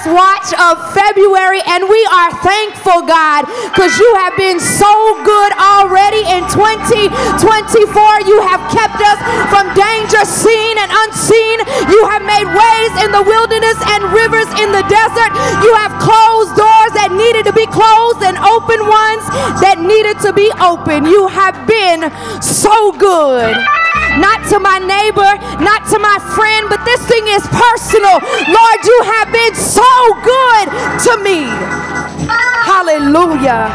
first watch of February, and we are thankful, God, because you have been so good already in 2024. You have kept us from danger seen and unseen. You have made ways in the wilderness and rivers in the desert. You have closed doors that needed to be closed and open ones that needed to be open. You have been so good not to my neighbor, not to my friend, but this thing is personal. Lord, you have been so good to me. Hallelujah.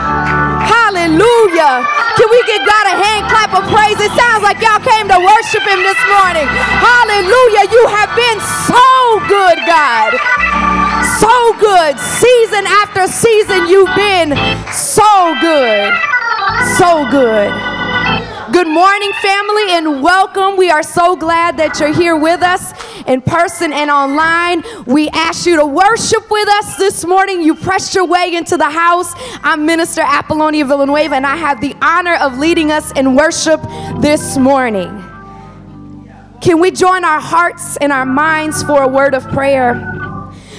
Hallelujah. Can we give God a hand clap of praise? It sounds like y'all came to worship Him this morning. Hallelujah. You have been so good, God. So good. Season after season, you've been so good. So good. Good morning, family, and welcome. We are so glad that you're here with us in person and online. We ask you to worship with us this morning. You pressed your way into the house. I'm Minister Apollonia Villanueva, and I have the honor of leading us in worship this morning. Can we join our hearts and our minds for a word of prayer?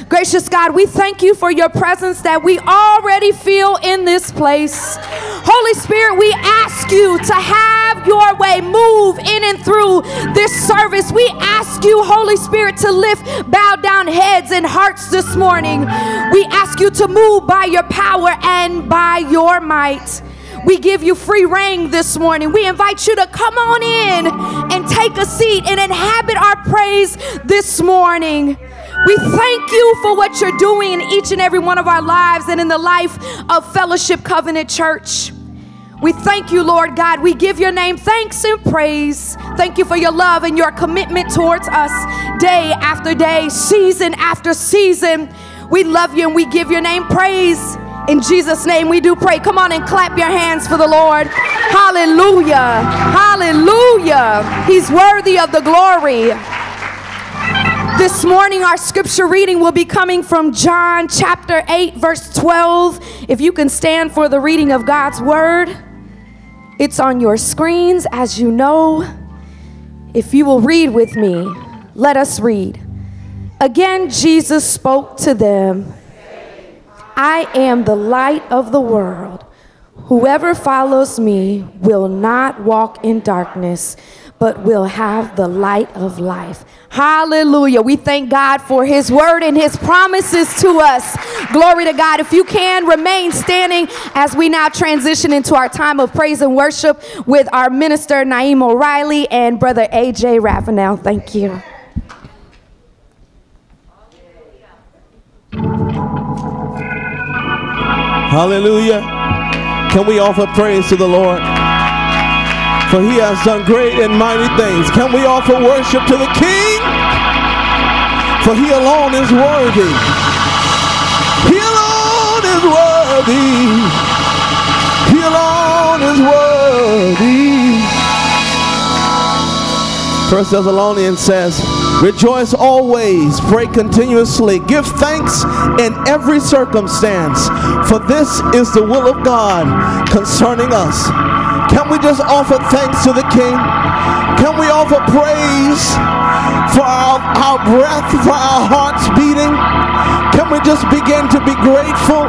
Gracious God, we thank you for your presence that we already feel in this place. Holy Spirit, we ask you to have your way, move in and through this service. We ask you, Holy Spirit, to lift bowed down heads and hearts this morning. We ask you to move by your power and by your might. We give you free rein this morning. We invite you to come on in and take a seat and inhabit our praise this morning. We thank you for what you're doing in each and every one of our lives and in the life of Fellowship Covenant Church. We thank you, Lord God. We give your name thanks and praise. Thank you for your love and your commitment towards us day after day, season after season. We love you and we give your name praise. In Jesus' name, we do pray. Come on and clap your hands for the Lord. Hallelujah. Hallelujah. He's worthy of the glory. This morning, our scripture reading will be coming from John chapter 8, verse 12. If you can stand for the reading of God's word, it's on your screens, as you know. If you will read with me, let us read. Again, Jesus spoke to them I am the light of the world. Whoever follows me will not walk in darkness, but will have the light of life. Hallelujah. We thank God for his word and his promises to us. Glory to God. If you can remain standing as we now transition into our time of praise and worship with our minister Naeem O'Reilly and brother AJ Ravenel. Thank you. Hallelujah. Can we offer praise to the Lord? For he has done great and mighty things. Can we offer worship to the King? For he alone is worthy. He alone is worthy. He alone is worthy. First Thessalonians says, Rejoice always, pray continuously, give thanks in every circumstance, for this is the will of God concerning us. Can we just offer thanks to the King? Can we offer praise for our, our breath, for our hearts beating? Can we just begin to be grateful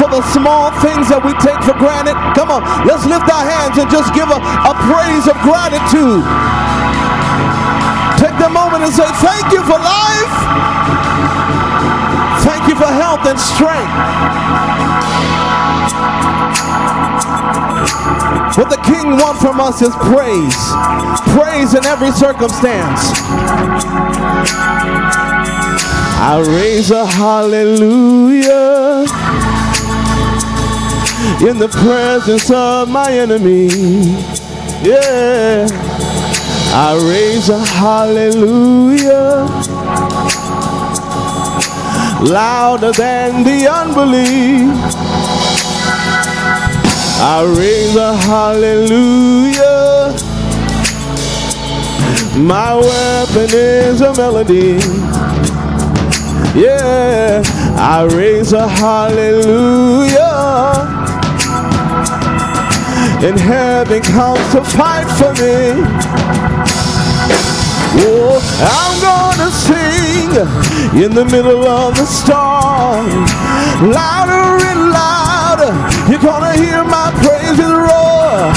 for the small things that we take for granted? Come on, let's lift our hands and just give a, a praise of gratitude. Take the moment and say, Thank you for life. Thank you for health and strength. What the King wants from us is praise. Praise in every circumstance. I raise a hallelujah in the presence of my enemy. Yeah. I raise a hallelujah louder than the unbelief. I raise a hallelujah. My weapon is a melody. Yeah, I raise a hallelujah. And heaven comes to fight for me. Oh, I'm gonna sing in the middle of the storm, louder and louder. You're gonna hear my praises roar,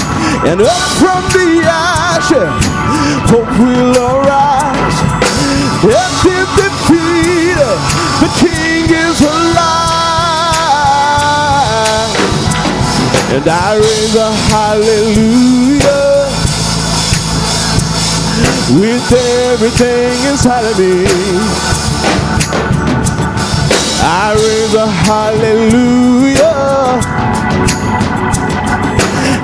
and up from the ashes, hope will arise. At his defeat, the King is alive, and I raise a hallelujah with everything inside of me. I raise a hallelujah,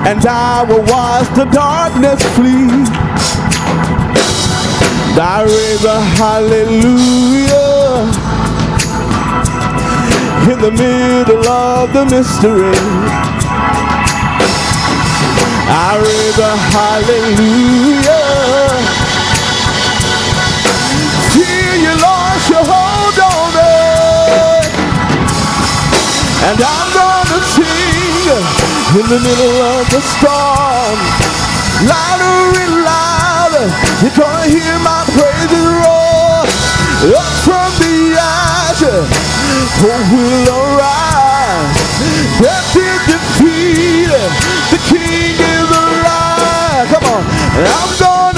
and I will watch the darkness flee. I raise a hallelujah in the middle of the mystery. I raise a hallelujah. And I'm gonna sing in the middle of the storm. Louder and louder, you're gonna hear my praises roar. Up from the ashes, hope will arise. Death is defeated, the King is alive. Come on, I'm gonna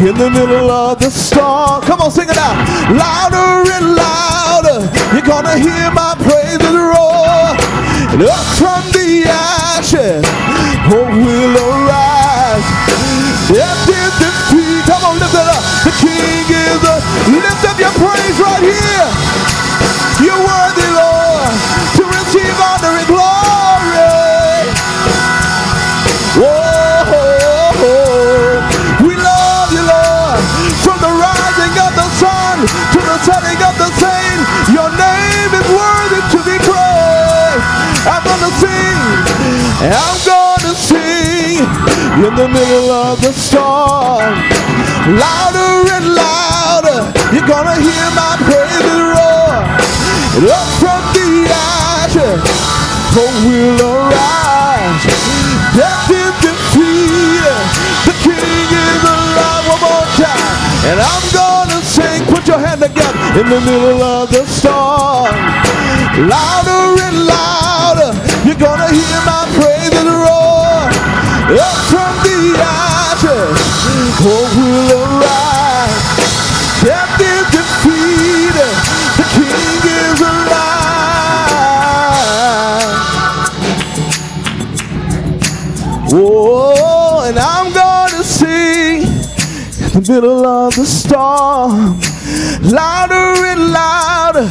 in the middle of the storm. Come on, sing it out. Louder and louder, you're gonna hear my praises roar. And up from the ashes, hope will arise. Is defeat. Come on, lift it up. The King is a lift up your praise right here. You're worthy, I'm gonna sing in the middle of the storm. Louder and louder, you're gonna hear my praises roar. Up from the ashes, hope will arise. Death is defeated, the King is alive. One more time, and I'm gonna sing. Put your hand together in the middle of the storm. Louder and louder, gonna hear my praises roar. Up from the ashes, hope will arise. Death is defeated, the King is alive. Oh, and I'm gonna sing in the middle of the storm. Louder and louder,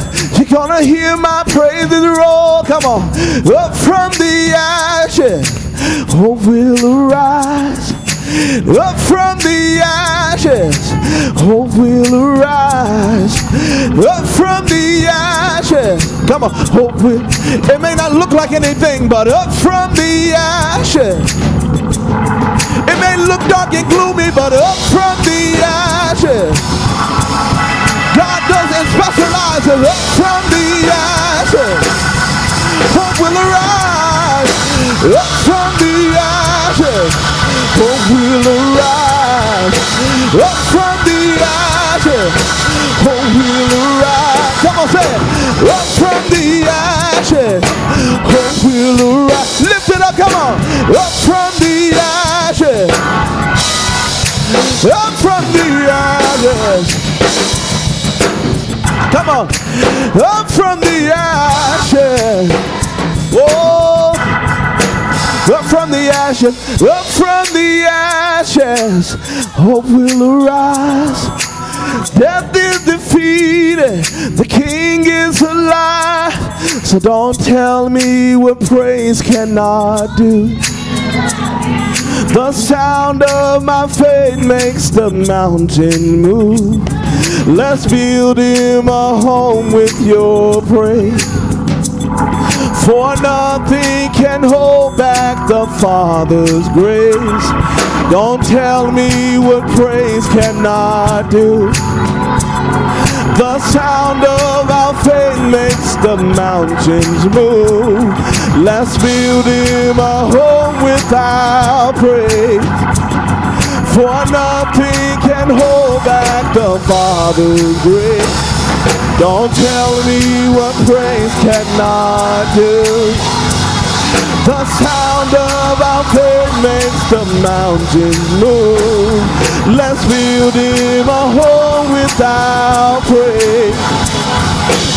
gonna hear my praises roll. Come on, up from the ashes, hope will arise. Up from the ashes, hope will arise. Up from the ashes, come on, hope will. It may not look like anything, but up from the ashes. It may look dark and gloomy, but up from the ashes. God doesn't specialize up from the ashes. Hope will arise up from the ashes. Hope will arise up from the ashes. Hope will arise. Come on, say it. Up from the ashes. Hope will arise. Lift it up, come on. Up from the ashes. Up from the ashes. Come on. Up from the ashes. Whoa. Up from the ashes. Up from the ashes. Hope will arise. Death is defeated. The King is alive. So don't tell me what praise cannot do. The sound of my faith makes the mountain move. Let's build him a home with your praise. For nothing can hold back the Father's grace. Don't tell me what praise cannot do. The sound of our faith makes the mountains move. Let's build him a home with our praise. For nothing can hold back the Father's grace. Don't tell me what praise cannot do. The sound of our faith makes the mountains move. Let's build him a home without praise.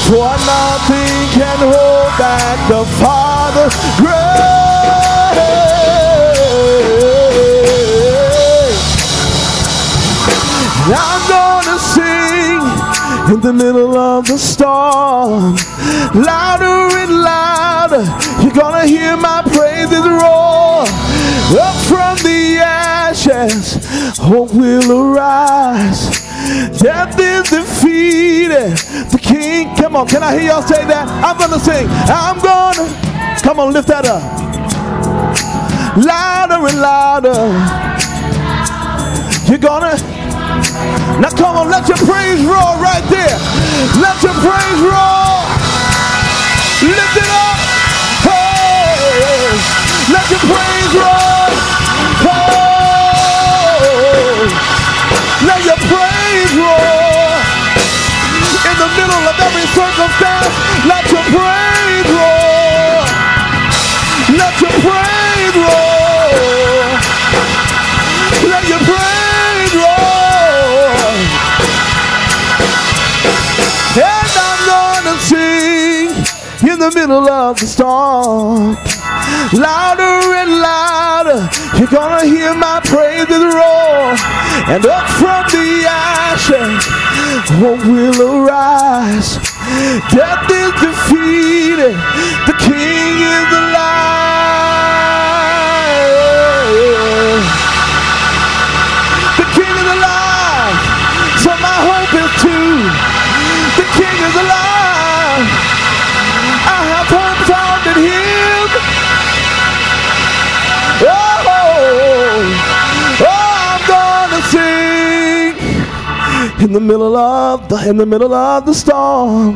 For nothing can hold back the Father's grace. I'm gonna sing in the middle of the storm, louder and louder. You're gonna hear my praises roar up from the ashes. Hope will arise. Death is defeated. The King, come on, can I hear y'all say that? I'm gonna sing. I'm gonna, come on, lift that up. Louder and louder. You're gonna now come on, let your praise roll right there. Let your praise roll. Lift it up. Hey. Let your praise roll. Hey. Let your praise roar. In the middle of every circumstance, let your praise roar. Let your praise roar. The middle of the storm. Louder and louder, you're gonna hear my praises roar. And up from the ashes, hope will arise. Death is defeated, the King is alive. In the middle of the in the middle of the storm.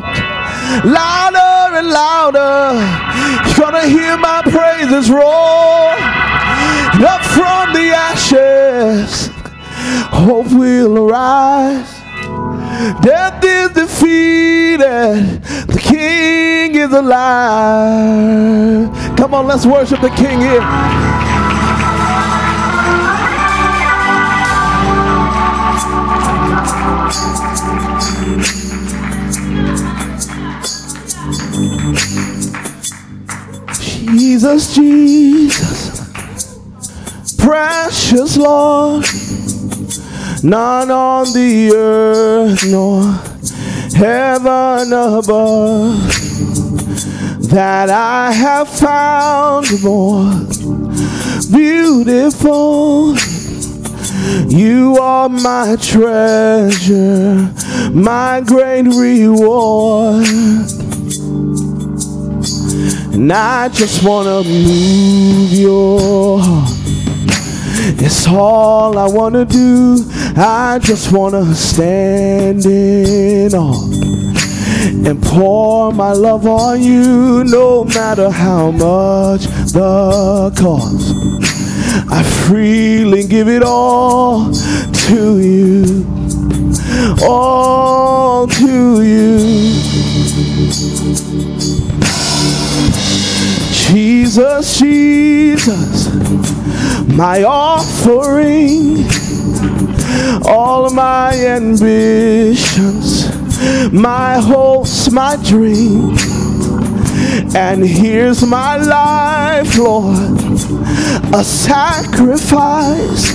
Louder and louder, you're gonna hear my praises roar. Up from the ashes, hope will arise. Death is defeated. The King is alive. Come on, let's worship the King here. Jesus, Jesus, precious Lord, none on the earth nor heaven above that I have found more beautiful. You are my treasure, my great reward. And I just wanna move your heart. It's all I wanna do. I just wanna stand in awe and pour my love on you, no matter how much the cost. I freely give it all to you, all to you. Jesus, Jesus, my offering, all of my ambitions, my hopes, my dreams. And here's my life, Lord, a sacrifice.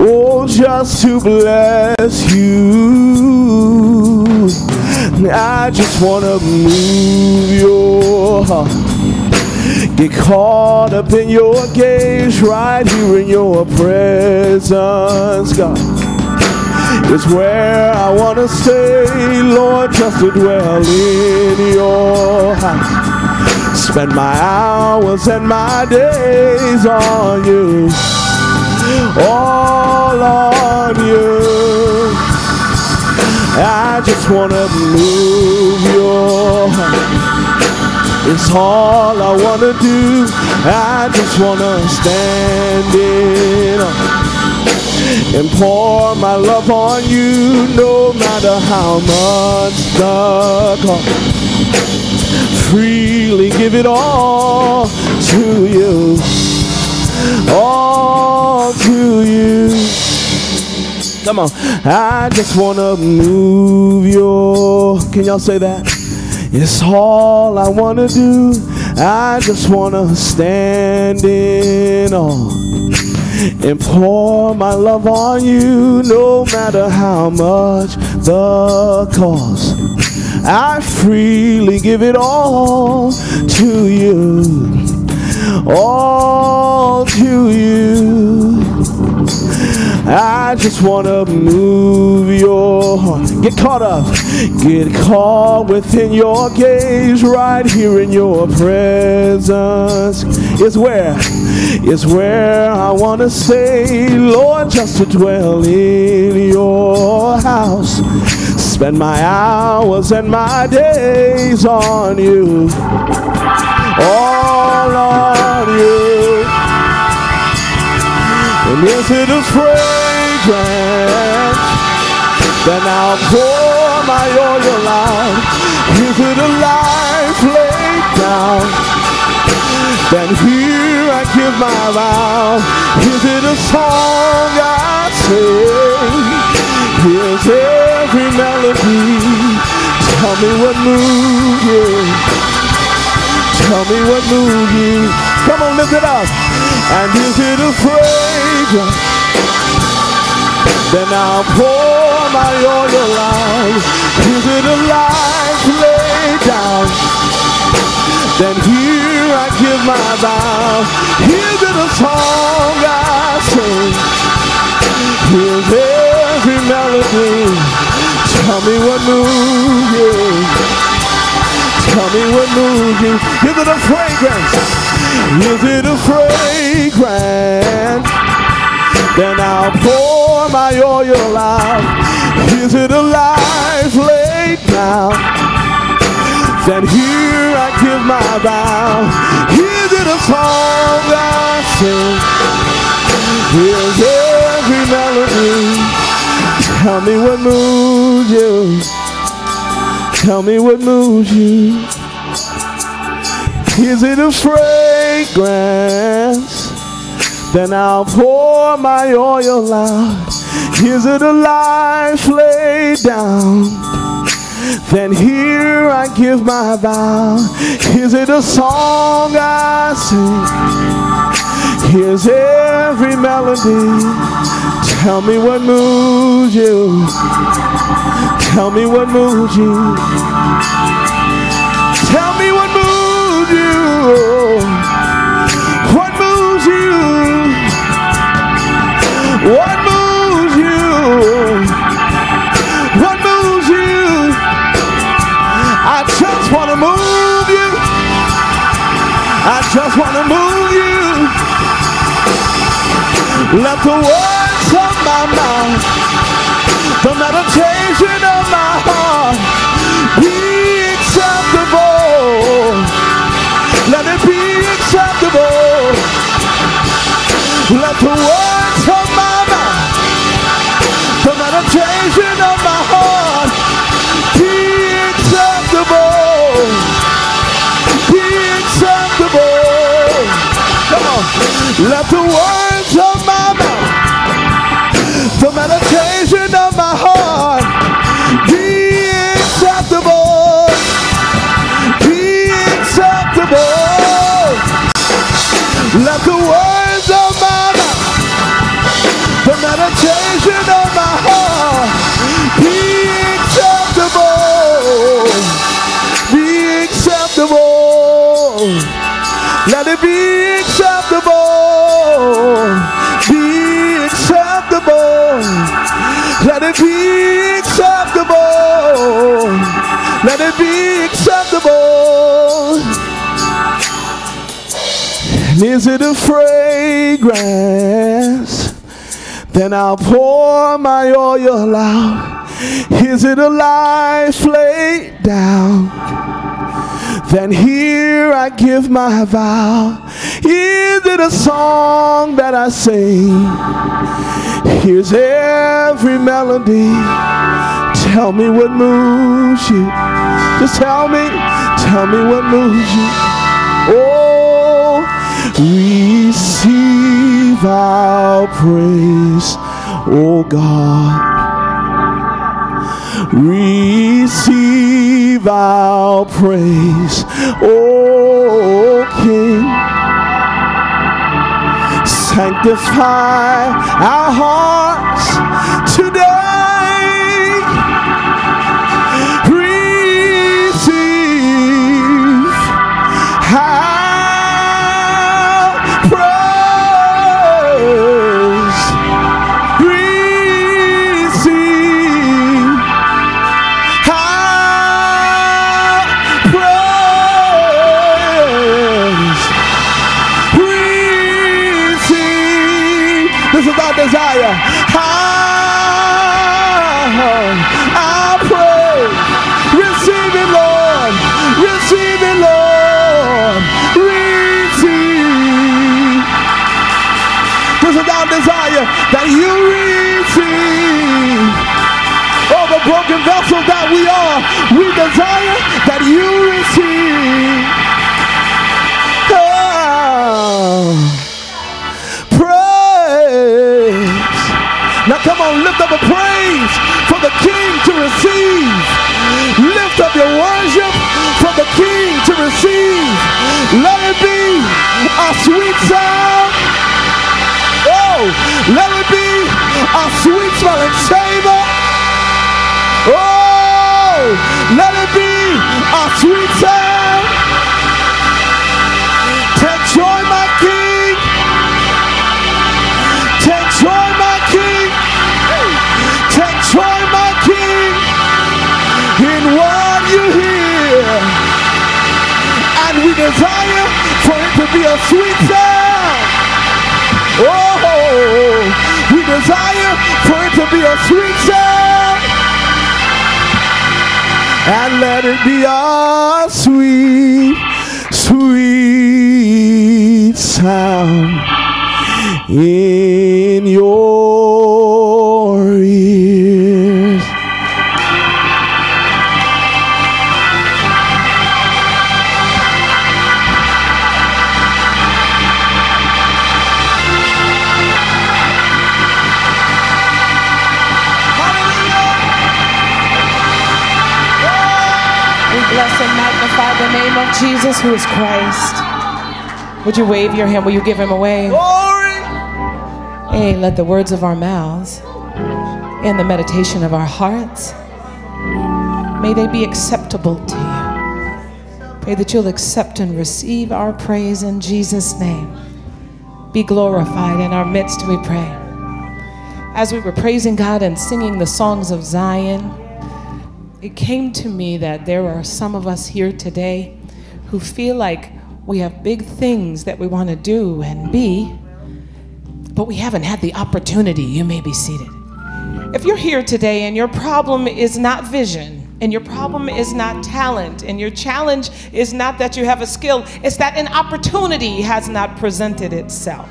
Oh, just to bless you. I just want to move your heart. Get caught up in your gaze right here in your presence, God. It's where I want to stay, Lord, just to dwell in your house. Spend my hours and my days on you, all on you. I just want to move your heart. It's all I wanna do. I just wanna stand in. awe. and pour my love on you no matter how much the cost. Freely give it all to you. All to you. Come on. I just want to move your. Can y'all say that? It's all I want to do. I just want to stand in awe and pour my love on you no matter how much the cost. I freely give it all to you. All to you. I just wanna move your heart. Get caught up. Get caught within your gaze right here in your presence. Is where, is where I wanna stay, Lord, just to dwell in your house. Spend my hours and my days on you. All on you. And is it a Then I'll pour my oil out. It a life laid down? Then here I give my vow. Is it a song I sing? Here's every melody. Tell me what moves you. Tell me what moves you. Come on, lift it up. And is it a fragrance? Then I'll pour my oil out. It a life laid down? Then here I give my vow. It a song I sing? Here's every melody. Tell me what moves you. Tell me what moves you. Is it a fragrance? Is it a fragrance? Then I'll pour my oil out. Is it a life laid down? Then here I give my vow. Is it a song I sing? Here's every melody. Tell me what moves you. Tell me what moves you. Is it a fragrance? Then I'll pour my oil out. Is it a life laid down? Then here I give my vow. Is it a song I sing? Here's every melody. Tell me what moves you. Tell me what moves you. To move you. Let the words of my mouth, the meditation of my heart be acceptable. Let it be acceptable. Let the words of my mouth, the meditation of my heart be acceptable. Let the words of my mouth, the meditation of my heart be acceptable. Be acceptable. Let the words It be acceptable. And is it a fragrance? Then I'll pour my oil out. Is it a life laid down? Then here I give my vow. Is it a song that I sing? Here's every melody. Tell me what moves you. Just tell me, tell me what moves you. Oh, receive our praise, oh God. Receive our praise, oh King. Sanctify our hearts today. A sweet sound. Oh, let it be a sweet smelling savor. Oh, let it be a sweet sound. Take joy, my King. Take joy, my King. Take joy, my King, in what you hear. And we desire to be a sweet sound. Oh, we desire for it to be a sweet sound. And let it be a sweet, sweet sound in your Jesus, who is Christ. Would you wave your hand? Will you give him away? Glory. Hey, let the words of our mouths and the meditation of our hearts may they be acceptable to you. Pray that you'll accept and receive our praise in Jesus' name. Be glorified in our midst, we pray. As we were praising God and singing the songs of Zion, it came to me that there are some of us here today who feel like we have big things that we want to do and be, but we haven't had the opportunity. You may be seated. If you're here today and your problem is not vision, and your problem is not talent, and your challenge is not that you have a skill, it's that an opportunity has not presented itself.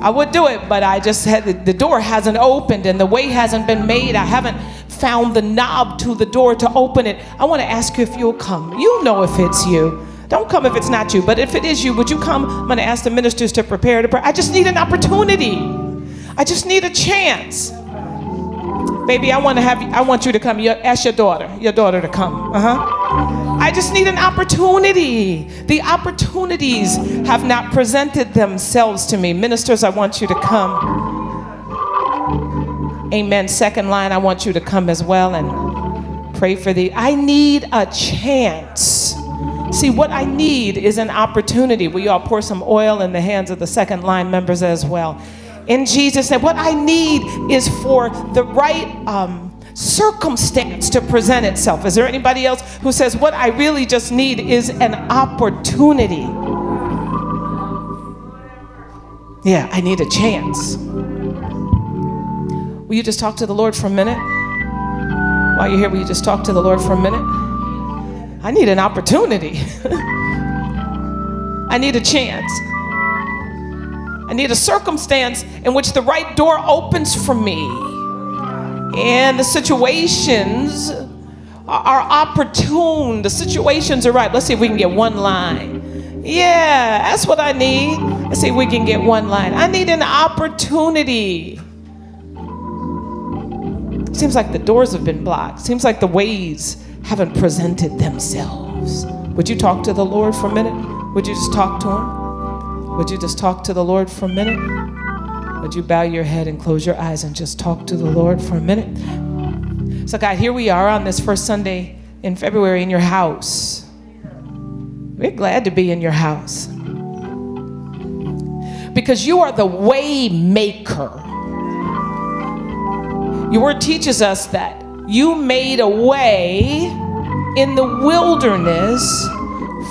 I would do it, but I just the, the door hasn't opened and the way hasn't been made. I haven't found the knob to the door to open it. I want to ask you if you'll come. You'll know if it's you. Don't come if it's not you, but if it is you, would you come? I'm going to ask the ministers to prepare to pray. I just need an opportunity. I just need a chance. Baby, I want to have you, I want you to come. You, ask your daughter, your daughter to come. Uh-huh. I just need an opportunity. The opportunities have not presented themselves to me. Ministers, I want you to come. Amen. Second line, I want you to come as well and pray for the. I need a chance. See, what I need is an opportunity. Will you all pour some oil in the hands of the second line members as well? In Jesus' name, what I need is for the right um, circumstance to present itself. Is there anybody else who says, What I really just need is an opportunity? Yeah, I need a chance. Will you just talk to the Lord for a minute? While you're here, will you just talk to the Lord for a minute? I need an opportunity. I need a chance. I need a circumstance in which the right door opens for me. And the situations are opportune. The situations are right. Let's see if we can get one line. Yeah, that's what I need. Let's see if we can get one line. I need an opportunity. Seems like the doors have been blocked. Seems like the ways haven't presented themselves. Would you talk to the Lord for a minute? Would you just talk to Him? Would you just talk to the Lord for a minute? Would you bow your head and close your eyes and just talk to the Lord for a minute? So, God, here we are on this first Sunday in February in your house. We're glad to be in your house because you are the way maker. Your word teaches us that you made a way in the wilderness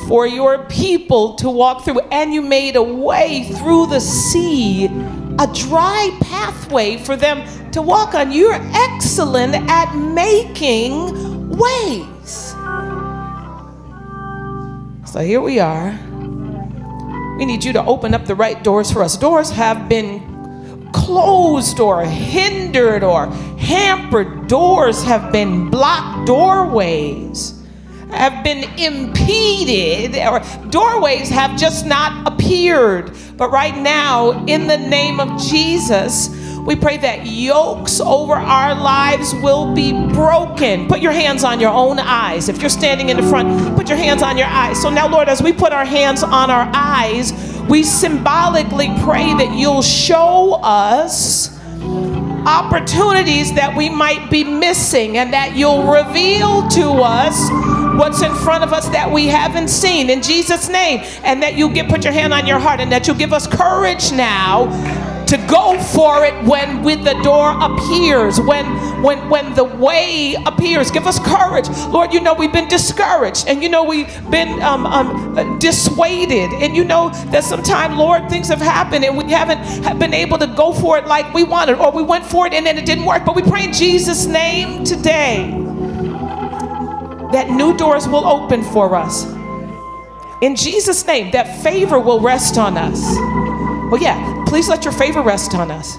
for your people to walk through, and you made a way through the sea, a dry pathway for them to walk on. You're excellent at making ways. So here we are. We need you to open up the right doors for us. Doors have been closed or hindered or hampered. Doors have been blocked doorways have been impeded, or doorways have just not appeared. But right now, in the name of Jesus, we pray that yokes over our lives will be broken. Put your hands on your own eyes. If you're standing in the front, put your hands on your eyes. So now, Lord, as we put our hands on our eyes, we symbolically pray that you'll show us opportunities that we might be missing and that you'll reveal to us what's in front of us that we haven't seen. In Jesus name. And that you get put your hand on your heart and that you'll give us courage now to go for it when with the door appears when when when the way appears. Give us courage. Lord you know we've been discouraged and you know we've been um, um, dissuaded and you know that sometimes lord things have happened and we haven't have been able to go for it like we wanted or we went for it and then it didn't work. But we pray in jesus name today that new doors will open for us. In jesus name that favor will rest on us well yeah Please let your favor rest on us.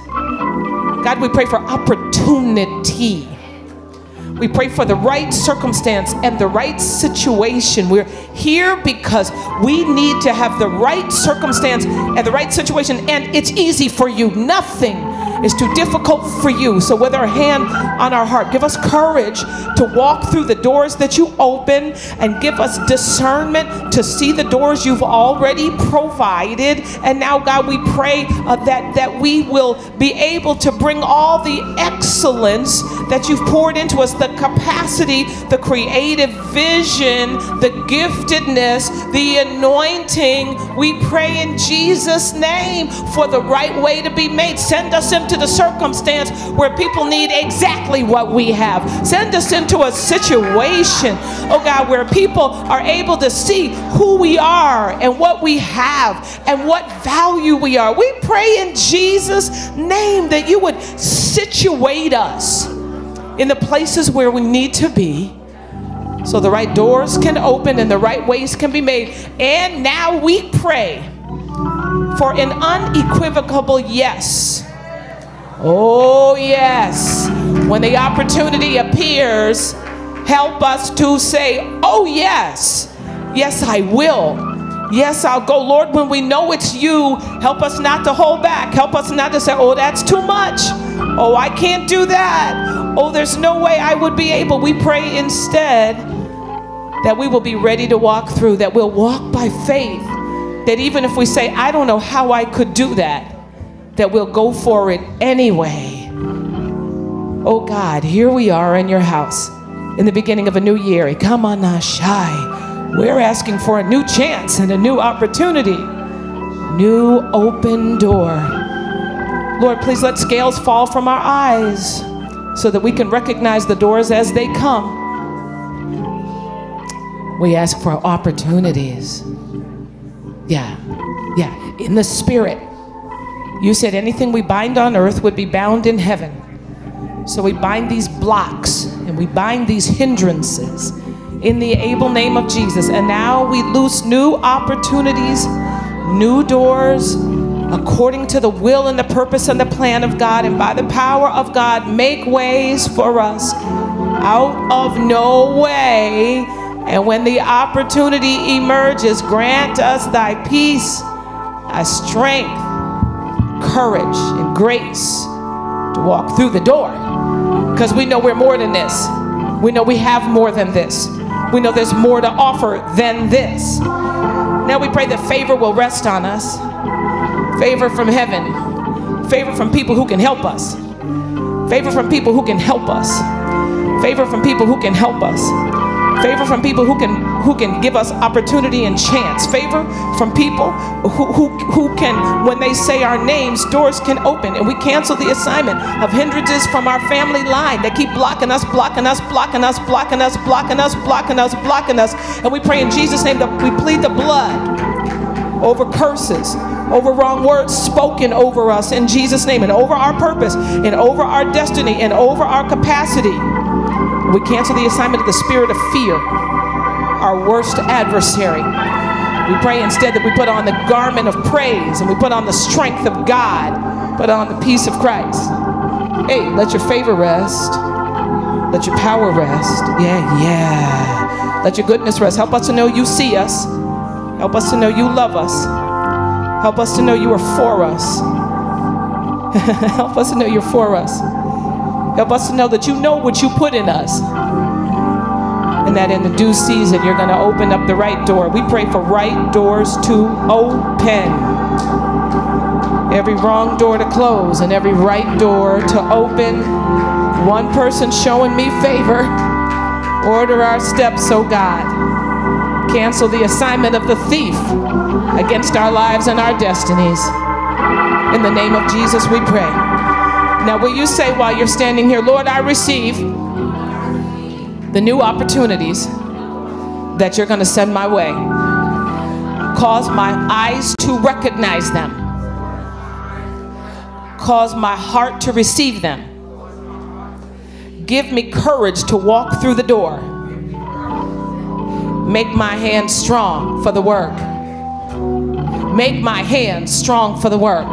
God, we pray for opportunity. We pray for the right circumstance and the right situation. We're here because we need to have the right circumstance and the right situation, and it's easy for you. Nothing is too difficult for you. So, with our hand on our heart, give us courage to walk through the doors that you open and give us discernment to see the doors you've already provided. And now, God, we pray uh, that, that we will be able to bring all the excellence that you've poured into us the capacity, the creative vision, the giftedness, the anointing. We pray in Jesus' name for the right way to be made. Send us into the circumstance where people need exactly what we have. Send us into a situation, oh God, where people are able to see who we are and what we have and what value we are. We pray in Jesus' name that you would situate us in the places where we need to be so the right doors can open and the right ways can be made. And now we pray for an unequivocal yes Oh, yes. When the opportunity appears, help us to say, Oh, yes. Yes, I will. Yes, I'll go. Lord, when we know it's you, help us not to hold back. Help us not to say, Oh, that's too much. Oh, I can't do that. Oh, there's no way I would be able. We pray instead that we will be ready to walk through, that we'll walk by faith. That even if we say, I don't know how I could do that, that we'll go for it anyway. Oh God, here we are in your house in the beginning of a new year. Come on now, shy. We're asking for a new chance and a new opportunity, new open door. Lord, please let scales fall from our eyes so that we can recognize the doors as they come. We ask for opportunities. Yeah, yeah, in the spirit you said anything we bind on earth would be bound in heaven. So we bind these blocks and we bind these hindrances in the able name of Jesus. And now we loose new opportunities, new doors, according to the will and the purpose and the plan of God, and by the power of God, make ways for us out of no way. And when the opportunity emerges, grant us thy peace, thy strength, courage, and grace to walk through the door. Because we know we're more than this. We know we have more than this. We know there's more to offer than this. Now we pray that favor will rest on us favor from heaven, favor from people who can help us, favor from people who can help us, favor from people who can help us favor from people who can who can give us opportunity and chance. Favor from people who, who, who can when they say our names doors can open and we cancel the assignment of hindrances from our family line. That keep blocking us blocking us blocking us blocking us blocking us blocking us blocking us. And we pray in jesus name that we plead the blood over curses over wrong words spoken over us in jesus name and over our purpose and over our destiny and over our capacity. We cancel the assignment of the spirit of fear, our worst adversary. We pray instead that we put on the garment of praise and we put on the strength of God, put on the peace of Christ. Hey, let your favor rest. Let your power rest. Yeah, yeah. Let your goodness rest. Help us to know you see us. Help us to know you love us. Help us to know you are for us. Help us to know you're for us. Help us to know that you know what you put in us. And that in the due season, you're going to open up the right door. We pray for right doors to open. Every wrong door to close and every right door to open. One person showing me favor. Order our steps, oh God. Cancel the assignment of the thief against our lives and our destinies. In the name of Jesus, we pray. Now, will you say while you're standing here, Lord, I receive the new opportunities that you're going to send my way? Cause my eyes to recognize them, cause my heart to receive them. Give me courage to walk through the door. Make my hands strong for the work. Make my hands strong for the work.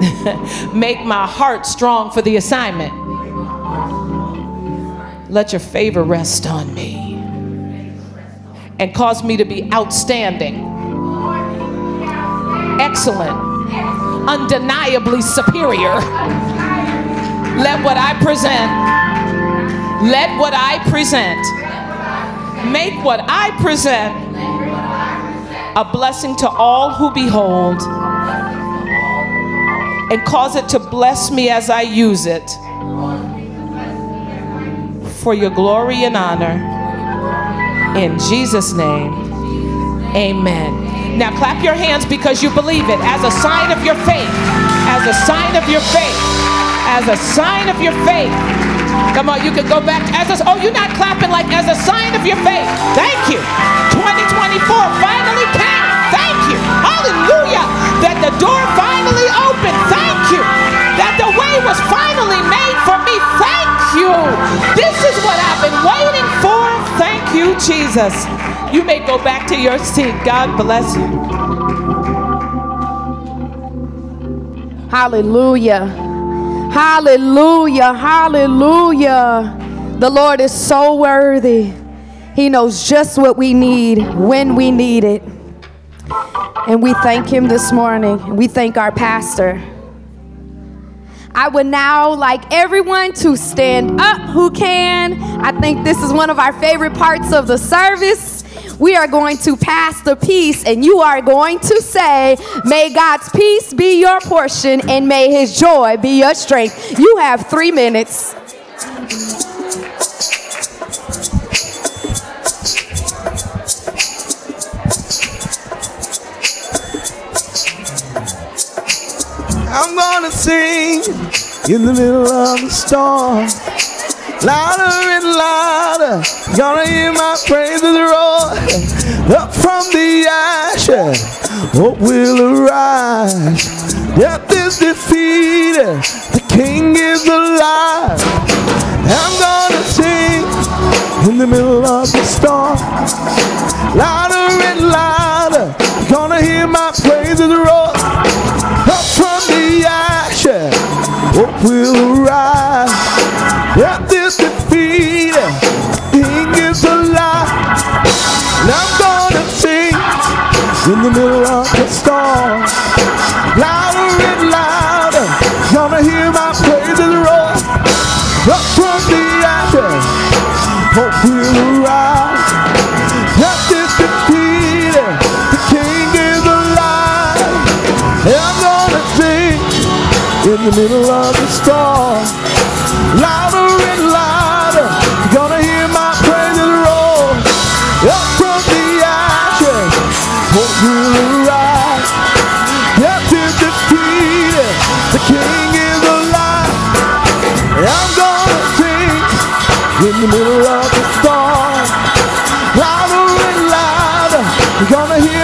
Make my heart strong for the assignment. Let your favor rest on me. And cause me to be outstanding, excellent, undeniably superior. Let what I present, let what I present, make what I present a blessing to all who behold and cause it to bless me as I use it for your glory and honor. In Jesus' name, amen. Now clap your hands because you believe it as a sign of your faith. As a sign of your faith. As a sign of your faith. Come on, you can go back as a, oh, you're not clapping like as a sign of your faith. Thank you. 2024 finally came. Thank you. Hallelujah. That the door finally opened. Thank you. That the way was finally made you. This is what I've been waiting for. Thank you, Jesus. You may go back to your seat. God bless you. Hallelujah. Hallelujah. Hallelujah. The Lord is so worthy. He knows just what we need when we need it. And we thank him this morning. We thank our pastor. I would now like everyone to stand up who can. I think this is one of our favorite parts of the service. We are going to pass the peace, and you are going to say, May God's peace be your portion, and may his joy be your strength. You have three minutes. I'm gonna sing in the middle of the storm. Louder and louder, gonna hear my praises roar. Up from the ashes, hope will arise. Death is defeated, the King is alive. I'm gonna sing in the middle of the storm. Louder and louder, gonna hear my praises roar hope will rise. Death is defeated, King is alive. And I'm gonna sing in the middle of the storm. In the middle of the storm. Louder and louder, you're gonna hear my praises roar. Up from the ashes, hope will rise. Death is defeated, the King is alive. I'm gonna sing in the middle of the storm. Louder and louder, you're gonna hear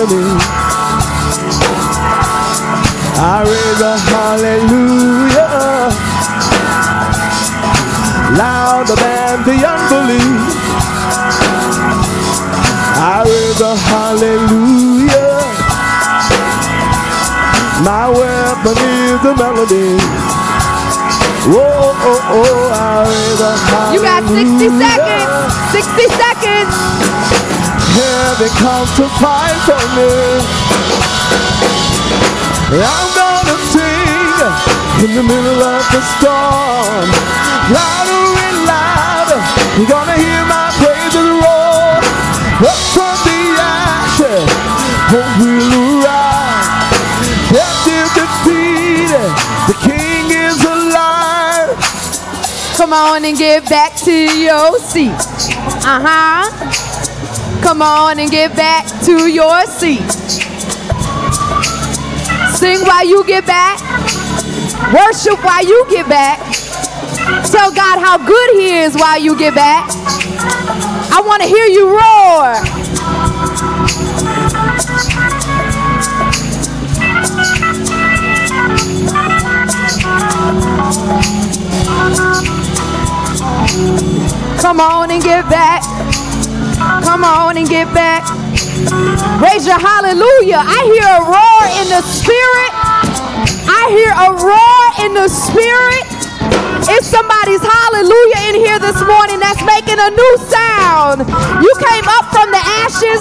of my enemy. I raise a hallelujah. Louder than the unbelief. I raise a hallelujah. My weapon is the melody. Oh, oh, oh, I raise a hallelujah. You got 60 seconds. 60 seconds. Heaven comes to fight for me. I'm gonna sing in the middle of the storm. Louder and louder, you're gonna hear my praises roar. Up from the ashes, hope will rise. Death is defeated, the King is alive. Come on and get back to your seat. Uh huh. Come on and get back to your seat. Sing while you get back. Worship while you get back. Tell God how good He is while you get back. I want to hear you roar. Come on and get back. Come on and get back. Raise your hallelujah. I hear a roar in the spirit. I hear a roar in the spirit. It's somebody's hallelujah in here this morning that's making a new sound. You came up from the ashes.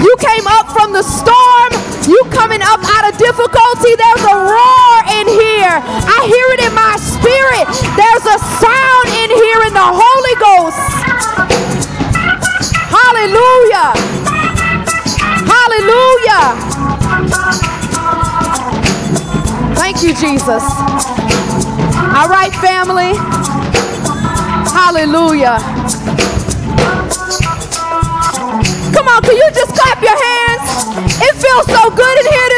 You came up from the storm. You coming up out of difficulty. There's a roar in here. I hear it in my spirit. There's a sound in here in the Holy Ghost. Hallelujah. Hallelujah. Thank you, Jesus. All right, family. Hallelujah. Come on, can you just clap your hands? It feels so good in here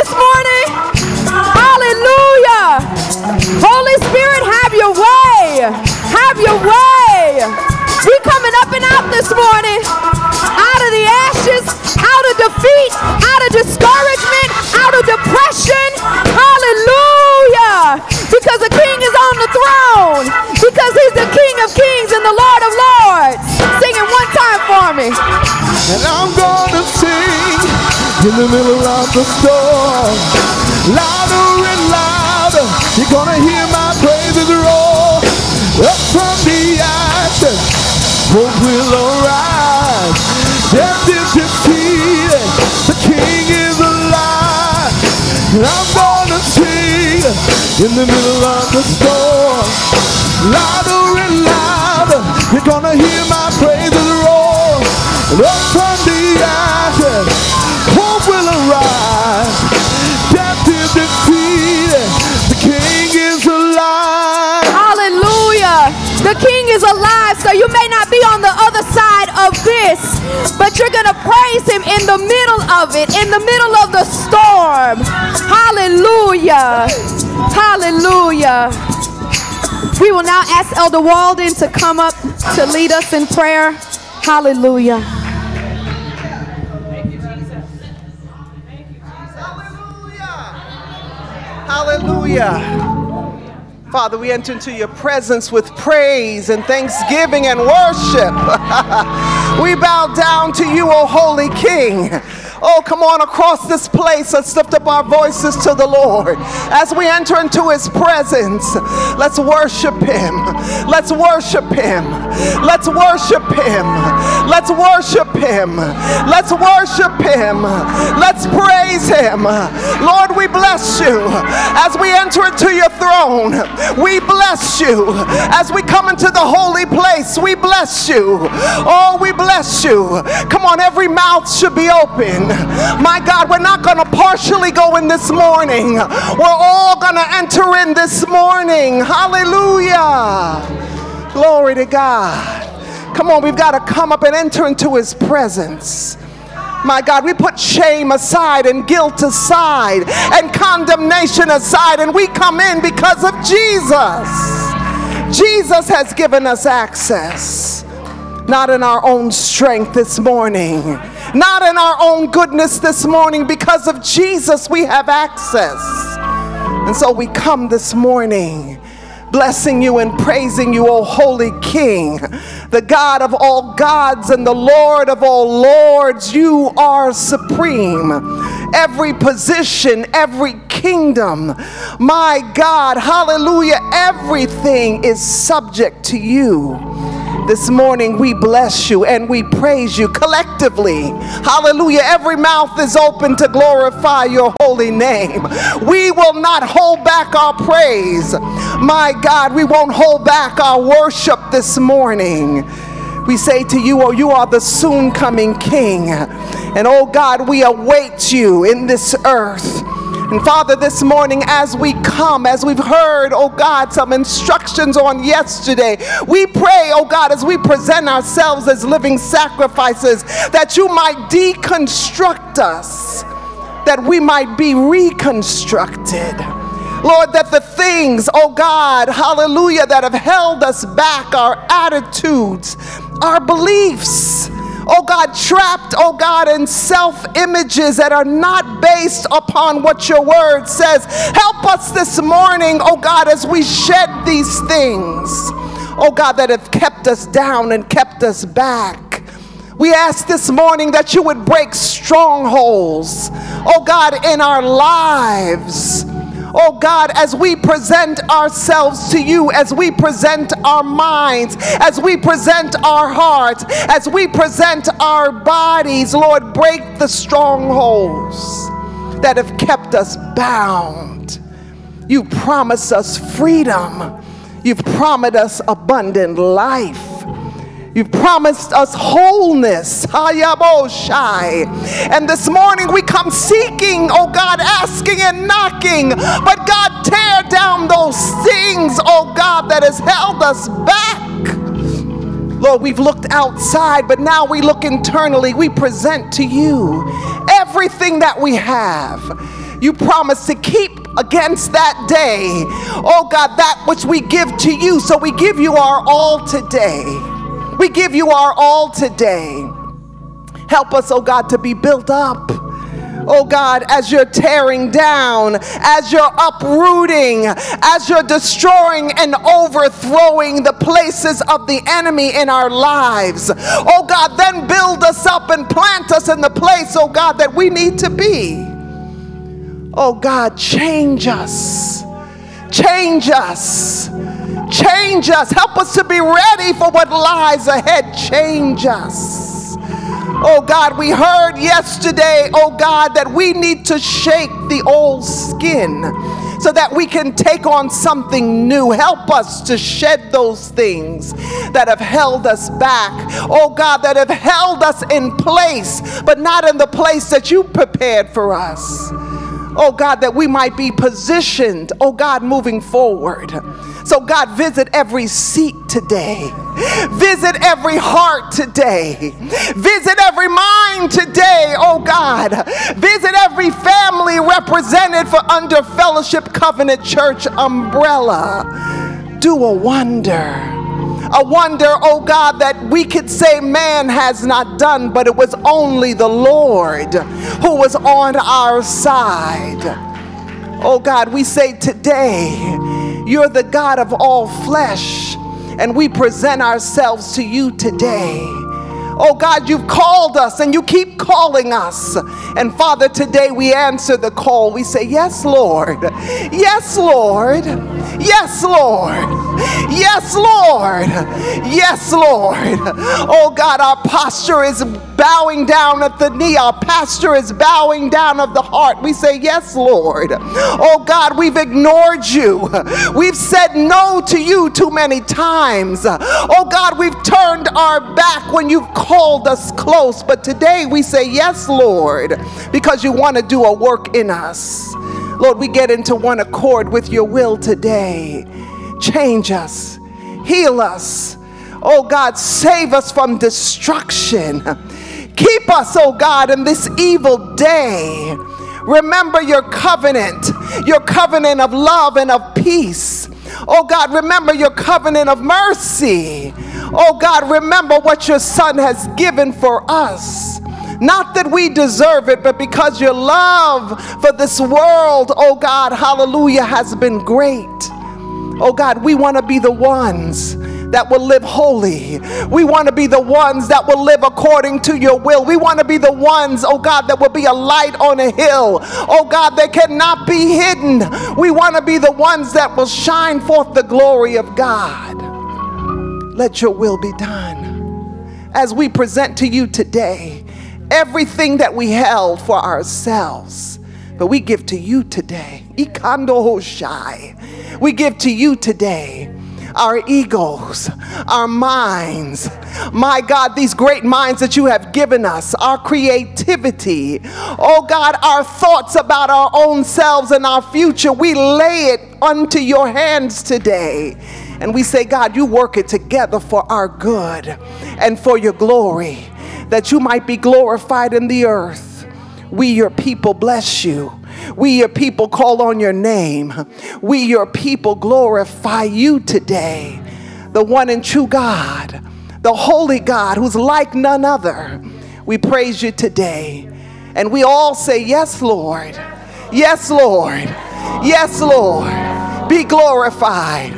defeat, out of discouragement, out of depression. Hallelujah. Because the King is on the throne. Because he's the King of kings and the Lord of lords. Sing it one time for me. And I'm gonna sing in the middle of the storm. Louder and louder, you're gonna hear my praises roar. Up from the ashes, hope will arise. I'm gonna sing in the middle of the storm. Louder and louder, you're gonna hear my praises roar. And up from the ashes, hope will arise. Death is defeated, the King is alive. Hallelujah. The King is alive, so you may but you're going to praise him in the middle of it, in the middle of the storm. Hallelujah. Hallelujah. We will now ask Elder Walden to come up to lead us in prayer. Hallelujah. Hallelujah. Father, we enter into your presence with praise and thanksgiving and worship. we bow down to you, O Holy King. Oh, come on across this place. Let's lift up our voices to the Lord. As we enter into his presence, let's worship him. Let's worship him. Let's worship him. Let's worship him. Let's worship him. Let's praise him. Lord, we bless you. As we enter into your throne, we bless you. As we come into the holy place, we bless you. Oh, we bless you. Come on, every mouth should be open. My God, we're not going to partially go in this morning. We're all going to enter in this morning. Hallelujah. Glory to God. Come on, we've got to come up and enter into his presence. My God, we put shame aside and guilt aside and condemnation aside, and we come in because of Jesus. Jesus has given us access, not in our own strength this morning not in our own goodness this morning. Because of Jesus, we have access. And so we come this morning blessing you and praising you, O Holy King, the God of all gods and the Lord of all lords. You are supreme. Every position, every kingdom, my God, hallelujah, everything is subject to you. This morning we bless you and we praise you collectively. Hallelujah. Every mouth is open to glorify your holy name. We will not hold back our praise. My God, we won't hold back our worship this morning. We say to you, Oh, you are the soon coming King. And oh God, we await you in this earth. And Father, this morning as we come, as we've heard, oh God, some instructions on yesterday, we pray, oh God, as we present ourselves as living sacrifices, that you might deconstruct us, that we might be reconstructed. Lord, that the things, oh God, hallelujah, that have held us back, our attitudes, our beliefs, oh God, trapped, oh God, in self images that are not based upon what your word says. Help us this morning, oh God, as we shed these things, oh God, that have kept us down and kept us back. We ask this morning that you would break strongholds, oh God, in our lives oh God, as we present ourselves to you, as we present our minds, as we present our hearts, as we present our bodies, Lord, break the strongholds that have kept us bound. You promise us freedom. You've promised us abundant life. You've promised us wholeness. And this morning we come seeking, oh God, asking and knocking. But God, tear down those things, oh God, that has held us back. Lord, we've looked outside, but now we look internally. We present to you everything that we have. You promise to keep against that day, oh God, that which we give to you. So we give you our all today. We give you our all today. Help us, oh God, to be built up. Oh God, as you're tearing down, as you're uprooting, as you're destroying and overthrowing the places of the enemy in our lives. Oh God, then build us up and plant us in the place, oh God, that we need to be. Oh God, change us. Change us. Change us. Help us to be ready for what lies ahead. Change us. Oh God, we heard yesterday, oh God, that we need to shake the old skin so that we can take on something new. Help us to shed those things that have held us back. Oh God, that have held us in place, but not in the place that you prepared for us. Oh God, that we might be positioned, oh God, moving forward. So, God, visit every seat today. Visit every heart today. Visit every mind today, oh God. Visit every family represented for under Fellowship Covenant Church umbrella. Do a wonder. A wonder, oh God, that we could say man has not done, but it was only the Lord who was on our side. Oh God, we say today, you're the God of all flesh, and we present ourselves to you today. Oh God, you've called us and you keep calling us. And Father, today we answer the call. We say, Yes, Lord. Yes, Lord. Yes, Lord. Yes, Lord. Yes, Lord. Oh God, our posture is bowing down at the knee. Our posture is bowing down of the heart. We say, Yes, Lord. Oh God, we've ignored you. We've said no to you too many times. Oh God, we've turned our back when you've called us close. But today we say, Yes, Lord, because you want to do a work in us. Lord, we get into one accord with your will today. Change us, heal us. Oh God, save us from destruction. Keep us, oh God, in this evil day. Remember your covenant, your covenant of love and of peace. Oh God, remember your covenant of mercy. Oh God, remember what your Son has given for us. Not that we deserve it, but because your love for this world, oh God, hallelujah, has been great. Oh God, we want to be the ones that will live holy. We want to be the ones that will live according to your will. We want to be the ones, oh God, that will be a light on a hill. Oh God, that cannot be hidden. We want to be the ones that will shine forth the glory of God. Let your will be done. As we present to you today everything that we held for ourselves, but we give to you today. Ikando Hoshai. We give to you today our egos, our minds. My God, these great minds that you have given us, our creativity. Oh God, our thoughts about our own selves and our future, we lay it unto your hands today. And we say, God, you work it together for our good and for your glory, that you might be glorified in the earth. We, your people, bless you. We, your people, call on your name. We, your people, glorify you today, the one and true God, the holy God who's like none other. We praise you today. And we all say, Yes, Lord. Yes, Lord. Yes, Lord. Be glorified.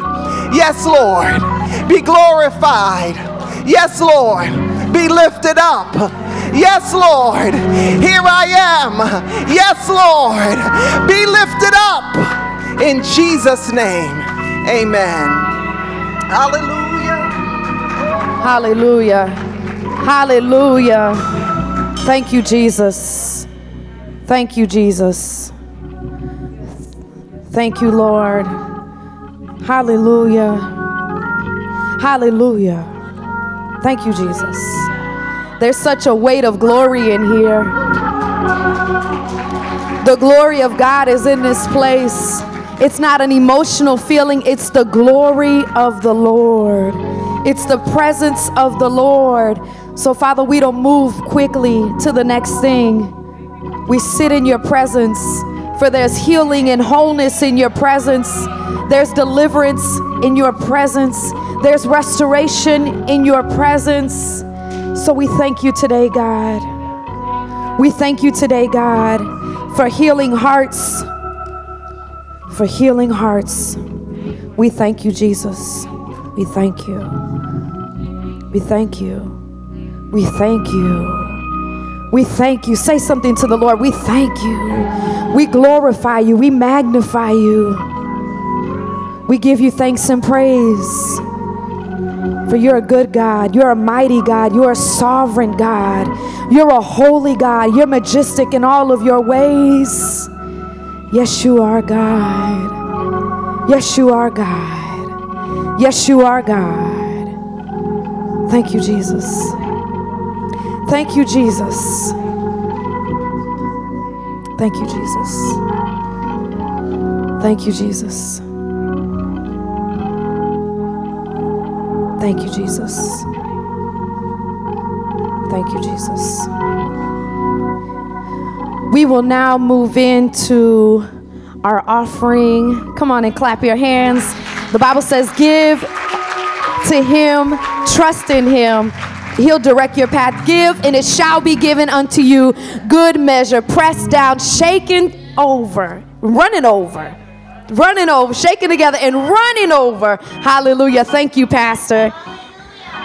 Yes, Lord. Be glorified. Yes, Lord. Be lifted up. Yes, Lord. Here I am. Yes, Lord. Be lifted up in Jesus' name. Amen. Hallelujah. Hallelujah. Hallelujah. Thank you, Jesus. Thank you, Jesus. Thank you, Lord. Hallelujah. Hallelujah. Thank you, Jesus. There's such a weight of glory in here. The glory of God is in this place. It's not an emotional feeling, it's the glory of the Lord. It's the presence of the Lord. So, Father, we don't move quickly to the next thing. We sit in your presence, for there's healing and wholeness in your presence. There's deliverance in your presence. There's restoration in your presence. So we thank you today, God. We thank you today, God, for healing hearts. For healing hearts. We thank you, Jesus. We thank you. We thank you. We thank you. We thank you. Say something to the Lord. We thank you. We glorify you. We magnify you. We give you thanks and praise. For you're a good God. You're a mighty God. You're a sovereign God. You're a holy God. You're majestic in all of your ways. Yes, you are God. Yes, you are God. Yes, you are God. Thank you, Jesus. Thank you, Jesus. Thank you, Jesus. Thank you, Jesus. Thank you, Jesus. Thank you, Jesus. We will now move into our offering. Come on and clap your hands. The Bible says, Give to Him, trust in Him. He'll direct your path. Give, and it shall be given unto you. Good measure, pressed down, shaken over, running over. Running over, shaking together, and running over. Hallelujah. Thank you, Pastor.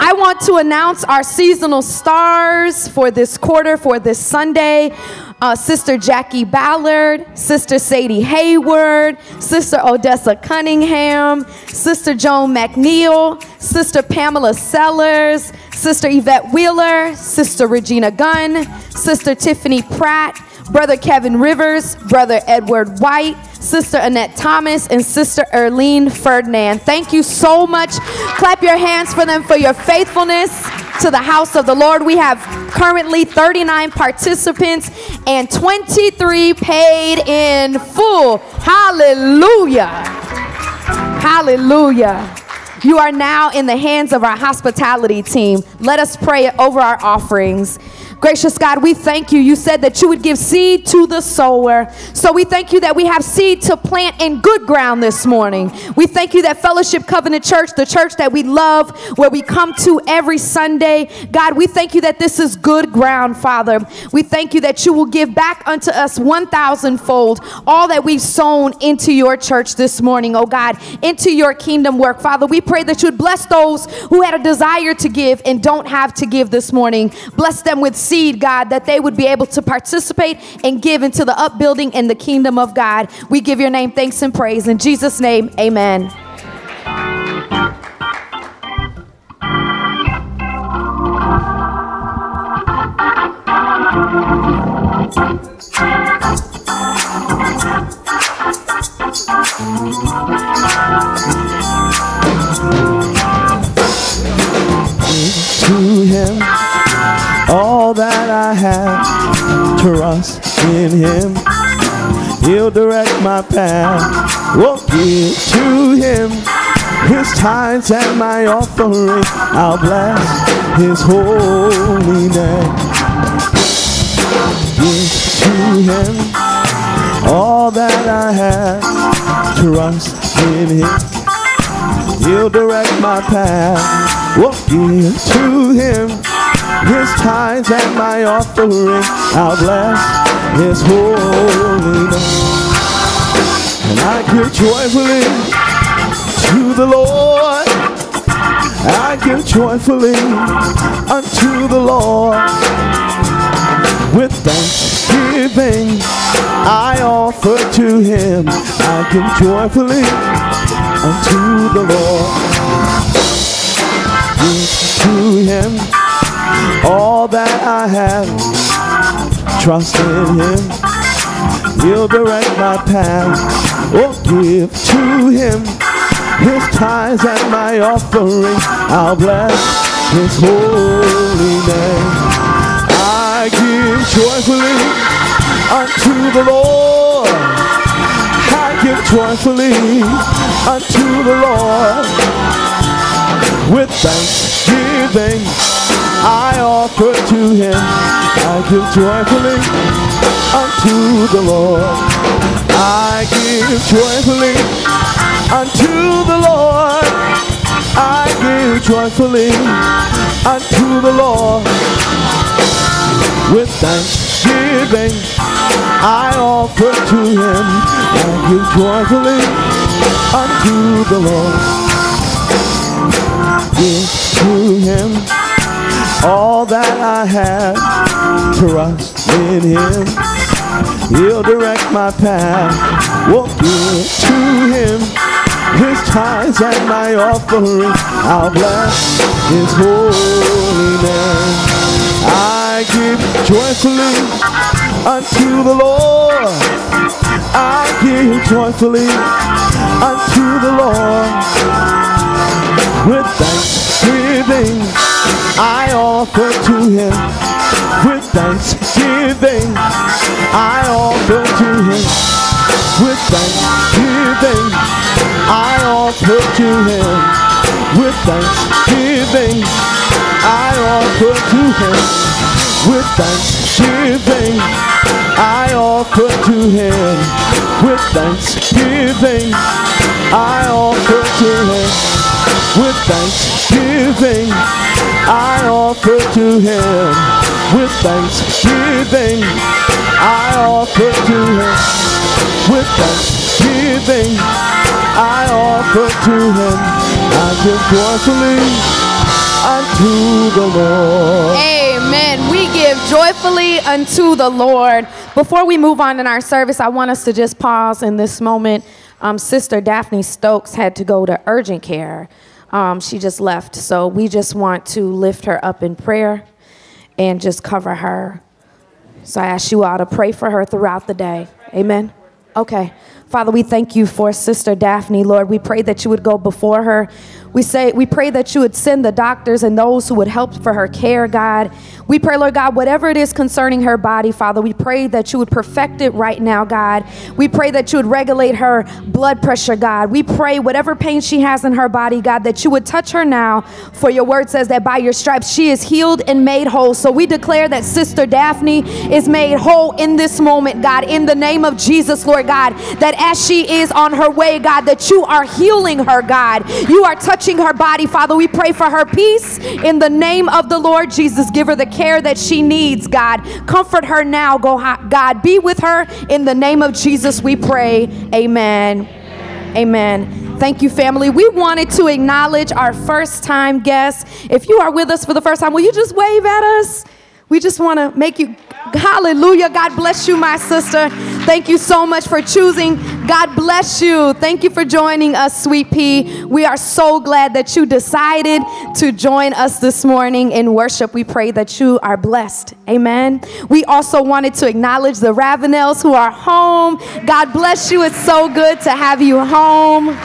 I want to announce our seasonal stars for this quarter, for this Sunday. Uh, Sister Jackie Ballard, Sister Sadie Hayward, Sister Odessa Cunningham, Sister Joan McNeil, Sister Pamela Sellers, Sister Yvette Wheeler, Sister Regina Gunn, Sister Tiffany Pratt, Brother Kevin Rivers, Brother Edward White, Sister Annette Thomas, and Sister Erlene Ferdinand. Thank you so much. Clap your hands for them for your faithfulness to the house of the Lord. We have currently 39 participants and 23 paid in full. Hallelujah. Hallelujah. You are now in the hands of our hospitality team. Let us pray over our offerings. Gracious God, we thank you. You said that you would give seed to the sower. So we thank you that we have seed to plant in good ground this morning. We thank you that Fellowship Covenant Church, the church that we love, where we come to every Sunday, God, we thank you that this is good ground, Father. We thank you that you will give back unto us 1,000 fold all that we've sown into your church this morning, oh God, into your kingdom work. Father, we pray that you would bless those who had a desire to give and don't have to give this morning. Bless them with seed, God, that they would be able to participate and give into the upbuilding and the kingdom of God. We give your name thanks and praise. In Jesus' name, amen. to him all that I have. Trust in him. He'll direct my path. Will give to him his tithes and my offering. I'll bless his holy name. Give to him all that I have. Trust in him. He'll direct my path. Will give to him his tithes and my offering. I'll bless his holy name. And I give joyfully to the Lord. I give joyfully unto the Lord. With thanksgiving I offer to him. I give joyfully unto the Lord. Give to him all that I have. Trust in him. He'll direct my path. Oh, give to him his tithes and my offering. I'll bless his holy name. I give joyfully unto the Lord. I give joyfully unto the Lord. With thanksgiving I offer to him. I give joyfully unto the Lord. I give joyfully unto the Lord. I give joyfully unto the Lord. With thanksgiving I offer to him. I give joyfully unto the Lord all that I have. Trust in him. He'll direct my path. Will give to him his tithes and my offering. I'll bless his holy name. I give joyfully unto the Lord. I give joyfully unto the Lord with thanksgiving I offer to him. With thanksgiving I offer to him. With thanksgiving I offer to him. With thanksgiving I offer to him. With thanksgiving I offer to him. With thanksgiving I offer to him with thanksgiving I offer to him with thanksgiving I offer to him with thanksgiving I offer to him. I give joyfully unto the Lord. Amen. We give joyfully unto the Lord. Before we move on in our service, I want us to just pause in this moment. Um, Sister Daphne Stokes had to go to urgent care. Um, she just left. So we just want to lift her up in prayer and just cover her. So I ask you all to pray for her throughout the day. Amen. Okay. Father, we thank you for Sister Daphne, Lord. We pray that you would go before her. We say we pray that you would send the doctors and those who would help for her care, God. We pray, Lord God, whatever it is concerning her body, Father, we pray that you would perfect it right now, God. We pray that you would regulate her blood pressure, God. We pray whatever pain she has in her body, God, that you would touch her now. For your word says that by your stripes she is healed and made whole. So we declare that Sister Daphne is made whole in this moment, God, in the name of Jesus, Lord God, that as she is on her way, God, that you are healing her, God. You are touching her body, Father. We pray for her peace in the name of the Lord Jesus. Give her the care that she needs, God. Comfort her now, go God. Be with her in the name of Jesus. We pray. Amen. Amen. Thank you, family. We wanted to acknowledge our first time guests. If you are with us for the first time, will you just wave at us? We just want to make you Hallelujah. God bless you, my sister. Thank you so much for choosing. God bless you. Thank you for joining us, Sweet Pea. We are so glad that you decided to join us this morning in worship. We pray that you are blessed. Amen. We also wanted to acknowledge the Ravenels who are home. God bless you. It's so good to have you home.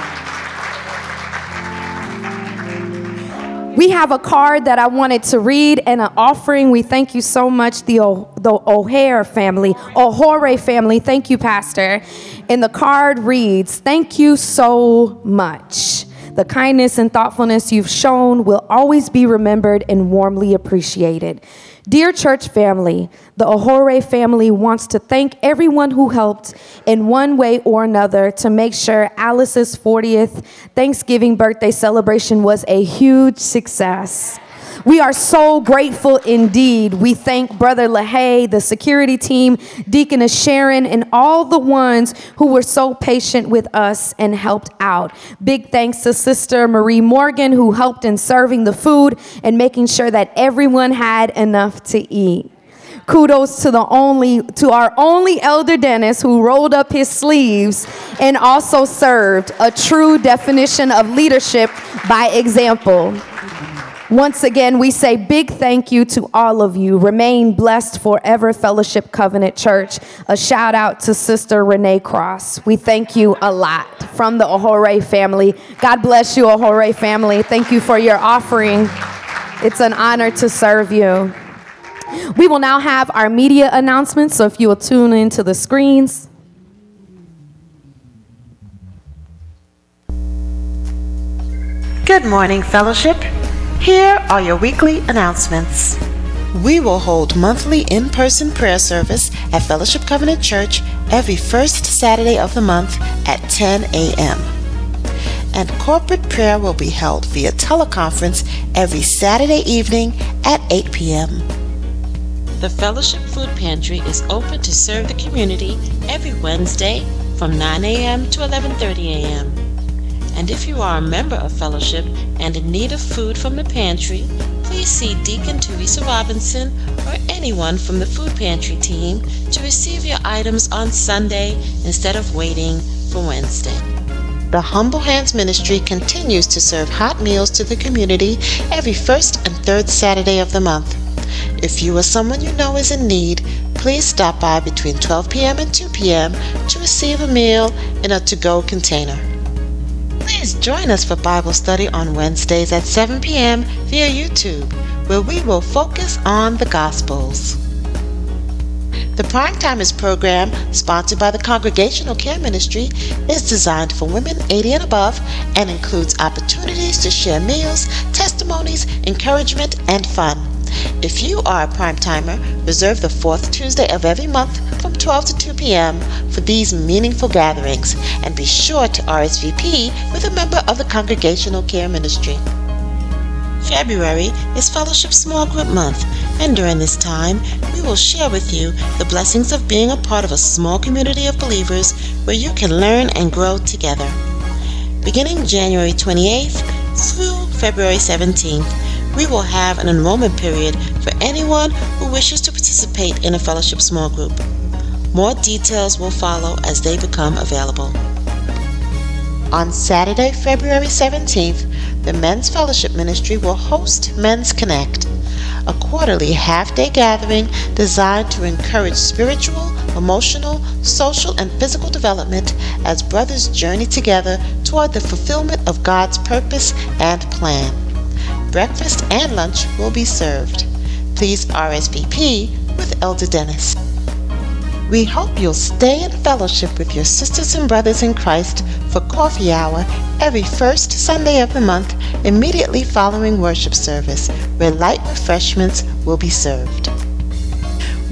We have a card that I wanted to read and an offering. We thank you so much, the, o- the O'Hare family, O'Hore family. Thank you, Pastor. And the card reads Thank you so much. The kindness and thoughtfulness you've shown will always be remembered and warmly appreciated. Dear church family, the Ahore family wants to thank everyone who helped in one way or another to make sure Alice's 40th Thanksgiving birthday celebration was a huge success. We are so grateful indeed. We thank Brother LaHaye, the security team, Deaconess Sharon, and all the ones who were so patient with us and helped out. Big thanks to Sister Marie Morgan, who helped in serving the food and making sure that everyone had enough to eat kudos to the only to our only elder Dennis who rolled up his sleeves and also served a true definition of leadership by example. Once again, we say big thank you to all of you. Remain blessed forever, Fellowship Covenant Church. A shout out to Sister Renee Cross. We thank you a lot from the Ohore family. God bless you, Ohore family. Thank you for your offering. It's an honor to serve you. We will now have our media announcements, so if you will tune into the screens. Good morning, Fellowship. Here are your weekly announcements. We will hold monthly in person prayer service at Fellowship Covenant Church every first Saturday of the month at 10 a.m. And corporate prayer will be held via teleconference every Saturday evening at 8 p.m. The Fellowship Food Pantry is open to serve the community every Wednesday from 9 a.m. to 11:30 a.m. And if you are a member of Fellowship and in need of food from the pantry, please see Deacon Teresa Robinson or anyone from the food pantry team to receive your items on Sunday instead of waiting for Wednesday. The Humble Hands Ministry continues to serve hot meals to the community every first and third Saturday of the month. If you or someone you know is in need, please stop by between 12 p.m. and 2 p.m. to receive a meal in a to go container. Please join us for Bible study on Wednesdays at 7 p.m. via YouTube, where we will focus on the Gospels. The Prime Primetimers program, sponsored by the Congregational Care Ministry, is designed for women 80 and above and includes opportunities to share meals, testimonies, encouragement, and fun. If you are a prime timer, reserve the fourth Tuesday of every month from 12 to 2 p.m. for these meaningful gatherings and be sure to RSVP with a member of the Congregational Care Ministry. February is Fellowship Small Group Month, and during this time, we will share with you the blessings of being a part of a small community of believers where you can learn and grow together. Beginning January 28th through February 17th, we will have an enrollment period for anyone who wishes to participate in a fellowship small group. More details will follow as they become available. On Saturday, February 17th, the Men's Fellowship Ministry will host Men's Connect, a quarterly half day gathering designed to encourage spiritual, emotional, social, and physical development as brothers journey together toward the fulfillment of God's purpose and plan. Breakfast and lunch will be served. Please RSVP with Elder Dennis. We hope you'll stay in fellowship with your sisters and brothers in Christ for coffee hour every first Sunday of the month immediately following worship service, where light refreshments will be served.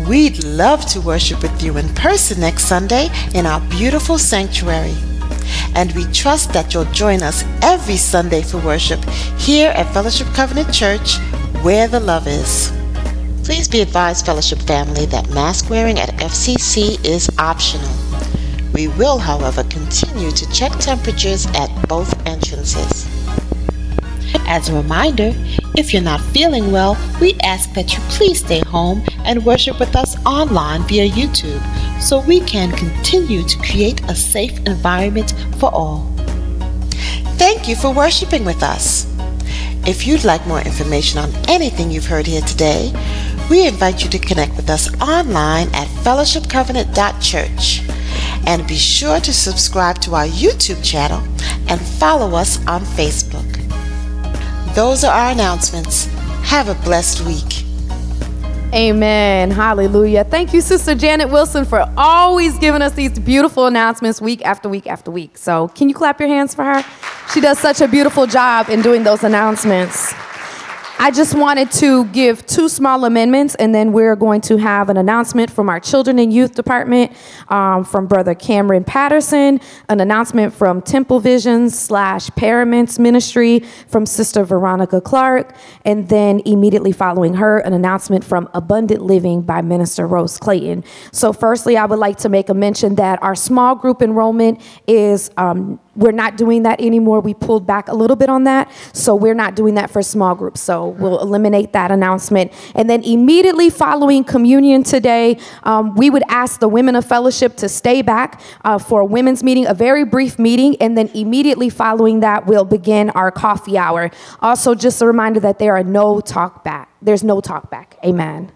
We'd love to worship with you in person next Sunday in our beautiful sanctuary. And we trust that you'll join us every Sunday for worship here at Fellowship Covenant Church, where the love is. Please be advised, Fellowship family, that mask wearing at FCC is optional. We will, however, continue to check temperatures at both entrances. As a reminder, if you're not feeling well, we ask that you please stay home and worship with us online via YouTube so we can continue to create a safe environment for all. Thank you for worshiping with us. If you'd like more information on anything you've heard here today, we invite you to connect with us online at fellowshipcovenant.church. And be sure to subscribe to our YouTube channel and follow us on Facebook. Those are our announcements. Have a blessed week. Amen. Hallelujah. Thank you, Sister Janet Wilson, for always giving us these beautiful announcements week after week after week. So, can you clap your hands for her? She does such a beautiful job in doing those announcements. I just wanted to give two small amendments, and then we're going to have an announcement from our Children and Youth Department um, from Brother Cameron Patterson, an announcement from Temple Visions slash Paraments Ministry from Sister Veronica Clark, and then immediately following her, an announcement from Abundant Living by Minister Rose Clayton. So, firstly, I would like to make a mention that our small group enrollment is um, we're not doing that anymore. We pulled back a little bit on that. So we're not doing that for small groups. So we'll eliminate that announcement. And then immediately following communion today, um, we would ask the women of fellowship to stay back uh, for a women's meeting, a very brief meeting. And then immediately following that, we'll begin our coffee hour. Also, just a reminder that there are no talk back. There's no talk back. Amen.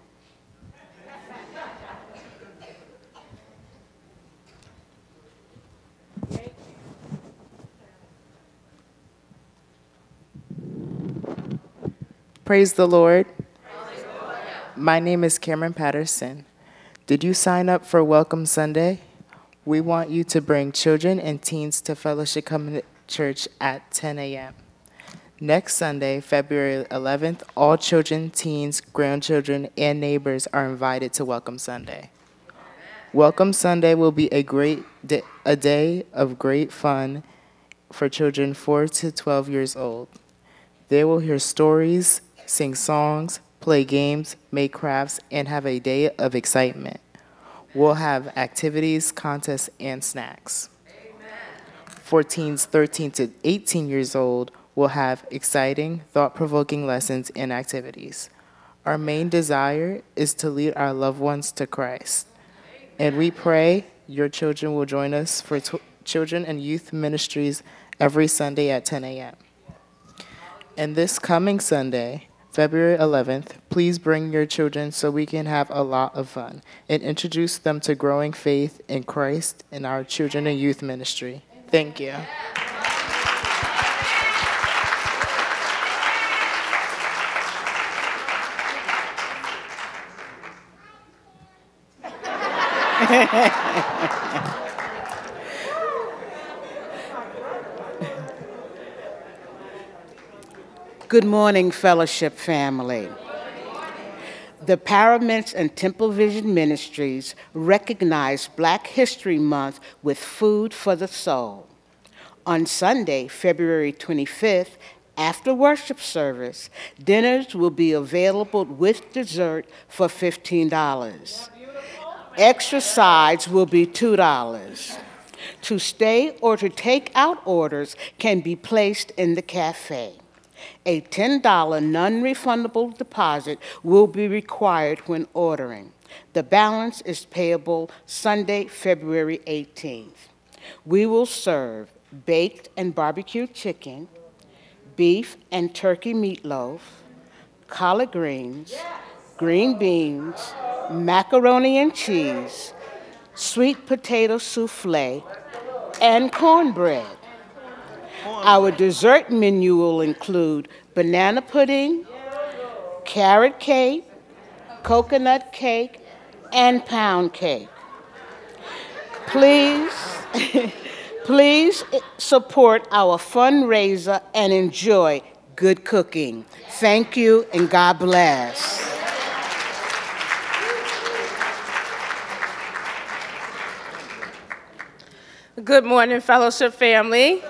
Praise the Lord. My name is Cameron Patterson. Did you sign up for Welcome Sunday? We want you to bring children and teens to Fellowship Covenant Church at 10 a.m. Next Sunday, February 11th, all children, teens, grandchildren, and neighbors are invited to Welcome Sunday. Welcome Sunday will be a great day, a day of great fun for children 4 to 12 years old. They will hear stories, sing songs, play games, make crafts, and have a day of excitement. We'll have activities, contests, and snacks. For teens 13 to 18 years old, we'll have exciting, thought provoking lessons and activities. Our main desire is to lead our loved ones to Christ. And we pray your children will join us for children and youth ministries every Sunday at 10 a.m. And this coming Sunday, February 11th, please bring your children so we can have a lot of fun and introduce them to growing faith in Christ in our children and youth ministry. Thank you. Good morning, fellowship family. The Paraments and Temple Vision Ministries recognize Black History Month with Food for the Soul. On Sunday, February 25th After worship service, dinners will be available with dessert for $15. Extra sides will be $2. To stay or to take out orders can be placed in the cafe. A $10 non-refundable deposit will be required when ordering. The balance is payable Sunday, February 18th. We will serve baked and barbecued chicken, beef and turkey meatloaf, collard greens, green beans, macaroni and cheese, sweet potato souffle, and cornbread. Our dessert menu will include banana pudding, carrot cake, coconut cake, and pound cake. Please, please support our fundraiser and enjoy good cooking. Thank you and God bless. Good morning, fellowship family.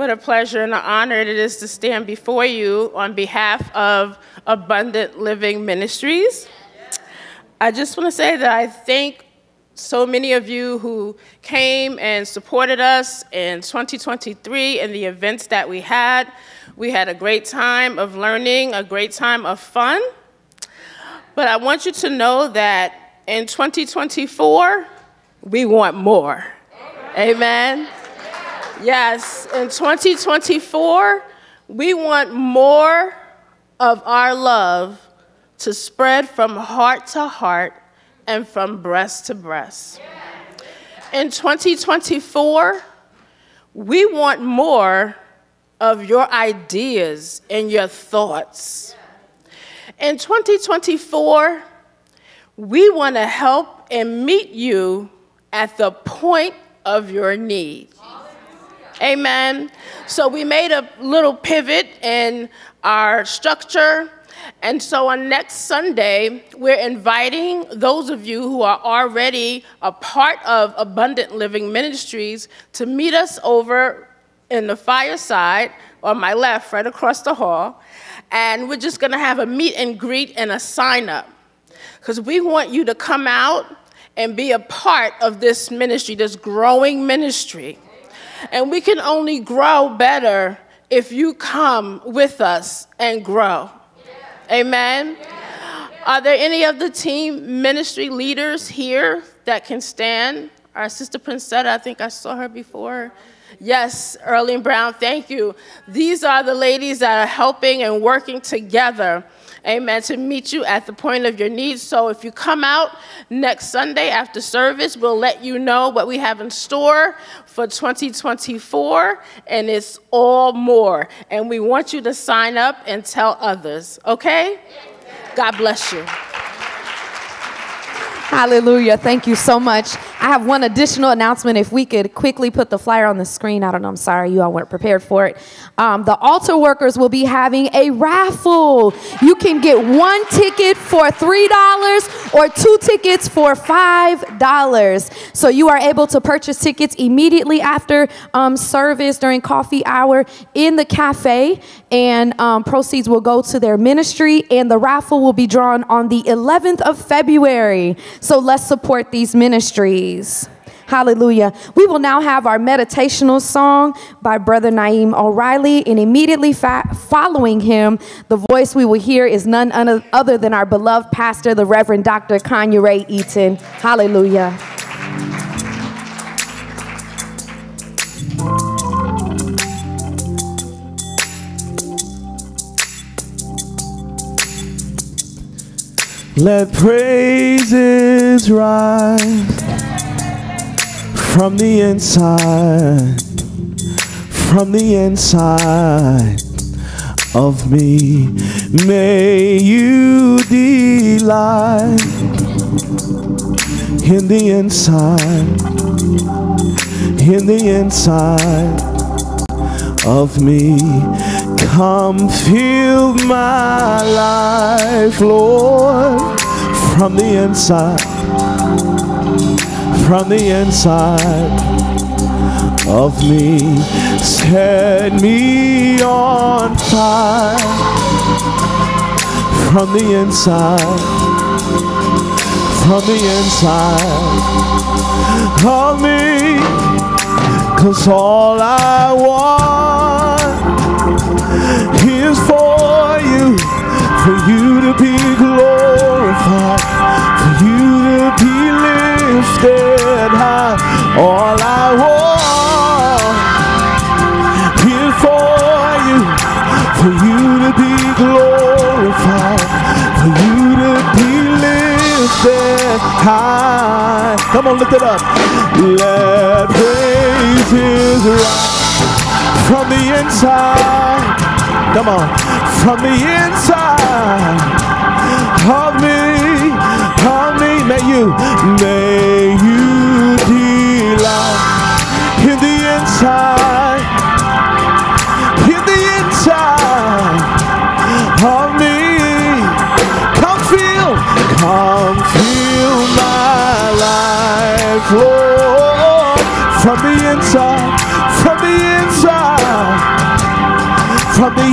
What a pleasure and an honor it is to stand before you on behalf of Abundant Living Ministries. I just want to say that I thank so many of you who came and supported us in 2023 and the events that we had. We had a great time of learning, a great time of fun. But I want you to know that in 2024, we want more. Amen. Yes, in 2024, we want more of our love to spread from heart to heart and from breast to breast. In 2024, we want more of your ideas and your thoughts. In 2024, we want to help and meet you at the point of your need. Amen. So we made a little pivot in our structure. And so on next Sunday, we're inviting those of you who are already a part of Abundant Living Ministries to meet us over in the fireside on my left, right across the hall. And we're just going to have a meet and greet and a sign up. Because we want you to come out and be a part of this ministry, this growing ministry. And we can only grow better if you come with us and grow. Amen. Are there any of the team ministry leaders here that can stand? Our sister Princetta, I think I saw her before. Yes, Earlene Brown, thank you. These are the ladies that are helping and working together amen, to meet you at the point of your needs. So if you come out next Sunday after service, we'll let you know what we have in store for 2024, and it's all more. And we want you to sign up and tell others, okay? God bless you. Hallelujah. Thank you so much. I have one additional announcement. If we could quickly put the flyer on the screen. I don't know. I'm sorry. You all weren't prepared for it. Um, the altar workers will be having a raffle. You can get one ticket for $3 or two tickets for $5. So you are able to purchase tickets immediately after um, service during coffee hour in the cafe. And um, proceeds will go to their ministry. And the raffle will be drawn on the 11th of February. So let's support these ministries. Hallelujah. We will now have our meditational song by Brother Naeem O'Reilly, and immediately following him, the voice we will hear is none other than our beloved pastor, the Reverend Dr. Kanye Ray Eaton. Hallelujah. Let praises rise from the inside, from the inside of me. May you delight in the inside, in the inside of me. Come fill my life, Lord, from the inside, from the inside of me. Set me on fire from the inside, from the inside of me. Cause all I want is for you, for you to be glorified, lifted high. All I want is for you, for you to be glorified, for you to be lifted high. Come on, lift it up. Let praises rise from the inside. Come on, from the inside of me, of me. May you, may Lord, from the inside, from the inside, from the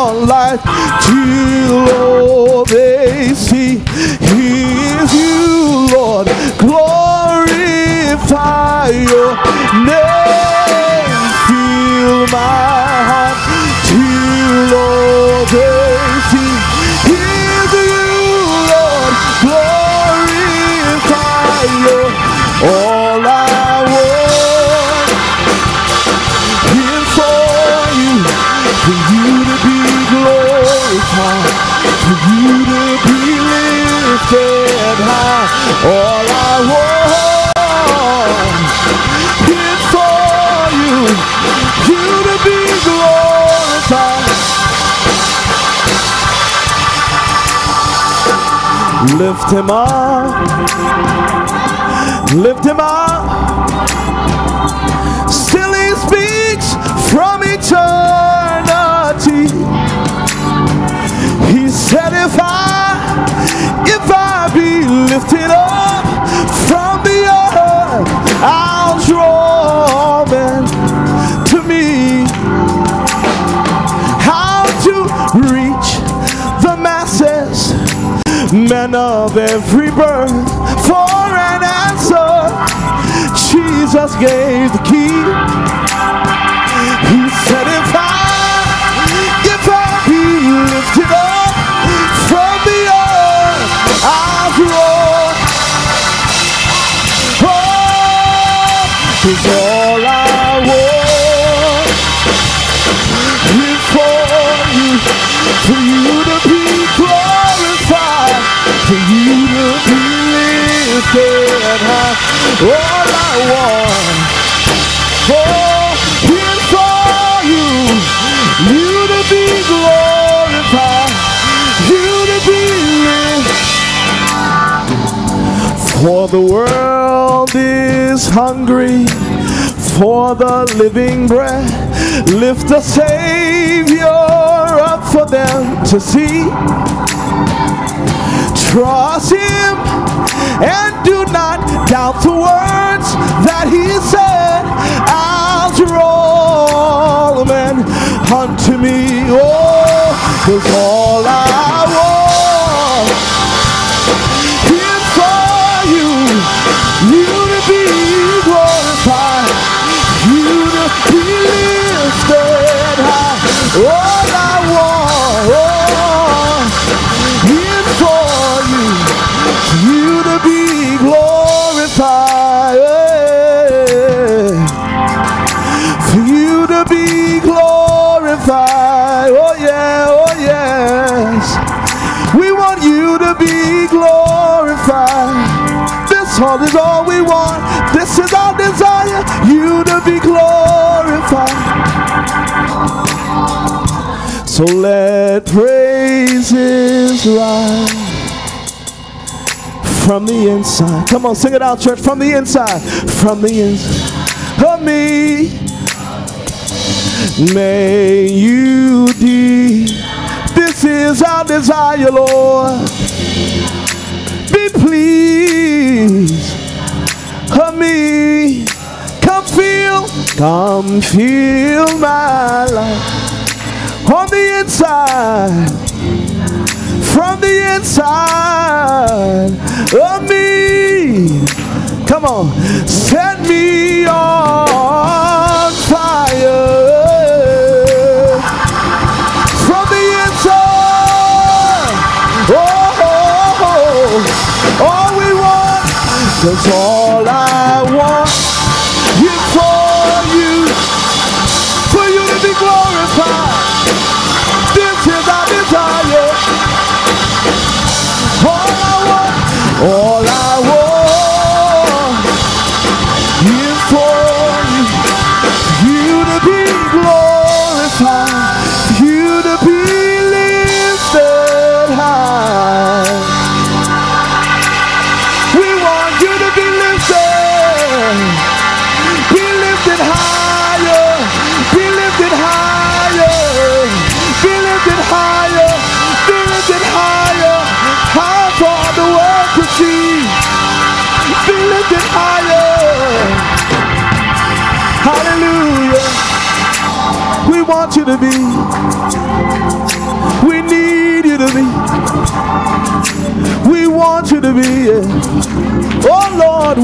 on, life till all they see is you, Lord. Glorify your name. Fill my heart till all they All I want is for you, you to be glorified. Lift him up, lift him up. Of every birth, for an answer. Jesus gave the key. He said, if I, if I be lifted up from the earth, I'll draw. Oh, lifted high. All I want, oh, is for you, you to be glorified, you to be lifted. For the world is hungry for the living bread. Lift the Savior up for them to see. Trust Him and do not doubt the words that he said. After all men unto me, oh, was all I want. Heart is all we want. This is our desire. You to be glorified. So let praises rise from the inside. Come on, sing it out, church. From the inside. From the inside of me. May you be. This is our desire, Lord. Be pleased of me. Come feel, come feel my life on the inside. From the inside. Of me. Come on, set me on fire cause all I want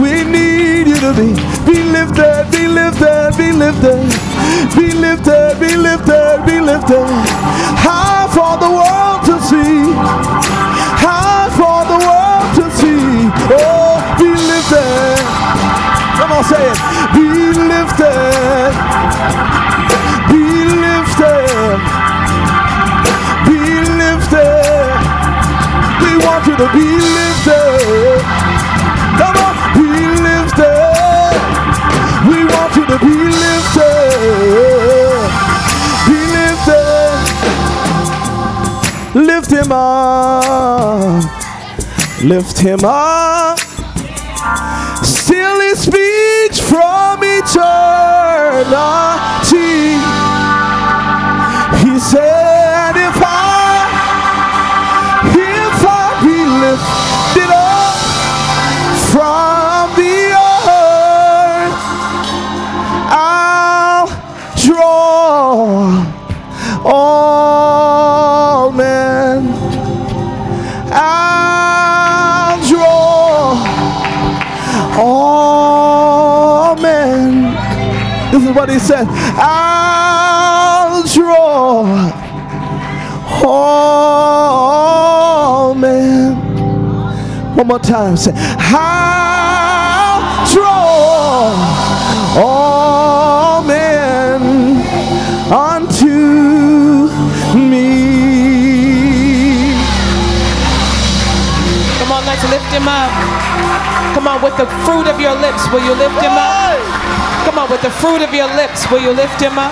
we need you to be. Be lifted, be lifted, be lifted. Be lifted, be lifted, be lifted. High for the world to see. High for the world to see. Oh, be lifted. Come on, say it. Be lifted. Be lifted. Be lifted. We want you to be lifted. Be lifted. Be lifted. Lift him up. Lift him up. Still he speaks from This is what he said. I'll draw all men. One more time. Say, I'll draw all men unto me. Come on, let's lift him up. Come on, with the fruit of your lips, will you lift him up? Come on, with the fruit of your lips, will you lift him up?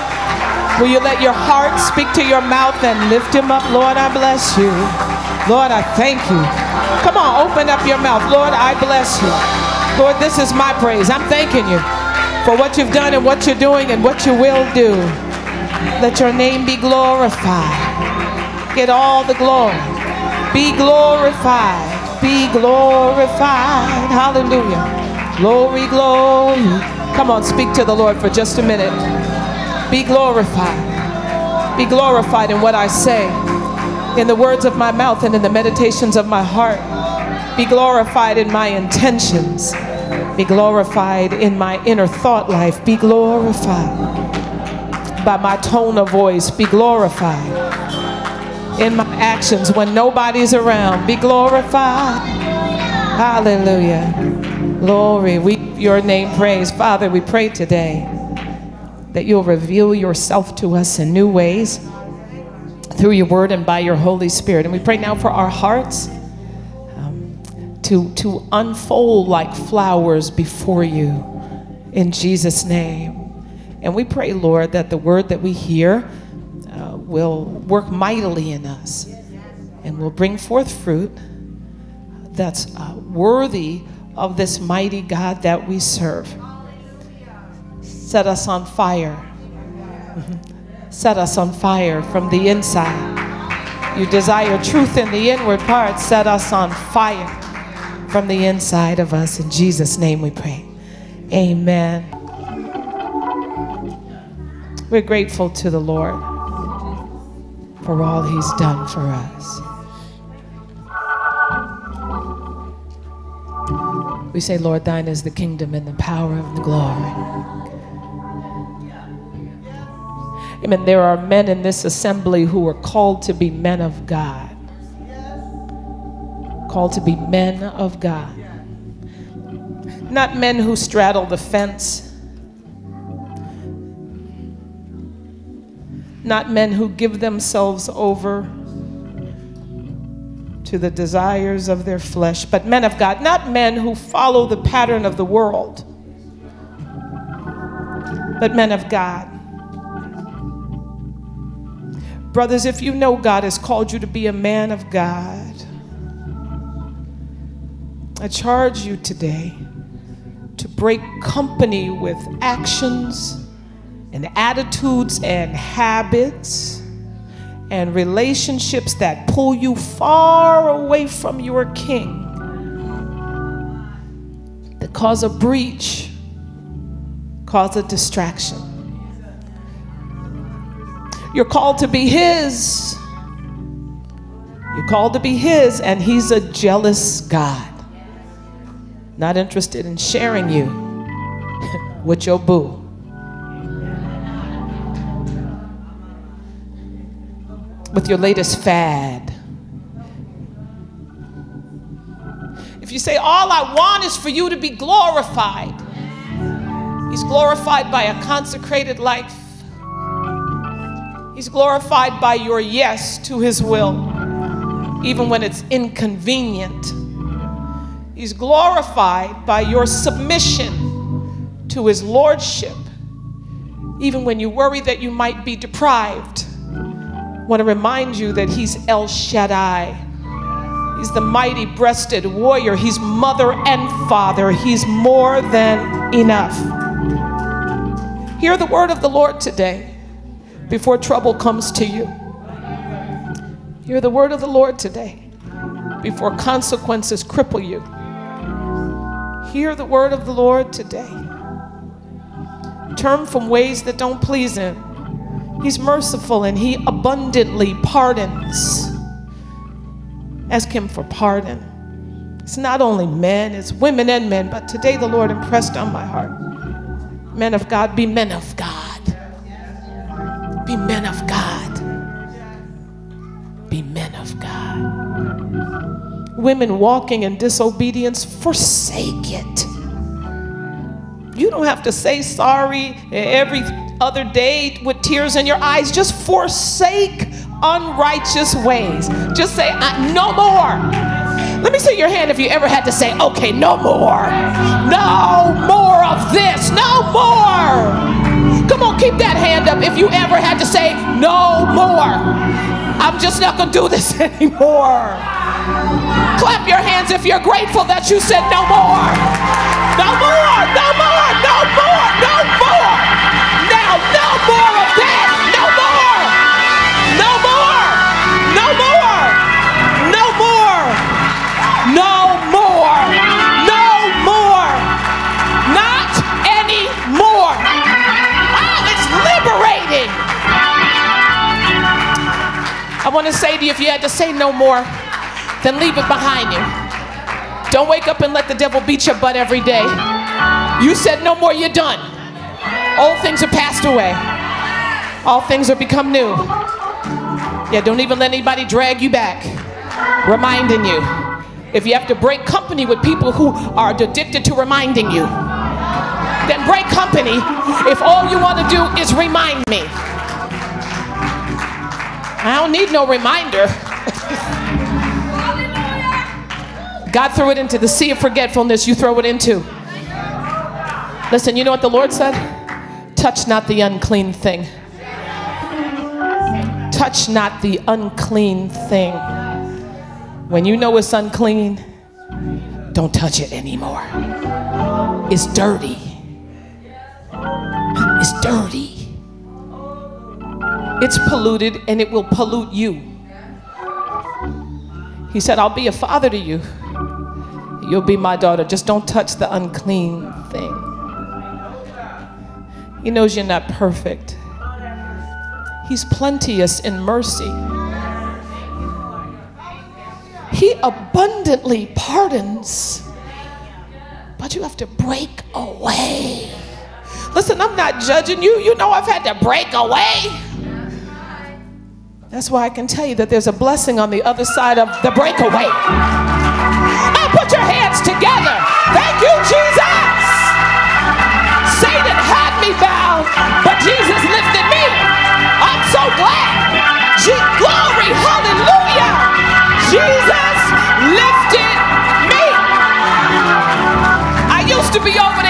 Will you let your heart speak to your mouth and lift him up? Lord, I bless you. Lord, I thank you. Come on, open up your mouth. Lord, I bless you. Lord, this is my praise. I'm thanking you for what you've done and what you're doing and what you will do. Let your name be glorified. Get all the glory. Be glorified. Be glorified. Hallelujah. Glory, glory. Come on, speak to the Lord for just a minute. Be glorified. Be glorified in what I say, in the words of my mouth and in the meditations of my heart. Be glorified in my intentions. Be glorified in my inner thought life. Be glorified by my tone of voice. Be glorified in my actions when nobody's around. Be glorified. Hallelujah. Glory. We give your name praise. Father, we pray today that you'll reveal yourself to us in new ways through your word and by your Holy Spirit. And we pray now for our hearts um, to, to unfold like flowers before you in Jesus' name. And we pray, Lord, that the word that we hear uh, will work mightily in us and will bring forth fruit that's uh, worthy of this mighty God that we serve. Set us on fire. Set us on fire from the inside. You desire truth in the inward part. Set us on fire from the inside of us. In Jesus' name we pray. Amen. We're grateful to the Lord for all He's done for us. We say, Lord, thine is the kingdom and the power and the glory. Amen. There are men in this assembly who are called to be men of God. Called to be men of God. Not men who straddle the fence. Not men who give themselves over to the desires of their flesh, but men of God, not men who follow the pattern of the world, but men of God. Brothers, if you know God has called you to be a man of God, I charge you today to break company with actions and attitudes and habits and relationships that pull you far away from your king, that cause a breach, cause a distraction. You're called to be his. You're called to be his, and he's a jealous God. Not interested in sharing you with your boo. With your latest fad. If you say, All I want is for you to be glorified, He's glorified by a consecrated life. He's glorified by your yes to His will, even when it's inconvenient. He's glorified by your submission to His Lordship, even when you worry that you might be deprived want to remind you that He's El Shaddai. He's the mighty breasted warrior. He's mother and father. He's more than enough. Hear the word of the Lord today before trouble comes to you. Hear the word of the Lord today before consequences cripple you. Hear the word of the Lord today. Turn from ways that don't please Him He's merciful and He abundantly pardons. Ask Him for pardon. It's not only men, it's women and men, but today the Lord impressed on my heart. Men of God, be men of God. Be men of God. Be men of God. Women walking in disobedience, forsake it. You don't have to say sorry every other day with tears in your eyes. Just forsake unrighteous ways. Just say, no more. Let me see your hand if you ever had to say, okay, no more. No more of this. No more. Come on, keep that hand up if you ever had to say, no more. I'm just not going to do this anymore. Clap your hands if you're grateful that you said no more. No more, no more, no more, want to say to you if you had to say no more, then leave it behind you. Don't wake up and let the devil beat your butt every day. You said no more, you're done. Old things are passed away. All things are become new. Yeah, don't even let anybody drag you back. Reminding you. If you have to break company with people who are addicted to reminding you, then break company if all you want to do is remind me. I don't need no reminder. God threw it into the sea of forgetfulness, you throw it into. Listen, you know what the Lord said? Touch not the unclean thing. Touch not the unclean thing. When you know it's unclean, don't touch it anymore. It's dirty. It's dirty. It's polluted and it will pollute you. He said, I'll be a father to you. You'll be my daughter. Just don't touch the unclean thing. He knows you're not perfect. He's plenteous in mercy. He abundantly pardons, but you have to break away. Listen, I'm not judging you. You know I've had to break away. That's why I can tell you that there's a blessing on the other side of the breakaway. Now put your hands together. Thank you, Jesus. Satan had me bound, but Jesus lifted me. I'm so glad. Je- glory, hallelujah. Jesus lifted me. I used to be over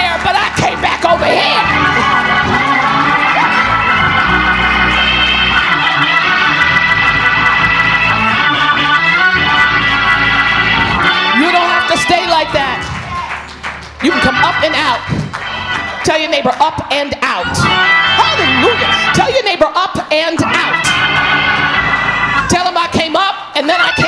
You can come up and out. Tell your neighbor up and out. Hallelujah. Tell your neighbor up and out. Tell him I came up and then I came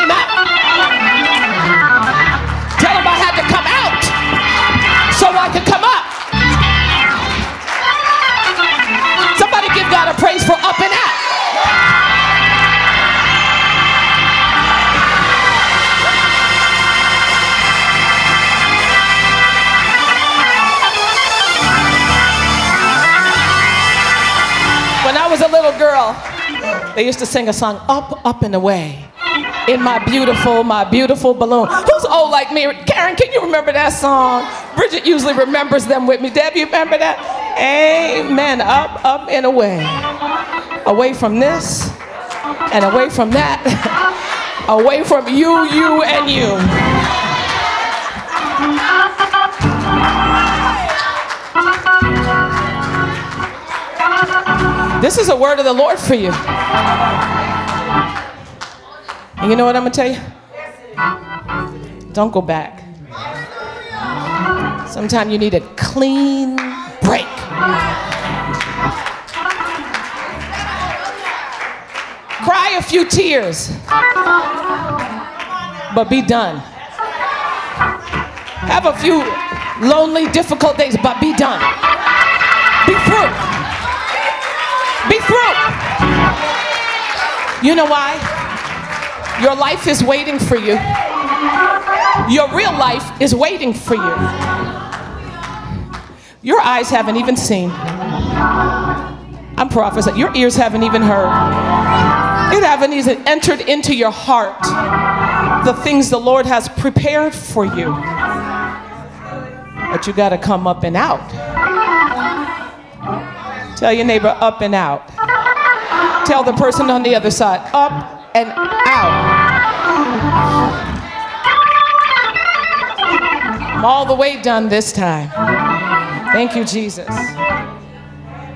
they used to sing a song, Up, Up and Away. In my beautiful, my beautiful balloon. Who's old like me? Karen, can you remember that song? Bridget usually remembers them with me. Deb, you remember that? Amen. Up, up and away. Away from this and away from that. away from you, you, and you. This is a word of the Lord for you. And you know what I'm going to tell you? Don't go back. Sometimes you need a clean break. Cry a few tears, but be done. Have a few lonely, difficult days, but be done. Be through. Be through. You know why? Your life is waiting for you. Your real life is waiting for you. Your eyes haven't even seen. I'm prophesying. Your ears haven't even heard. It haven't even entered into your heart the things the Lord has prepared for you. But you got to come up and out. Tell your neighbor up and out. Tell the person on the other side up and out. I'm all the way done this time. Thank you, Jesus.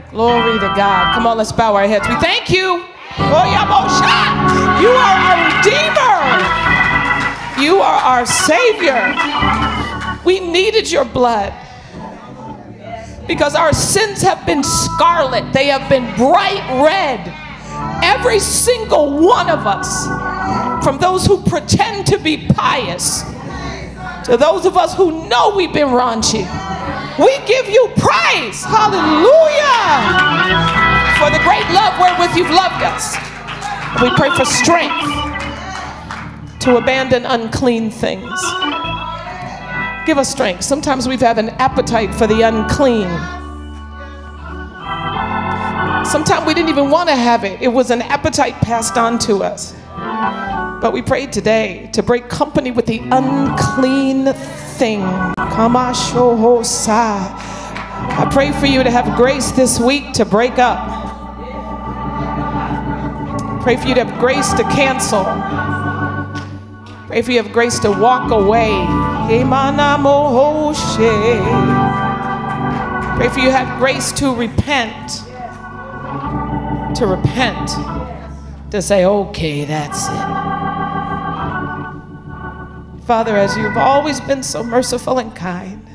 Glory to God. Come on, let's bow our heads. We thank you. Oh, Yabosha. You are our Redeemer. You are our Savior. We needed your blood because our sins have been scarlet, they have been bright red. Every single one of us, from those who pretend to be pious to those of us who know we've been raunchy, we give you praise. Hallelujah. For the great love wherewith you've loved us. We pray for strength to abandon unclean things. Give us strength. Sometimes we've had an appetite for the unclean. Sometimes we didn't even want to have it, it was an appetite passed on to us. But we prayed today to break company with the unclean thing. I pray for you to have grace this week to break up. Pray for you to have grace to cancel. Pray for you to have grace to walk away. Pray for you to have grace to repent. To repent. To say, okay, that's it. Father, as you've always been so merciful and kind,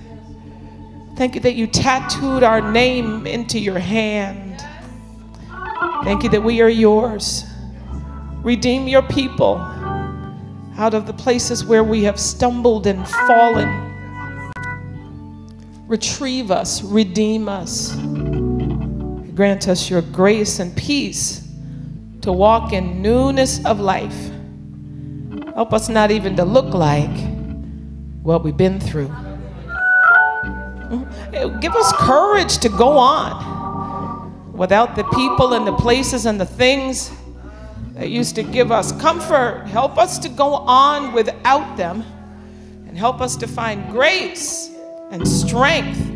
thank you that you tattooed our name into your hand. Thank you that we are yours. Redeem your people out of the places where we have stumbled and fallen. Retrieve us, redeem us. Grant us your grace and peace to walk in newness of life. Help us not even to look like what we've been through. Mm-hmm. Give us courage to go on without the people and the places and the things that used to give us comfort. Help us to go on without them and help us to find grace and strength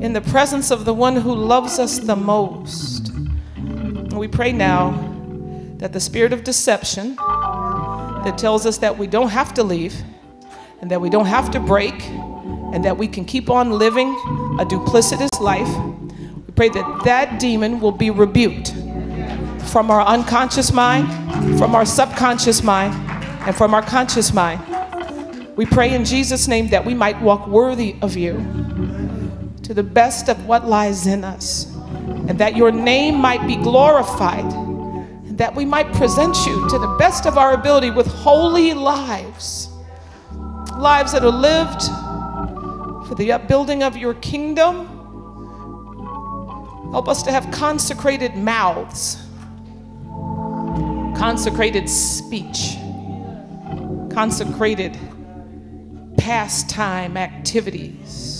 in the presence of the one who loves us the most. we pray now that the spirit of deception that tells us that we don't have to leave and that we don't have to break and that we can keep on living a duplicitous life, we pray that that demon will be rebuked from our unconscious mind, from our subconscious mind, and from our conscious mind. We pray in Jesus' name that we might walk worthy of you to the best of what lies in us, and that your name might be glorified, and that we might present you to the best of our ability with holy lives, lives that are lived for the upbuilding of your kingdom. Help us to have consecrated mouths consecrated speech, consecrated pastime activities.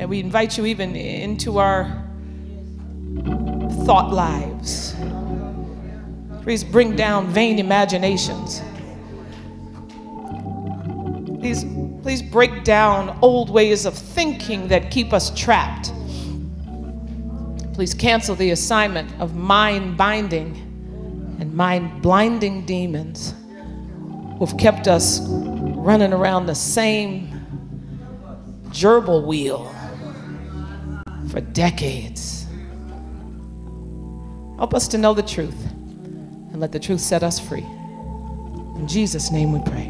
And we invite you even into our thought lives. Please bring down vain imaginations. Please, please break down old ways of thinking that keep us trapped. Please cancel the assignment of mind binding and mind blinding demons who've kept us running around the same gerbil wheel for decades. Help us to know the truth and let the truth set us free. In Jesus' name we pray.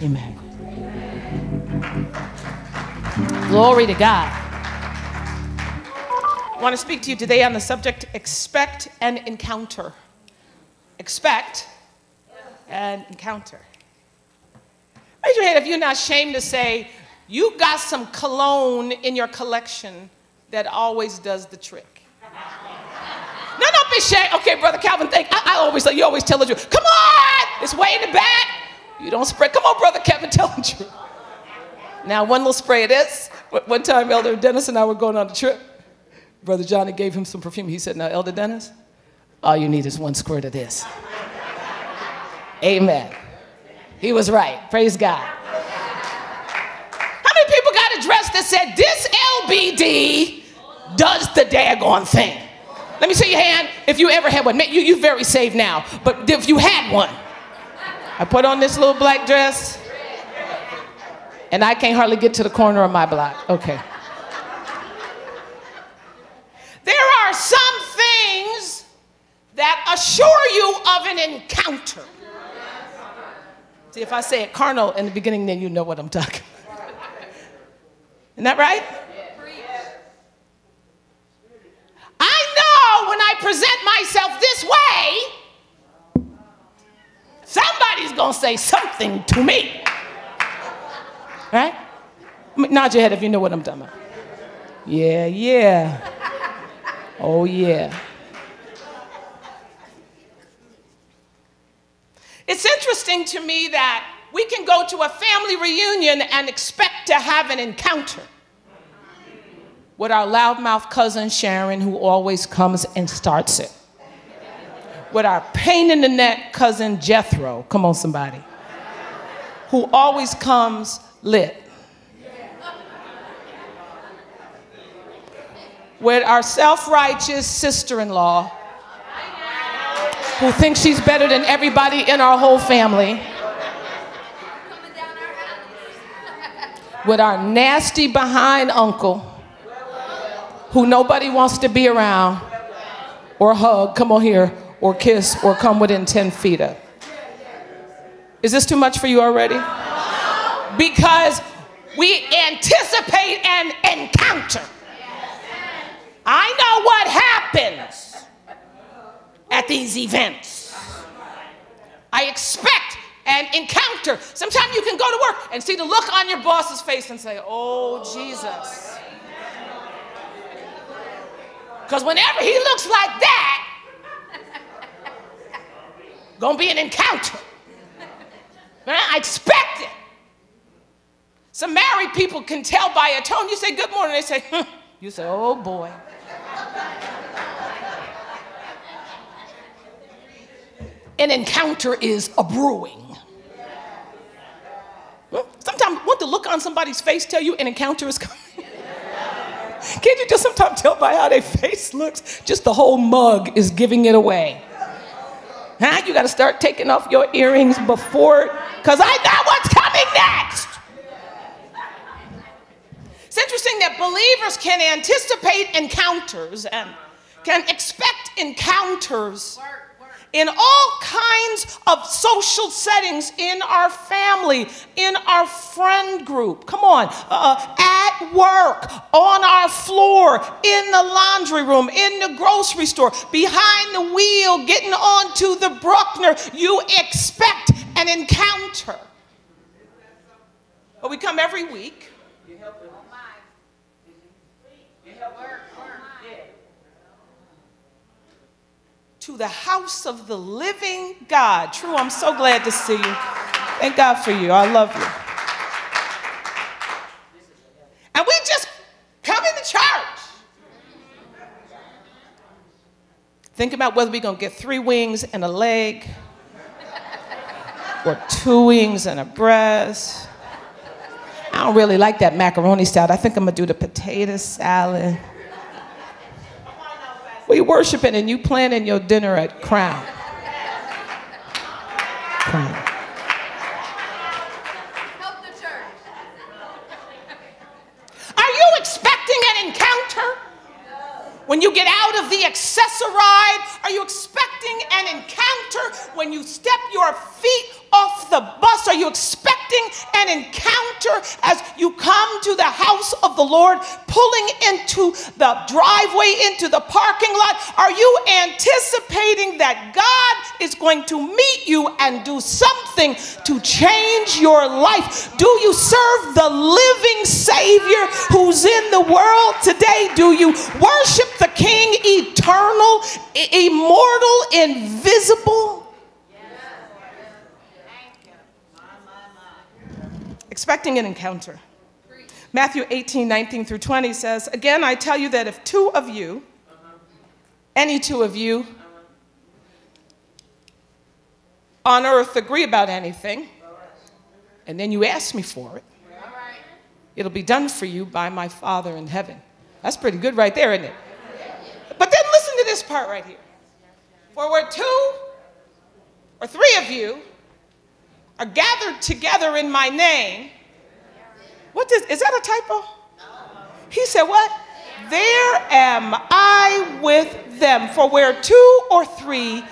Amen. Glory to God. I want to speak to you today on the subject expect and encounter. Expect and encounter. Raise your hand if you're not ashamed to say, you got some cologne in your collection that always does the trick. no, don't be ashamed. Okay, Brother Calvin, think. I, I always, say you always tell the truth. Come on, it's way in the back. You don't spread. Come on, Brother Kevin, tell the truth. Now, one little spray it is. One time, Elder Dennis and I were going on a trip. Brother Johnny gave him some perfume. He said, Now, Elder Dennis, all you need is one squirt of this. Amen. He was right. Praise God. How many people got a dress that said, This LBD does the daggone thing? Let me see your hand if you ever had one. You, you're very saved now, but if you had one, I put on this little black dress, and I can't hardly get to the corner of my block. Okay. There are some things that assure you of an encounter. See, if I say it carnal in the beginning, then you know what I'm talking about. Isn't that right? I know when I present myself this way, somebody's going to say something to me. Right? Nod your head if you know what I'm talking about. Yeah, yeah. Oh, yeah. It's interesting to me that we can go to a family reunion and expect to have an encounter with our loudmouth cousin Sharon, who always comes and starts it. With our pain in the neck cousin Jethro, come on, somebody, who always comes lit. with our self righteous sister in law who thinks she's better than everybody in our whole family. With our nasty behind uncle who nobody wants to be around or hug, come on here, or kiss, or come within 10 feet of. Is this too much for you already? Because we anticipate an encounter. I know what happens at these events. I expect an encounter. Sometimes you can go to work and see the look on your boss's face and say, Oh, Jesus. Because whenever he looks like that, gonna be an encounter. Man, I expect it. Some married people can tell by a tone. You say good morning, they say, hmm. You say, oh boy. An encounter is a brewing. Sometimes, want the look on somebody's face tell you an encounter is coming? Can't you just sometimes tell by how their face looks? Just the whole mug is giving it away. Huh? You got to start taking off your earrings before, because I know what's coming next. It's interesting that believers can anticipate encounters and can expect encounters in all kinds of social settings in our family, in our friend group. Come on, uh, at work, on our floor, in the laundry room, in the grocery store, behind the wheel, getting onto the Bruckner. You expect an encounter. But we come every week. To the house of the living God. True, I'm so glad to see you. Thank God for you. I love you. And we just come into church. Think about whether we're going to get three wings and a leg, or two wings and a breast. I don't really like that macaroni salad. I think I'm going to do the potato salad. We worshiping and you planning your dinner at Crown. Crown. Are you expecting an encounter? When you get out of the Access-A-Ride, are you expecting an encounter when you step your feet off the bus? Are you expecting an encounter as you come to the house of the Lord, pulling into the driveway, into the parking lot? Are you anticipating that God is going to meet you and do something to change your life? Do you serve the living Savior who's in the world today? Do you worship the King eternal, immortal, invisible? Expecting an encounter. Matthew 18, 19 through 20 says, Again, I tell you that if two of you, any two of you, on earth agree about anything, and then you ask me for it, it'll be done for you by my Father in heaven. That's pretty good right there, isn't it? But then listen to this part right here. For where two or three of you are gathered together in my name. What does, is that a typo? He said, What? There am I with them. For where two or three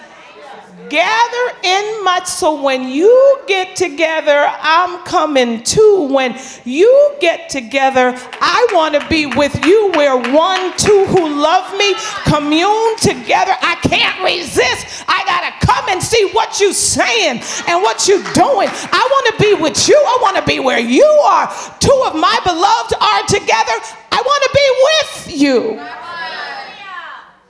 gather in much. So when you get together i'm coming too. When you get together i want to be with you. Where one two who love me. Commune together. I can't resist. I gotta come and see what you're saying and what you're doing. I want to be with you. I want to be where you are. Two of my beloved are together. I want to be with you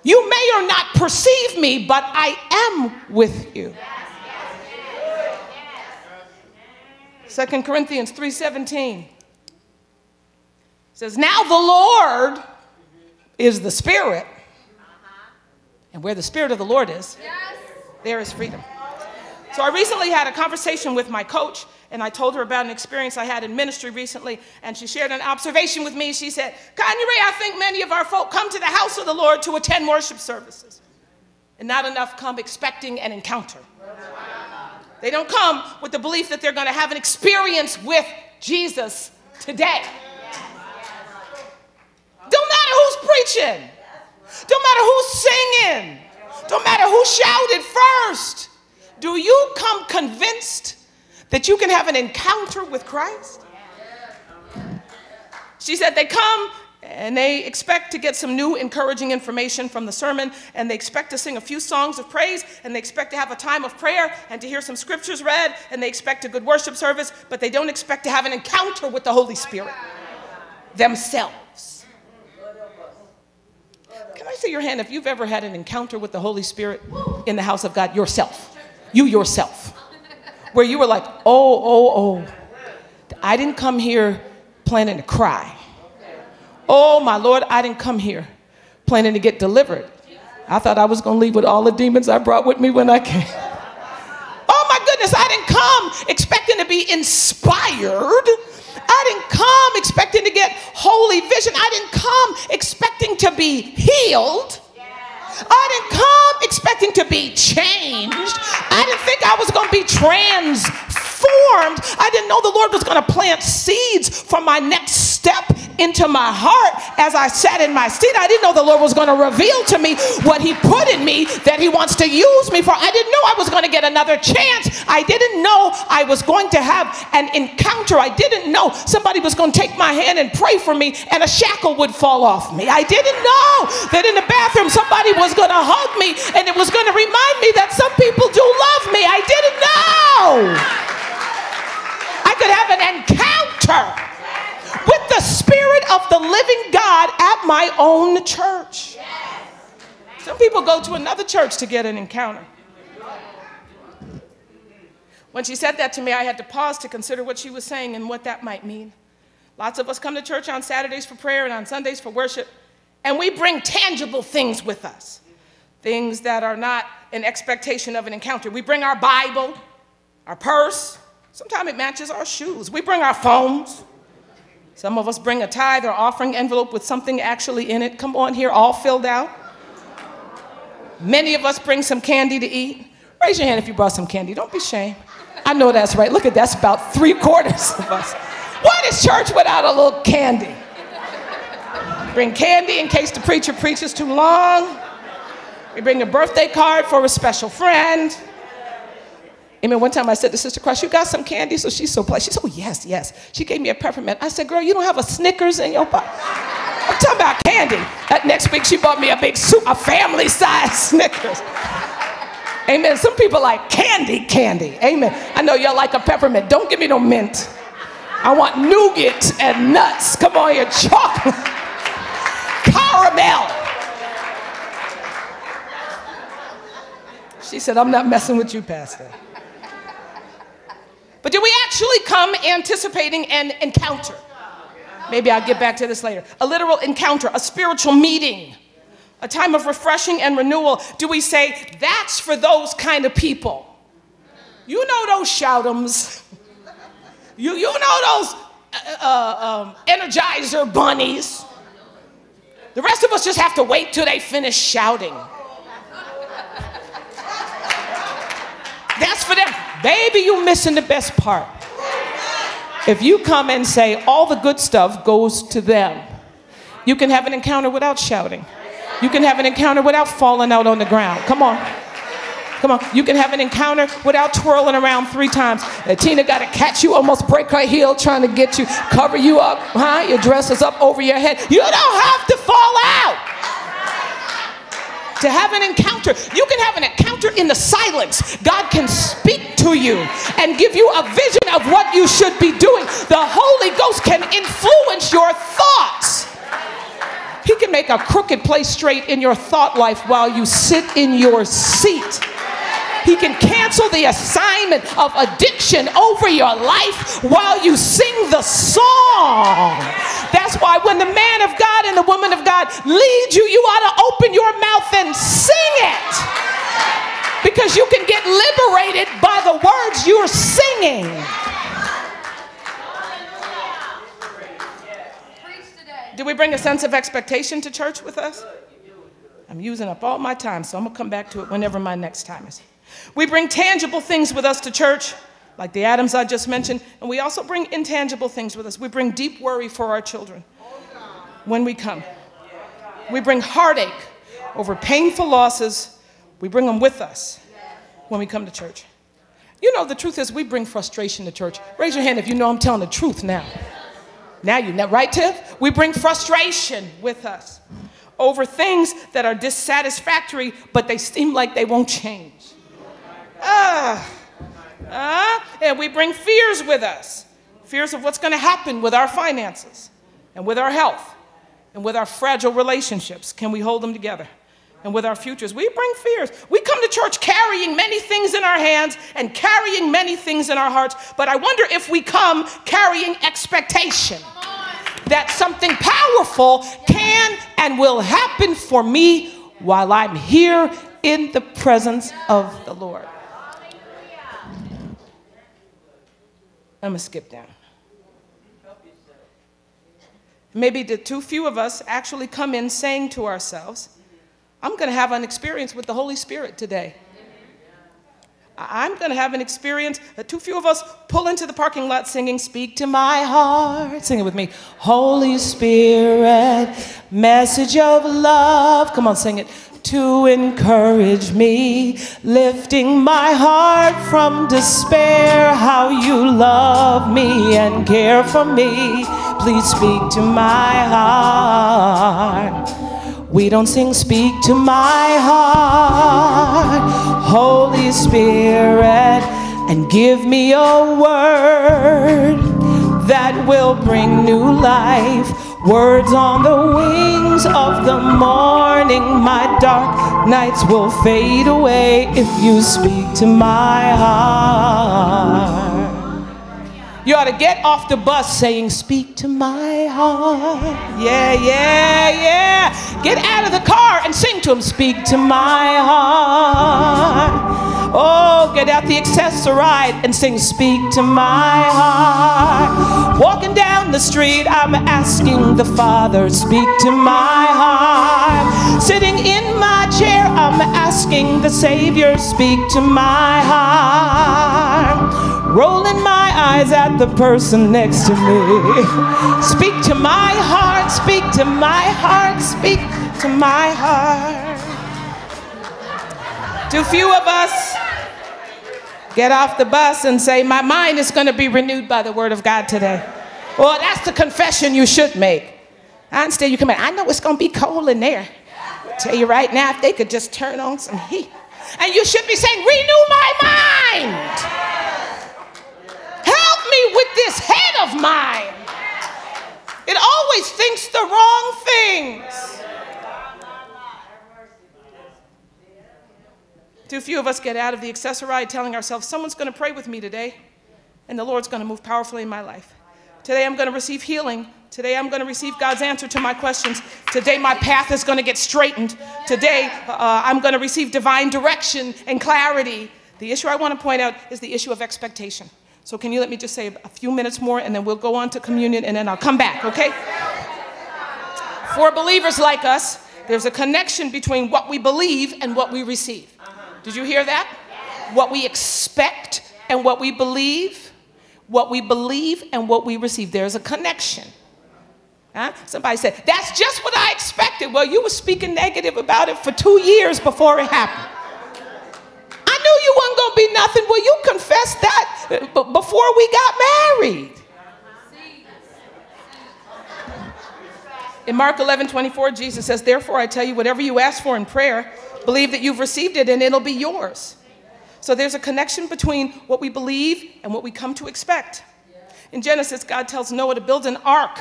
you may or not perceive me, but I am with you. Second Corinthians 3:17 says, "Now the Lord is the Spirit, and where the Spirit of the Lord is, there is freedom." So I recently had a conversation with my coach, and I told her about an experience I had in ministry recently, and she shared an observation with me. She said, Kanye Ray, I think many of our folk come to the house of the Lord to attend worship services, and not enough come expecting an encounter. They don't come with the belief that they're going to have an experience with Jesus today. Don't matter who's preaching, don't matter who's singing, don't matter who shouted first. Do you come convinced that you can have an encounter with Christ? She said they come and they expect to get some new encouraging information from the sermon and they expect to sing a few songs of praise and they expect to have a time of prayer and to hear some scriptures read and they expect a good worship service but they don't expect to have an encounter with the holy spirit themselves. Can i see your hand? If you've ever had an encounter with the holy spirit in the house of god yourself. You yourself, where you were like, oh, oh, oh, I didn't come here planning to cry. Oh, my Lord, I didn't come here planning to get delivered. I thought I was going to leave with all the demons I brought with me when I came. Oh, my goodness, I didn't come expecting to be inspired. I didn't come expecting to get holy vision. I didn't come expecting to be healed. I didn't come expecting to be changed. I didn't think I was going to be transformed. I didn't know the Lord was going to plant seeds for my next step into my heart as I sat in my seat. I didn't know the Lord was going to reveal to me what He put in me that He wants to use me for. I didn't know I was going to get another chance. I didn't know I was going to have an encounter. I didn't know somebody was going to take my hand and pray for me and a shackle would fall off me. I didn't know that in the bathroom somebody was going to hug me and it was going to remind me that some people do love me. I didn't know. Could have an encounter with the Spirit of the living God at my own church. Some people go to another church to get an encounter. When she said that to me, I had to pause to consider what she was saying and what that might mean. Lots of us come to church on Saturdays for prayer and on Sundays for worship, and we bring tangible things with us things that are not an expectation of an encounter. We bring our Bible, our purse, sometimes it matches our shoes. We bring our phones, some of us bring a tithe or offering envelope with something actually in it. Come on here, all filled out. Many of us bring some candy to eat. Raise your hand if you brought some candy. Don't be ashamed. I know that's right. Look at that's about three quarters of us. What is church without a little candy? Bring candy in case the preacher preaches too long. We bring a birthday card for a special friend. Amen. One time I said to Sister Cross, You got some candy? So she's so polite. She said, Oh, yes, yes. She gave me a peppermint. I said, Girl, you don't have a Snickers in your pocket. I'm talking about candy. That next week, she bought me a big soup, a family size Snickers. Amen. Some people like candy, candy. Amen. I know y'all like a peppermint. Don't give me no mint. I want nougat and nuts. Come on here, chocolate, caramel. She said, I'm not messing with you, Pastor. But do we actually come anticipating an encounter? Maybe I'll get back to this later. A literal encounter, a spiritual meeting, a time of refreshing and renewal. Do we say, that's for those kind of people? You know those shoutums. You, you know those uh, uh, um, energizer bunnies. The rest of us just have to wait till they finish shouting. That's for them. Baby, you're missing the best part. If you come and say all the good stuff goes to them, you can have an encounter without shouting. You can have an encounter without falling out on the ground. Come on. Come on. You can have an encounter without twirling around three times. Uh, Tina got to catch you, almost break her heel trying to get you, cover you up. Huh? Your dress is up over your head. You don't have to fall out to have an encounter. You can have an encounter in the silence. God can speak to you and give you a vision of what you should be doing. The Holy Ghost can influence your thoughts. He can make a crooked place straight in your thought life while you sit in your seat. He can cancel the assignment of addiction over your life while you sing the song. That's why when the man of God and the woman of God lead you, you ought to open your mouth and sing it. because you can get liberated by the words you're singing. Do we bring a sense of expectation to church with us? I'm using up all my time, so I'm gonna come back to it whenever my next time is. We bring tangible things with us to church, like the atoms I just mentioned, and we also bring intangible things with us. We bring deep worry for our children when we come. We bring heartache over painful losses. We bring them with us when we come to church. You know, the truth is, we bring frustration to church. Raise your hand if you know I'm telling the truth now. Now you know, right, Tiff? We bring frustration with us over things that are dissatisfactory, but they seem like they won't change. Ah, ah, and we bring fears with us fears of what's going to happen with our finances and with our health and with our fragile relationships. Can we hold them together? And with our futures, we bring fears. We come to church carrying many things in our hands and carrying many things in our hearts, but I wonder if we come carrying expectation that something powerful can and will happen for me while I'm here in the presence of the Lord. I'm going to skip down. Maybe the too few of us actually come in saying to ourselves, I'm going to have an experience with the Holy Spirit today. I'm going to have an experience. Uh, too few of us pull into the parking lot singing, Speak to my heart. Sing it with me. Holy Spirit, message of love. Come on, sing it. To encourage me, lifting my heart from despair. How you love me and care for me. Please speak to my heart. We don't sing, speak to my heart, Holy Spirit, and give me a word that will bring new life. Words on the wings of the morning, my dark nights will fade away if you speak to my heart. You ought to get off the bus saying, Speak to my heart. Yeah, yeah, yeah. Get out of the car and sing to him, Speak to my heart. Oh, get out the Access-A-Ride and sing, Speak to my heart. Walking down the street, I'm asking the Father, Speak to my heart. Asking the Savior, Speak to my heart rolling my eyes at the person next to me. Speak to my heart, speak to my heart, speak to my heart. Too few of us get off the bus and say, My mind is going to be renewed by the word of God today. Well, that's the confession you should make. Instead, you come in, I know it's going to be cold in there. Tell you right now, if they could just turn on some heat. And you should be saying, Renew my mind Help me with this head of mine. It always thinks the wrong things. Too few of us get out of the Access-A-Ride telling ourselves, someone's going to pray with me today, and the Lord's going to move powerfully in my life. Today I'm going to receive healing. Today I'm going to receive God's answer to my questions. Today my path is going to get straightened. Today uh, I'm going to receive divine direction and clarity. The issue I want to point out is the issue of expectation. So can you let me just say a few minutes more and then we'll go on to communion and then I'll come back, okay? For believers like us, there's a connection between what we believe and what we receive. Did you hear that? What we expect and what we believe, what we believe and what we receive. There's a connection. Huh? Somebody said, That's just what I expected. Well, you were speaking negative about it for two years before it happened I knew you wasn't going to be nothing. Well, you confessed that uh, before we got married. In Mark 11, 24, Jesus says, Therefore, I tell you, whatever you ask for in prayer, believe that you've received it and it'll be yours. So there's a connection between what we believe and what we come to expect. In Genesis, God tells Noah to build an ark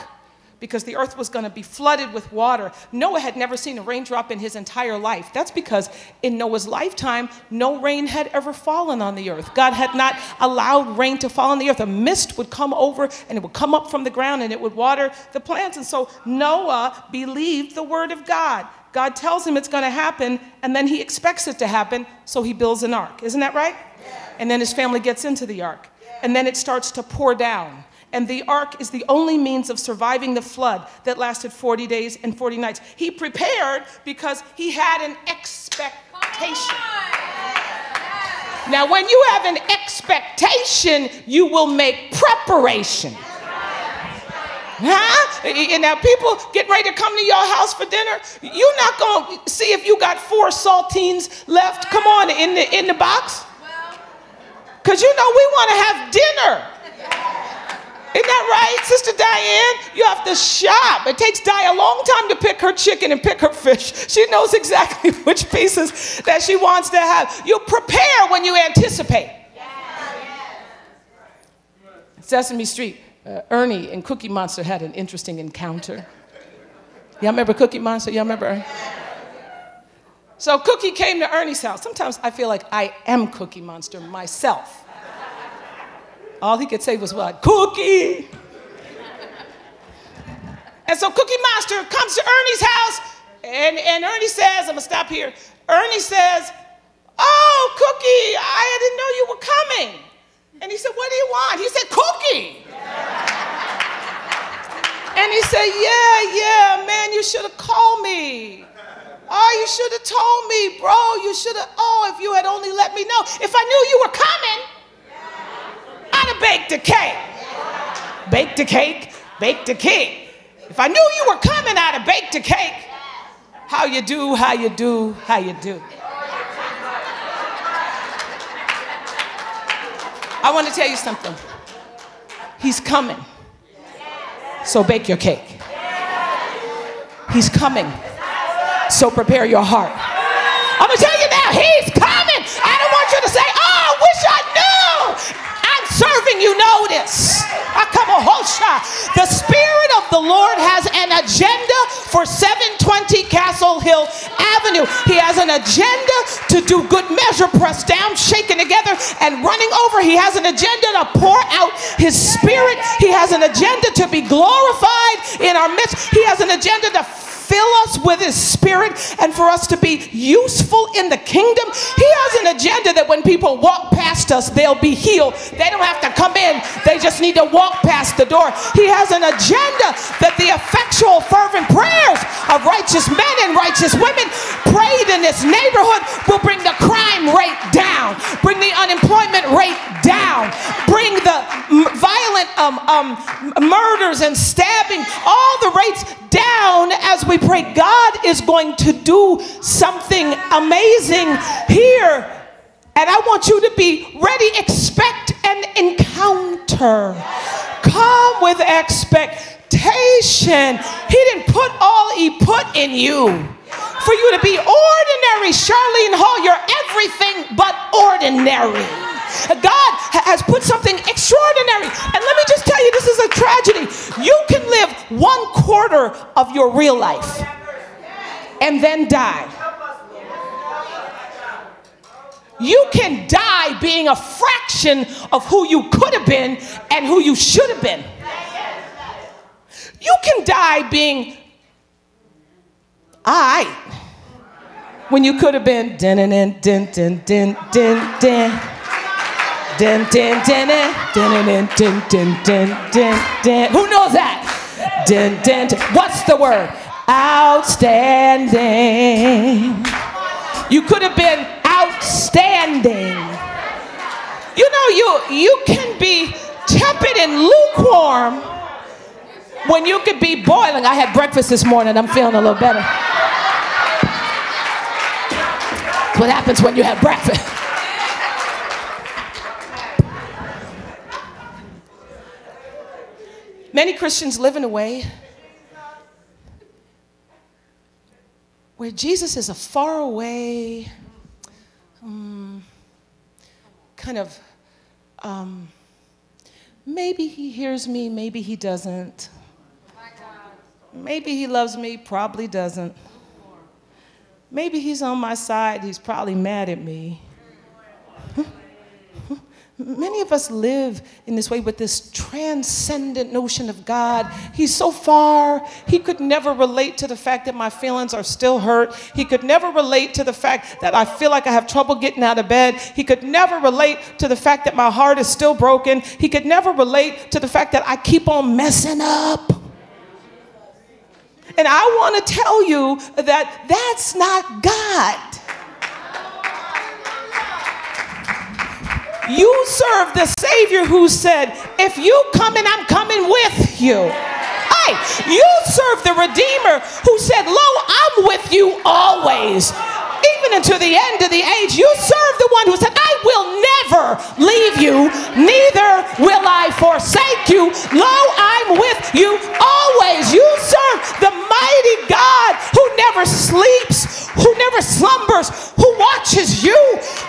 because the earth was going to be flooded with water. Noah had never seen a raindrop in his entire life. That's because in Noah's lifetime, no rain had ever fallen on the earth. God had not allowed rain to fall on the earth. A mist would come over and it would come up from the ground and it would water the plants. And so Noah believed the word of God. God tells him it's going to happen, and then he expects it to happen, so he builds an ark. Isn't that right? And then his family gets into the ark, and then it starts to pour down. And the ark is the only means of surviving the flood that lasted 40 days and 40 nights. He prepared because he had an expectation. Now, when you have an expectation, you will make preparation. Huh? And now people get ready to come to your house for dinner. You're not going to see if you got four saltines left. Come on, in the in the box. Cause you know we want to have dinner. Isn't that right, Sister Diane? You have to shop. It takes Di a long time to pick her chicken and pick her fish. She knows exactly which pieces that she wants to have. You prepare when you anticipate. Sesame Street, uh, Ernie and Cookie Monster had an interesting encounter. Y'all remember Cookie Monster? Y'all remember Ernie? So Cookie came to Ernie's house. Sometimes I feel like I am Cookie Monster myself. All he could say was what? Cookie! And so Cookie Monster comes to Ernie's house, and, and Ernie says, I'm gonna stop here. Ernie says, Oh, Cookie, I didn't know you were coming. And he said, What do you want? He said, Cookie. and he said, Yeah, yeah, man, you should have called me. Oh, you should have told me, bro. You should have, oh, if you had only let me know. If I knew you were coming, I'd have baked a cake. Bake the cake, bake the cake. If I knew you were coming, I'd have baked a cake. How you do, how you do, how you do. I want to tell you something. He's coming. So bake your cake. He's coming. So prepare your heart. I'm going to tell you now, he's coming. I don't want you to say, oh, I wish I knew. I'm serving you notice. The Spirit of the Lord has an agenda for 720 Castle Hill Avenue. He has an agenda to do good measure, pressed down, shaken together, and running over. He has an agenda to pour out His Spirit. He has an agenda to be glorified in our midst. He has an agenda to fill us with his spirit and for us to be useful in the kingdom. He has an agenda that when people walk past us, they'll be healed. They don't have to come in, they just need to walk past the door. He has an agenda that the effectual, fervent prayers of righteous men and righteous women prayed in this neighborhood will bring the crime rate down, bring the unemployment rate down, bring the violent um, um, murders and stabbing, all the rates down as we pray. God is going to do something amazing here. And I want you to be ready, expect an encounter. Come with expectation. He didn't put all he put in you for you to be ordinary. Charlene Hall, you're everything but ordinary. God has put something extraordinary. And let me just tell you, this is a tragedy. You can live one quarter of your real life and then die. You can die being a fraction of who you could have been and who you should have been. You can die being I when you could have been din din din din din din Who knows that? What's the word? Outstanding. You could have been outstanding. You know, you you can be tepid and lukewarm when you could be boiling. I had breakfast this morning. I'm feeling a little better. That's what happens when you have breakfast. Many Christians live in a way where Jesus is a far away, um, kind of, um, maybe he hears me, maybe he doesn't. Maybe he loves me, probably doesn't. Maybe he's on my side, he's probably mad at me. Many of us live in this way with this transcendent notion of God. He's so far, he could never relate to the fact that my feelings are still hurt. He could never relate to the fact that I feel like I have trouble getting out of bed. He could never relate to the fact that my heart is still broken. He could never relate to the fact that I keep on messing up. And I want to tell you that that's not God. You serve the Savior who said, If you come and I'm coming with you. Hey, you serve the Redeemer who said, Lo, I'm with you always even unto the end of the age. You serve the one who said, I will never leave you, neither will I forsake you. Lo, I'm with you always. You serve the mighty God who never sleeps, who never slumbers, who watches you,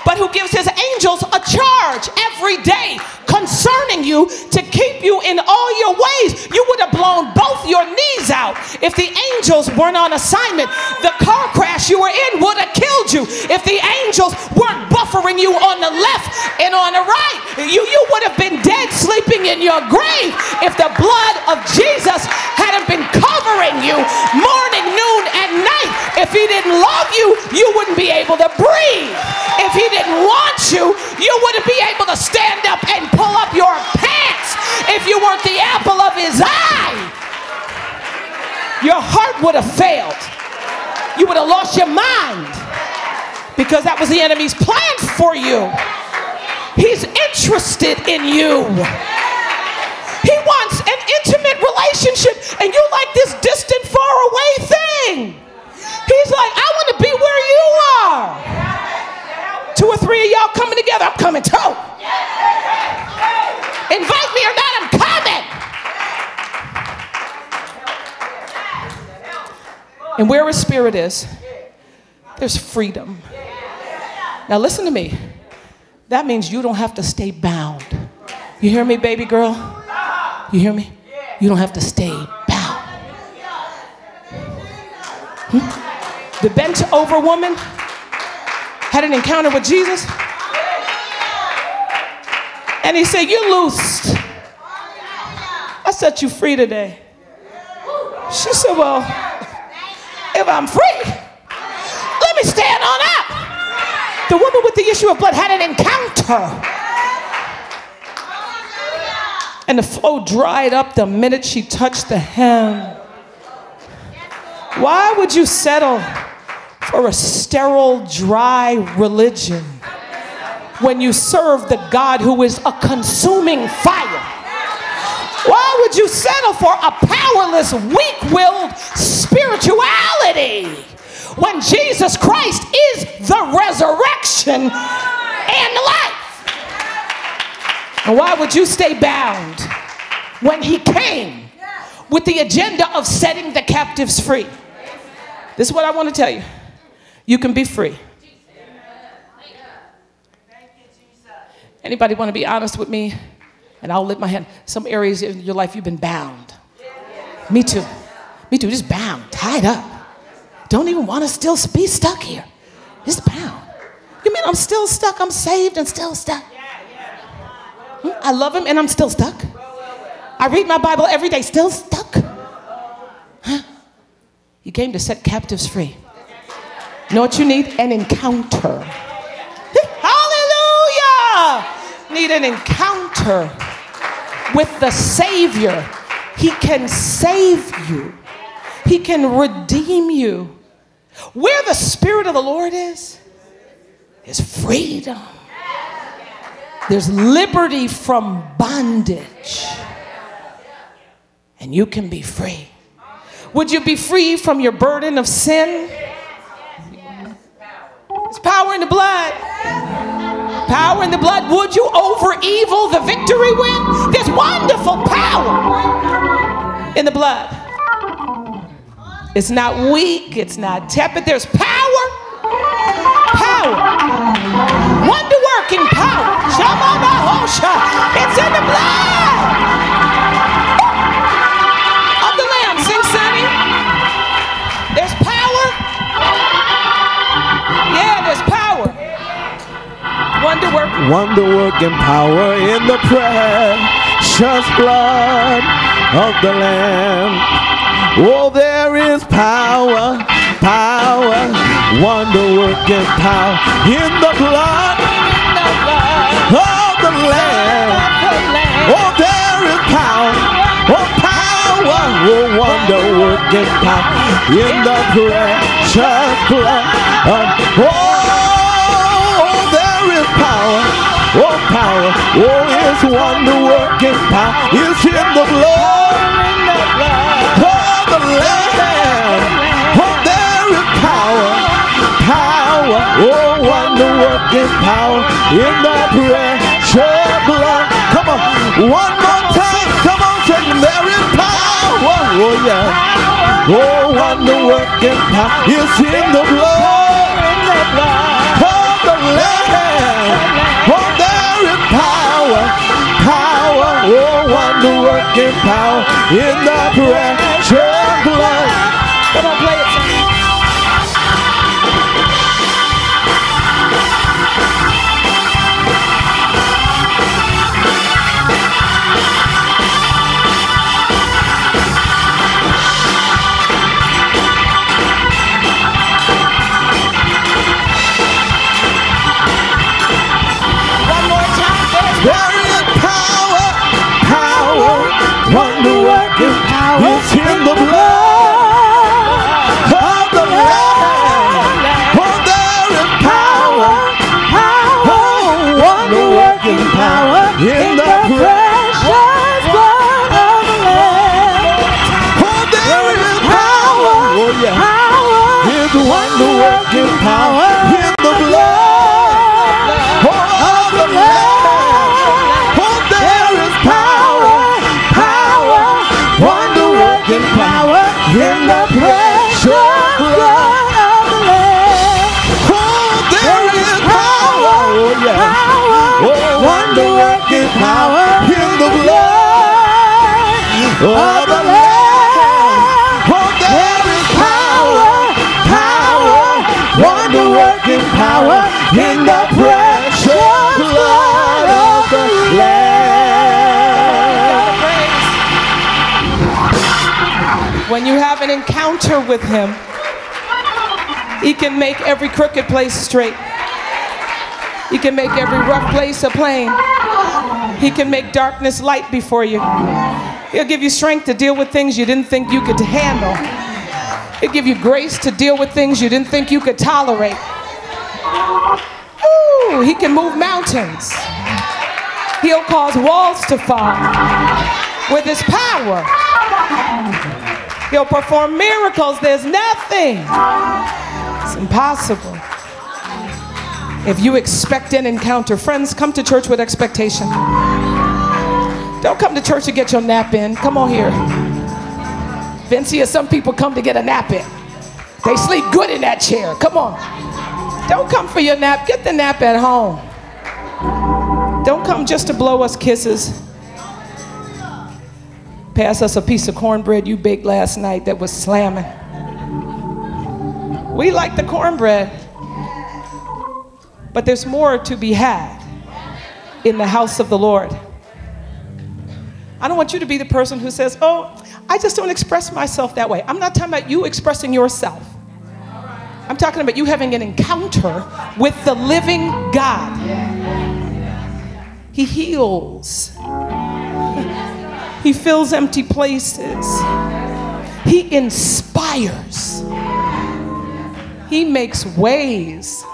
but who gives his angels a charge every day concerning you to keep you in all your ways. You would have blown both your knees out if the angels weren't on assignment. The car crash you were in would have killed you if the angels weren't buffering you on the left and on the right. You, you would have been dead sleeping in your grave if the blood of Jesus hadn't been covering you morning, noon, and night. If he didn't love you, you wouldn't be able to breathe. If he didn't want you, you wouldn't be able to stand up and pull up your pants if you weren't the apple of his eye. Your heart would have failed. You would have lost your mind because that was the enemy's plan for you. He's interested in you. He wants an intimate relationship, and you like this distant, far away thing. He's like, I want to be where you are. Two or three of y'all coming together, I'm coming too. Invite me or not, I'm coming. And where his spirit is, there's freedom. Now, listen to me. That means you don't have to stay bound. You hear me, baby girl? You hear me? You don't have to stay The bent over woman had an encounter with Jesus. And he said, You're loosed. I set you free today. She said, Well, if I'm free, let me stand on up. The woman with the issue of blood had an encounter. And the flow dried up the minute she touched the hem. Why would you settle for a sterile, dry religion when you serve the God who is a consuming fire? Why would you settle for a powerless, weak willed spirituality when Jesus Christ is the resurrection and life? And why would you stay bound when he came with the agenda of setting the captives free? This is what I want to tell you. You can be free. Anybody want to be honest with me? And I'll lift my hand. Some areas in your life you've been bound. Me too. Me too. Just bound, tied up. Don't even want to still be stuck here. Just bound. You mean I'm still stuck? I'm saved and still stuck. Hmm? I love him and I'm still stuck. I read my Bible every day, still stuck. He came to set captives free. You know what you need? An encounter. Hallelujah! Need an encounter with the Savior. He can save you, He can redeem you. Where the Spirit of the Lord is, is freedom. There's liberty from bondage. And you can be free. Would you be free from your burden of sin? Yes. There's power in the blood. Power in the blood. Would you over evil the victory win? There's wonderful power in the blood. It's not weak, it's not tepid. There's power. Power. Wonder working power. It's in the blood Yeah, power. In the precious blood of the Lamb. Oh, there is power, power, wonder working power in the blood of the Lamb. Oh, there is power, oh, power, oh, wonder working power in the precious blood of Oh, oh, power, oh, it's wonder working power, it's in the blood of the Lamb. Oh, there is power, power, oh, wonder working power in the precious blood. Come on, one more time. Come on, say there is power. Oh, yeah. Oh, wonder working power is in the blood of the Lamb. Oh, wonder working power in the precious blood. Come on, play him, he can make every crooked place straight. He can make every rough place a plain. He can make darkness light before you. He'll give you strength to deal with things you didn't think you could handle. He'll give you grace to deal with things you didn't think you could tolerate. Ooh, he can move mountains. He'll cause walls to fall with his power. He'll perform miracles. There's nothing. It's impossible. If you expect an encounter, friends, come to church with expectation. Don't come to church to get your nap in. Come on here. Vinci, some people come to get a nap in. They sleep good in that chair. Come on. Don't come for your nap. Get the nap at home. Don't come just to blow us kisses. Pass us a piece of cornbread you baked last night that was slamming. We like the cornbread, but there's more to be had in the house of the Lord. I don't want you to be the person who says, Oh, I just don't express myself that way. I'm not talking about you expressing yourself. I'm talking about you having an encounter with the living God. He heals, He fills empty places, He inspires, He makes ways.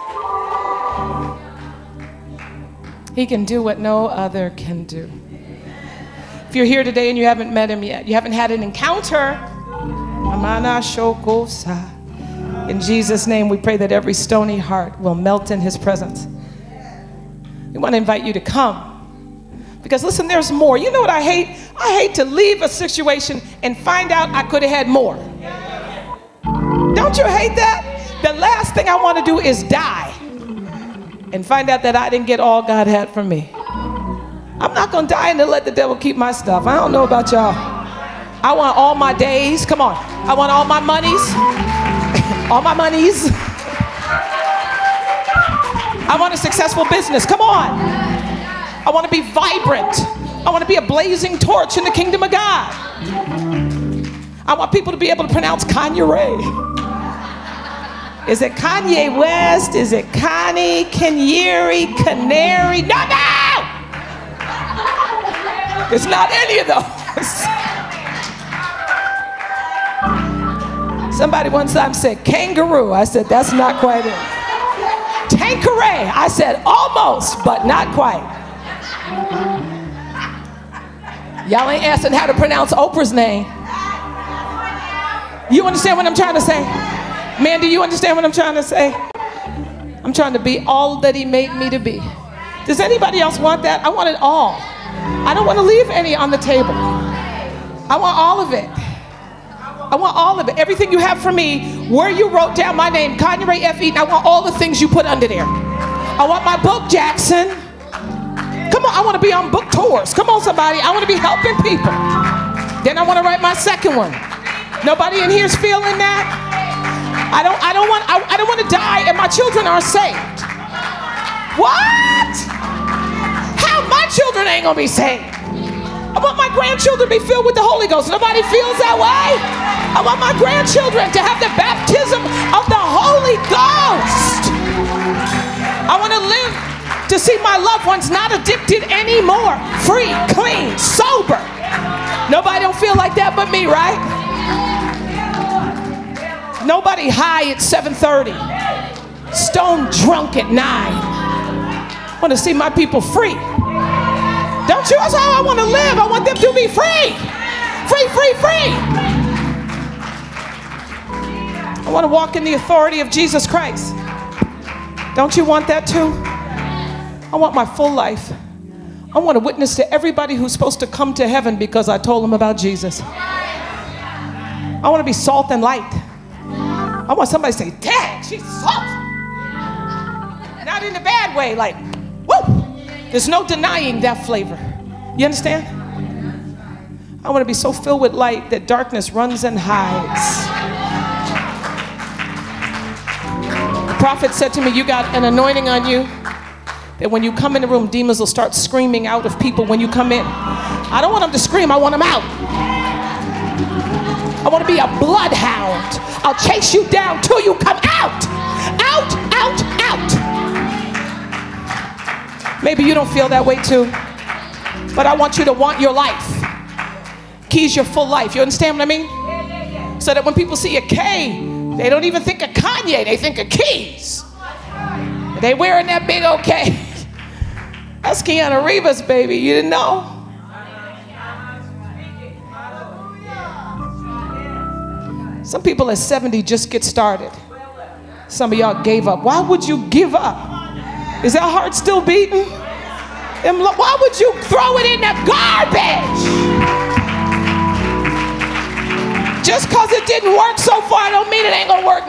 He can do what no other can do. If you're here today and you haven't met him yet, you haven't had an encounter. In Jesus' name, we pray that every stony heart will melt in his presence. We want to invite you to come. Because listen, there's more. You know what I hate? I hate to leave a situation and find out I could have had more. Don't you hate that? The last thing I want to do is die and find out that I didn't get all God had for me. I'm not going to die and then let the devil keep my stuff. I don't know about y'all. I want all my days. Come on. I want all my monies. all my monies. I want a successful business. Come on. I want to be vibrant. I want to be a blazing torch in the kingdom of God. I want people to be able to pronounce Kanyere. Is it Kanye West? Is it Connie, Kanyeri, Canary? No, no! It's not any of those. Somebody one time said kangaroo. I said, that's not quite it. Tanqueray. I said, almost, but not quite. Y'all ain't asking how to pronounce Oprah's name. You understand what I'm trying to say? Man, do you understand what I'm trying to say? I'm trying to be all that he made me to be. Does anybody else want that? I want it all. I don't want to leave any on the table. I want all of it. I want all of it. Everything you have for me, where you wrote down my name, Kanyere F. Eaton, I want all the things you put under there. I want my book, Jackson. Come on, I want to be on book tours. Come on, somebody. I want to be helping people. Then I want to write my second one. Nobody in here's feeling that? I don't I don't want I, I don't want to die and my children are saved. What? How my children ain't gonna be saved? I want my grandchildren to be filled with the Holy Ghost. Nobody feels that way. I want my grandchildren to have the baptism of the Holy Ghost. I want to live to see my loved ones not addicted anymore, free, clean, sober. Nobody don't feel like that but me, right? Nobody high at 7:30, stone drunk at 9. I want to see my people free. Don't you? That's how I want to live. I want them to be free. Free, free, free. I want to walk in the authority of Jesus Christ. Don't you want that too? I want my full life. I want to witness to everybody who's supposed to come to heaven because I told them about Jesus. I want to be salt and light. I want somebody to say, Dad, she's salt. Not in a bad way, like, whoop. There's no denying that flavor. You understand? I want to be so filled with light that darkness runs and hides. The prophet said to me, You got an anointing on you that when you come in the room, demons will start screaming out of people when you come in. I don't want them to scream, I want them out. I want to be a bloodhound. I'll chase you down till you come out. Out, out, out. Maybe you don't feel that way too, but I want you to want your life. Keys your full life. You understand what I mean? So that when people see a K, they don't even think of Kanye, they think of Keys. They wearing that big K. That's Keanu Rivas, baby. You didn't know? Some people at 70 just get started. Some of y'all gave up. Why would you give up? Is that heart still beating? Why would you throw it in the garbage? Just because it didn't work so far I don't mean it ain't gonna work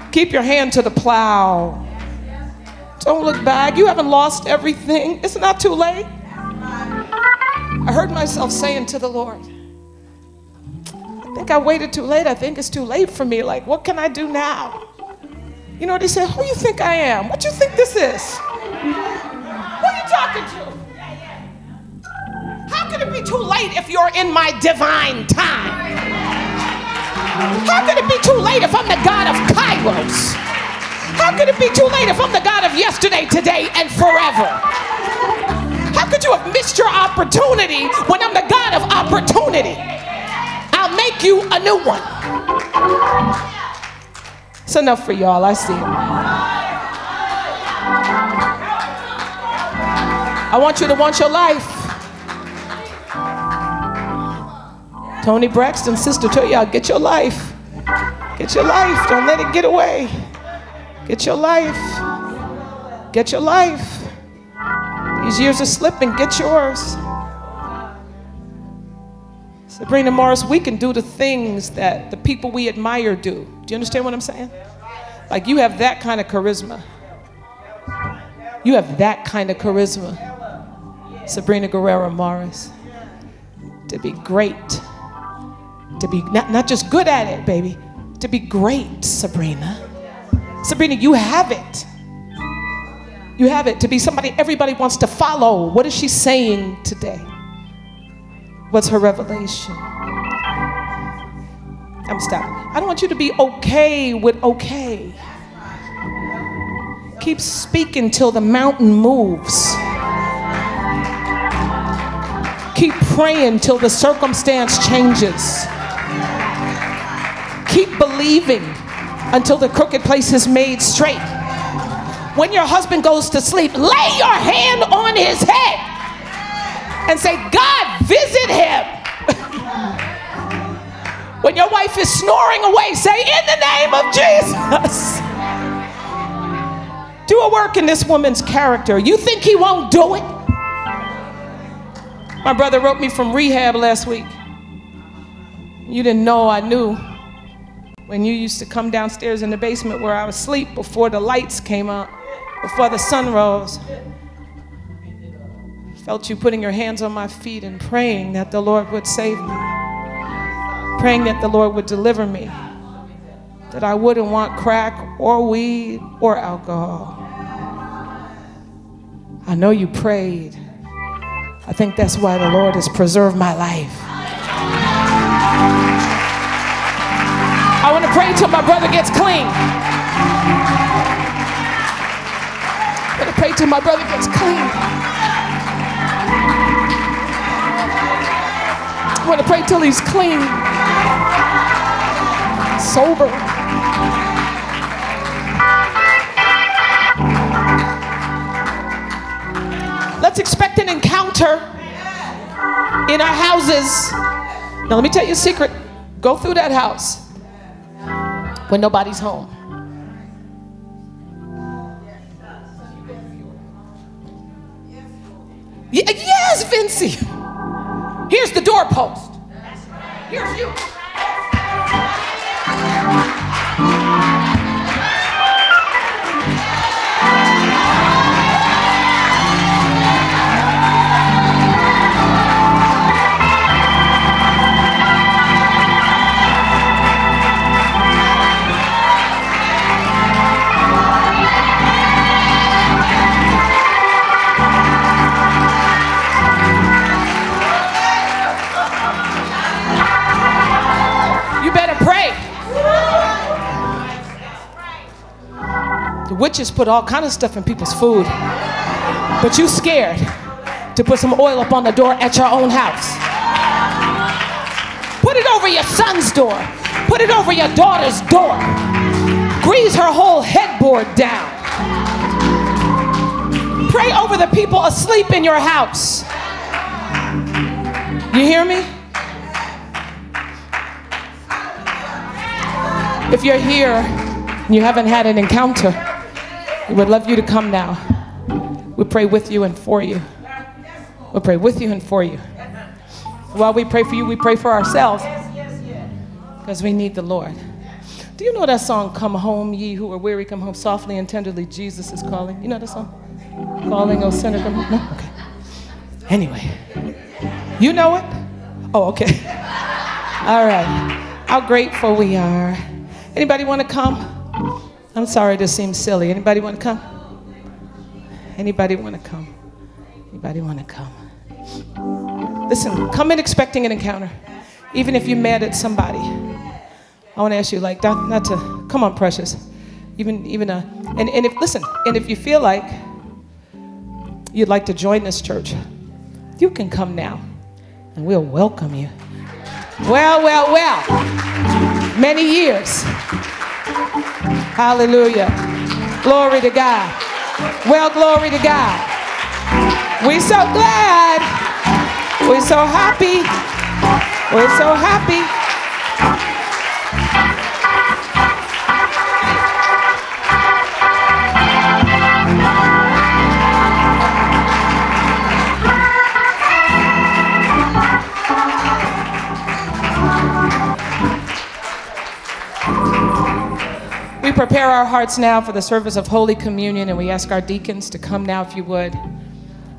now. Keep your hand to the plow. Don't look back. You haven't lost everything. It's not too late. I heard myself saying to the Lord, I think I waited too late. I think it's too late for me. Like, what can I do now? You know what he said? Who you think I am? What you think this is? Who are you talking to? How could it be too late if you're in my divine time? How could it be too late if I'm the God of Kairos? How could it be too late if I'm the God of yesterday, today, and forever? How could you have missed your opportunity when I'm the God of opportunity? I'll make you a new one. It's enough for y'all. I see. I want you to want your life. Toni Braxton, sister, tell y'all, get your life. Get your life. Don't let it get away. Get your life. Get your life. These years are slipping. Get yours. Sabrina Morris, we can do the things that the people we admire do. Do you understand what I'm saying? Like you have that kind of charisma. You have that kind of charisma. Sabrina Guerrero Morris. To be great. To be not, not just good at it, baby. To be great, Sabrina. Sabrina, you have it. You have it to be somebody everybody wants to follow. What is she saying today? What's her revelation? I'm stopping. I don't want you to be okay with okay. Keep speaking till the mountain moves. Keep praying till the circumstance changes. Keep believing until the crooked place is made straight. When your husband goes to sleep, lay your hand on his head and say, God, visit him. when your wife is snoring away, say, In the name of Jesus. Do a work in this woman's character. You think he won't do it? My brother wrote me from rehab last week. You didn't know I knew when you used to come downstairs in the basement where I was asleep before the lights came on, before the sun rose. Felt you putting your hands on my feet and praying that the Lord would save me, praying that the Lord would deliver me, that I wouldn't want crack or weed or alcohol. I know you prayed. I think that's why the Lord has preserved my life. I want to pray till my brother gets clean. I want to pray till my brother gets clean. I want to pray till he's clean, sober. Let's expect an encounter in our houses. Now, let me tell you a secret. Go through that house when nobody's home. Yes, Vincy. Here's the doorpost. Here's you. You witches put all kind of stuff in people's food, but you scared to put some oil up on the door at your own house. Put it over your son's door. Put it over your daughter's door. Grease her whole headboard down. Pray over the people asleep in your house. You hear me? If you're here and you haven't had an encounter, we would love you to come now. We pray with you and for you. We'll pray with you and for you. While we pray for you, we pray for ourselves because we need the Lord. Do you know that song, Come Home, Ye Who Are Weary, Come Home Softly and Tenderly, Jesus is Calling? You know that song? Calling, oh sinner, come home? No? Okay. Anyway, you know it? Oh, okay. All right. How grateful we are. Anybody want to come? I'm sorry this seems silly. Anybody want to come? Anybody want to come? Anybody want to come? Listen, come in expecting an encounter. Even if you're mad at somebody. I want to ask you, like, not, not to, come on, precious. Even, even, uh, and, and if, listen, and if you feel like you'd like to join this church, you can come now and we'll welcome you. Well, well, well. Many years. Hallelujah. Glory to God. Well, glory to God. We're so glad. We're so happy. We're so happy. Prepare our hearts now for the service of Holy Communion, and we ask our deacons to come now, if you would,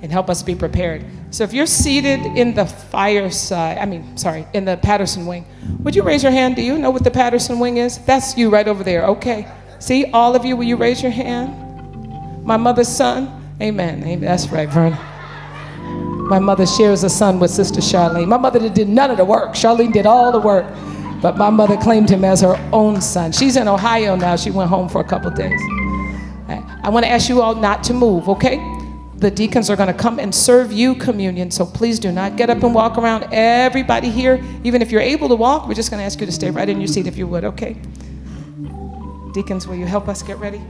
and help us be prepared. So if you're seated in the fireside, I mean, sorry, in the Patterson wing, would you raise your hand? Do you know what the Patterson wing is? That's you right over there. Okay. See, all of you, will you raise your hand? My mother's son? Amen. Amen. That's right, Vernon. My mother shares a son with Sister Charlene. My mother did none of the work. Charlene did all the work, but my mother claimed him as her own son. She's in Ohio now. She went home for a couple days. I want to ask you all not to move, okay? The deacons are going to come and serve you communion, so please do not get up and walk around. Everybody here, even if you're able to walk, we're just going to ask you to stay right in your seat if you would, okay? Deacons, will you help us get ready?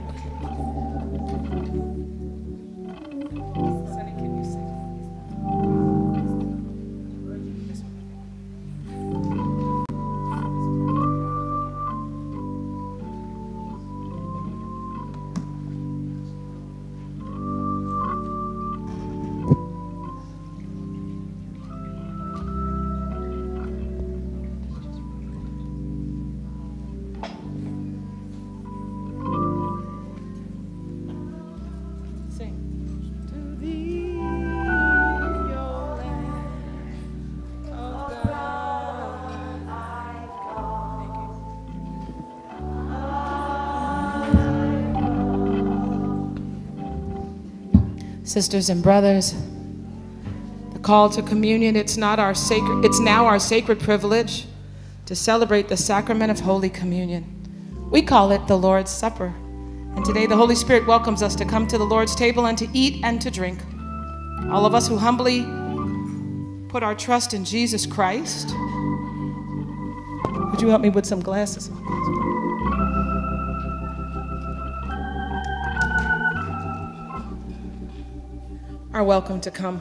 Sisters and brothers, the call to communion, it's not our sacred, it's now our sacred privilege to celebrate the sacrament of Holy Communion. We call it the Lord's Supper. And today the Holy Spirit welcomes us to come to the Lord's table and to eat and to drink. All of us who humbly put our trust in Jesus Christ. Would you help me with some glasses? Are welcome to come.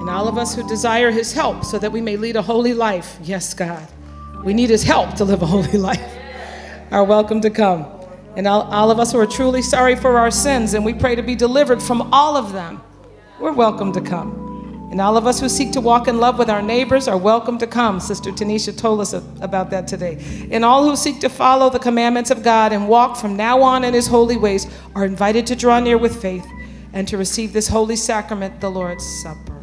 And all of us who desire his help so that we may lead a holy life, yes, God, we need his help to live a holy life, are welcome to come. And all, all of us who are truly sorry for our sins and we pray to be delivered from all of them, we're welcome to come. And all of us who seek to walk in love with our neighbors are welcome to come. Sister Tanisha told us about that today. And all who seek to follow the commandments of God and walk from now on in his holy ways are invited to draw near with faith and to receive this holy sacrament, the Lord's Supper.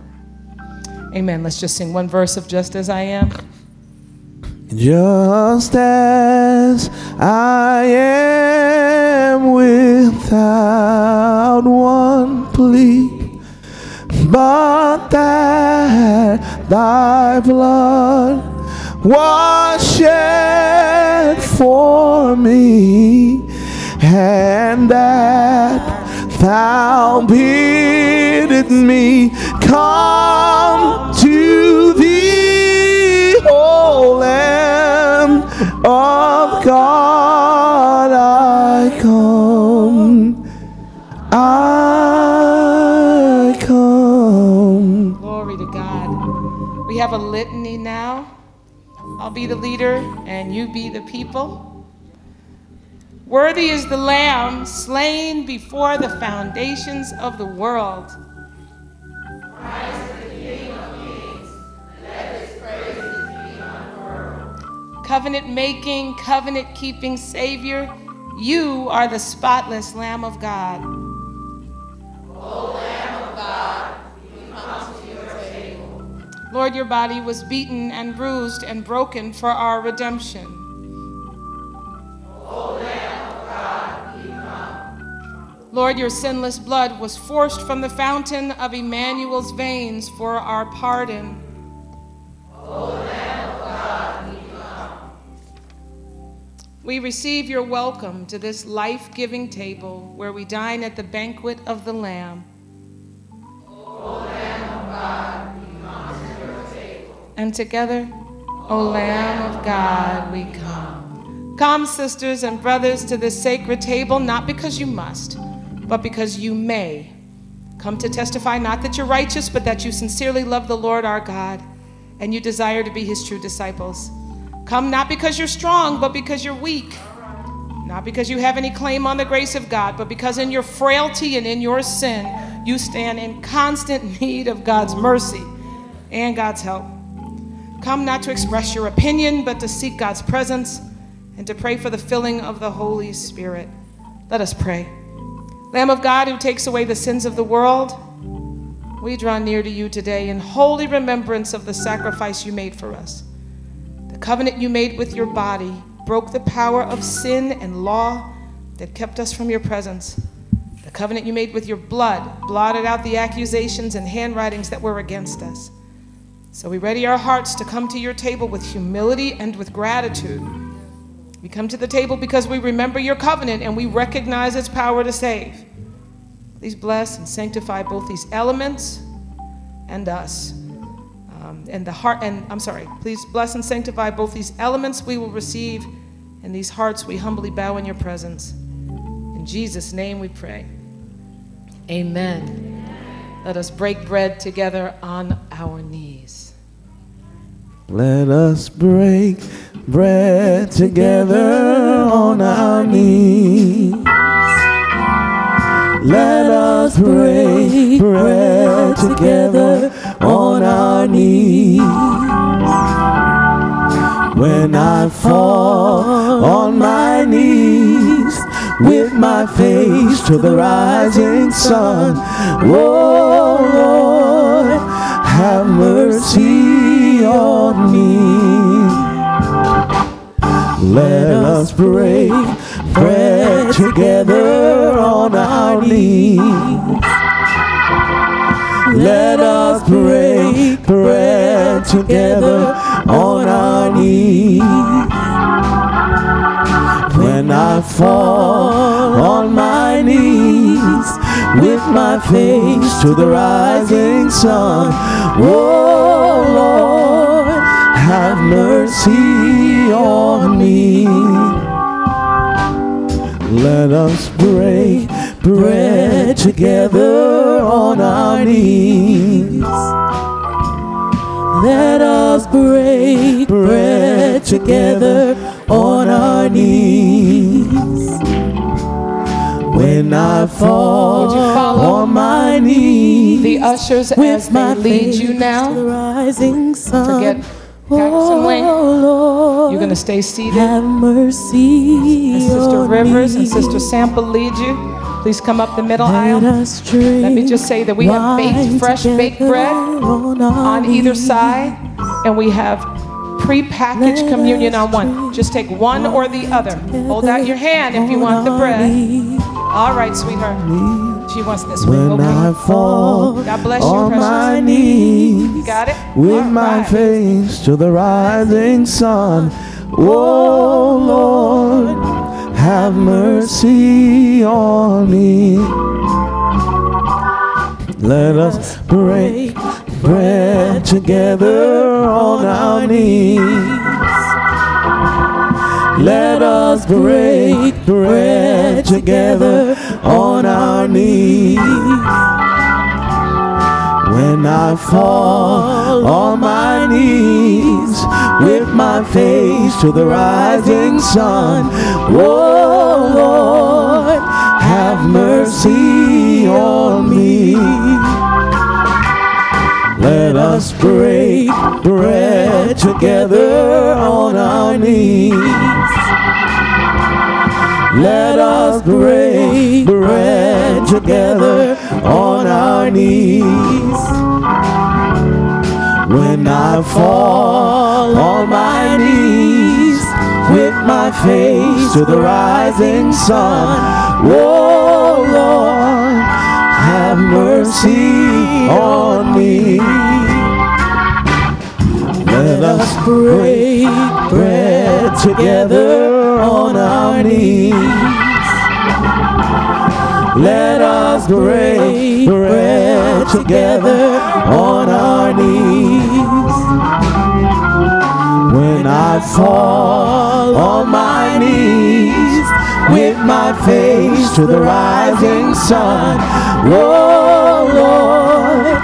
Amen. Let's just sing one verse of Just As I Am. Just as I am without one plea, but that thy blood was shed for me, and that thou biddest me come to thee, O Lamb of God, I come. I come. Glory to God. We have a litany now. I'll be the leader and you be the people. Worthy is the Lamb slain before the foundations of the world. Covenant making, covenant keeping Savior, you are the spotless Lamb of God. O Lamb of God, we come to your table. Lord, your body was beaten and bruised and broken for our redemption. O Lamb Lord, your sinless blood was forced from the fountain of Emmanuel's veins for our pardon. we receive your welcome to this life giving table where we dine at the banquet of the Lamb. And together, O Lamb of God, we come. Come, sisters and brothers, to this sacred table, not because you must but because you may. Come to testify not that you're righteous, but that you sincerely love the Lord our God and you desire to be his true disciples. Come not because you're strong, but because you're weak. Not because you have any claim on the grace of God, but because in your frailty and in your sin, you stand in constant need of God's mercy and God's help. Come not to express your opinion, but to seek God's presence and to pray for the filling of the Holy Spirit. Let us pray. Lamb of God who takes away the sins of the world, we draw near to you today in holy remembrance of the sacrifice you made for us. The covenant you made with your body broke the power of sin and law, that kept us from your presence. The covenant you made with your blood blotted out the accusations and handwritings that were against us. So we ready our hearts to come to your table with humility and with gratitude. We come to the table because we remember your covenant and we recognize its power to save. Please bless and sanctify both these elements and us. Um, and the heart, and I'm sorry, please bless and sanctify both these elements we will receive and these hearts we humbly bow in your presence. In Jesus' name we pray. Amen. Let us break bread together on our knees. Let us break bread together on our knees. Let us break bread together on our knees. When I fall on my knees with my face to the rising sun, oh Lord, have mercy on me. Let us pray, pray together on our knees. Let us pray, pray together on our knees. When I fall on my knees with my face to the rising sun, oh Lord, have mercy on me. Let us break bread together on our knees. Let us break bread together on our knees. When I fall on my knees, The ushers, as with they my lead you now, to the rising sun. forget and Wayne. You're going to stay seated. Have mercy As Sister Rivers and. Sister Sample lead you. Please come up the middle Let aisle. Let me just say that we have baked, fresh baked bread on on either side, and we have pre-packaged Let communion on one. Just take one or the other. Hold out your hand if you want the bread. All right, sweetheart. She wants this. When I Okay. fall God bless you, on precious. my knees You got it? with my face to the rising sun. Oh Lord, have mercy on me. Let us break bread together on our knees. Let us break bread together on our knees. When I fall on my knees with my face to the rising sun, oh Lord, have mercy on me. Let us break bread together on our knees. Let us break together on our knees. When I fall on my knees with my face to the rising sun, oh Lord, have mercy on me. Let us break bread together on our knees. Let us break bread together on our knees. When I fall on my knees with my face to the rising sun, oh Lord,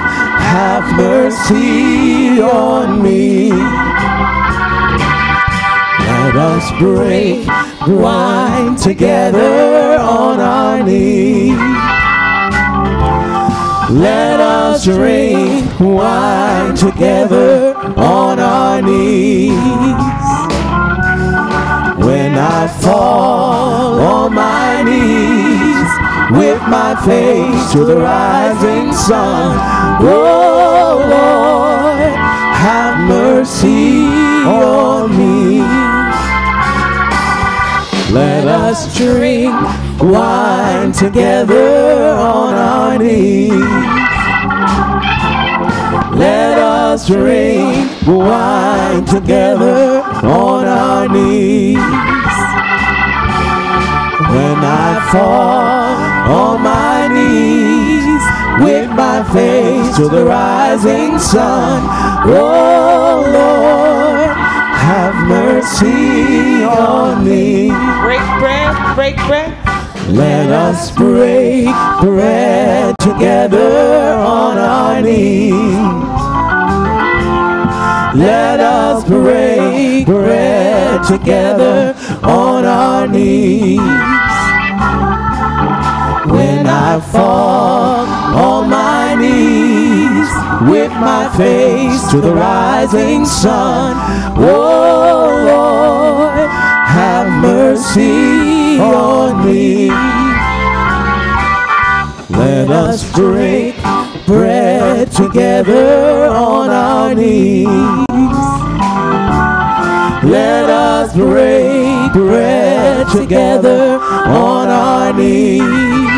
have mercy on me. Let us break wine together on our knees. Let us drink wine together on our knees. When I fall on my knees with my face to the rising sun, oh Lord, have mercy on me. Let us drink wine together on our knees. Let us drink wine together on our knees. When I fall on my knees with my face to the rising sun, oh Lord, have mercy on me. Break bread, break bread. Let us break bread together on our knees. Let us break bread together on our knees. When I fall on my knees with my face to the rising sun, oh Lord, have mercy on me. Let us break bread together on our knees. Let us break bread together on our knees.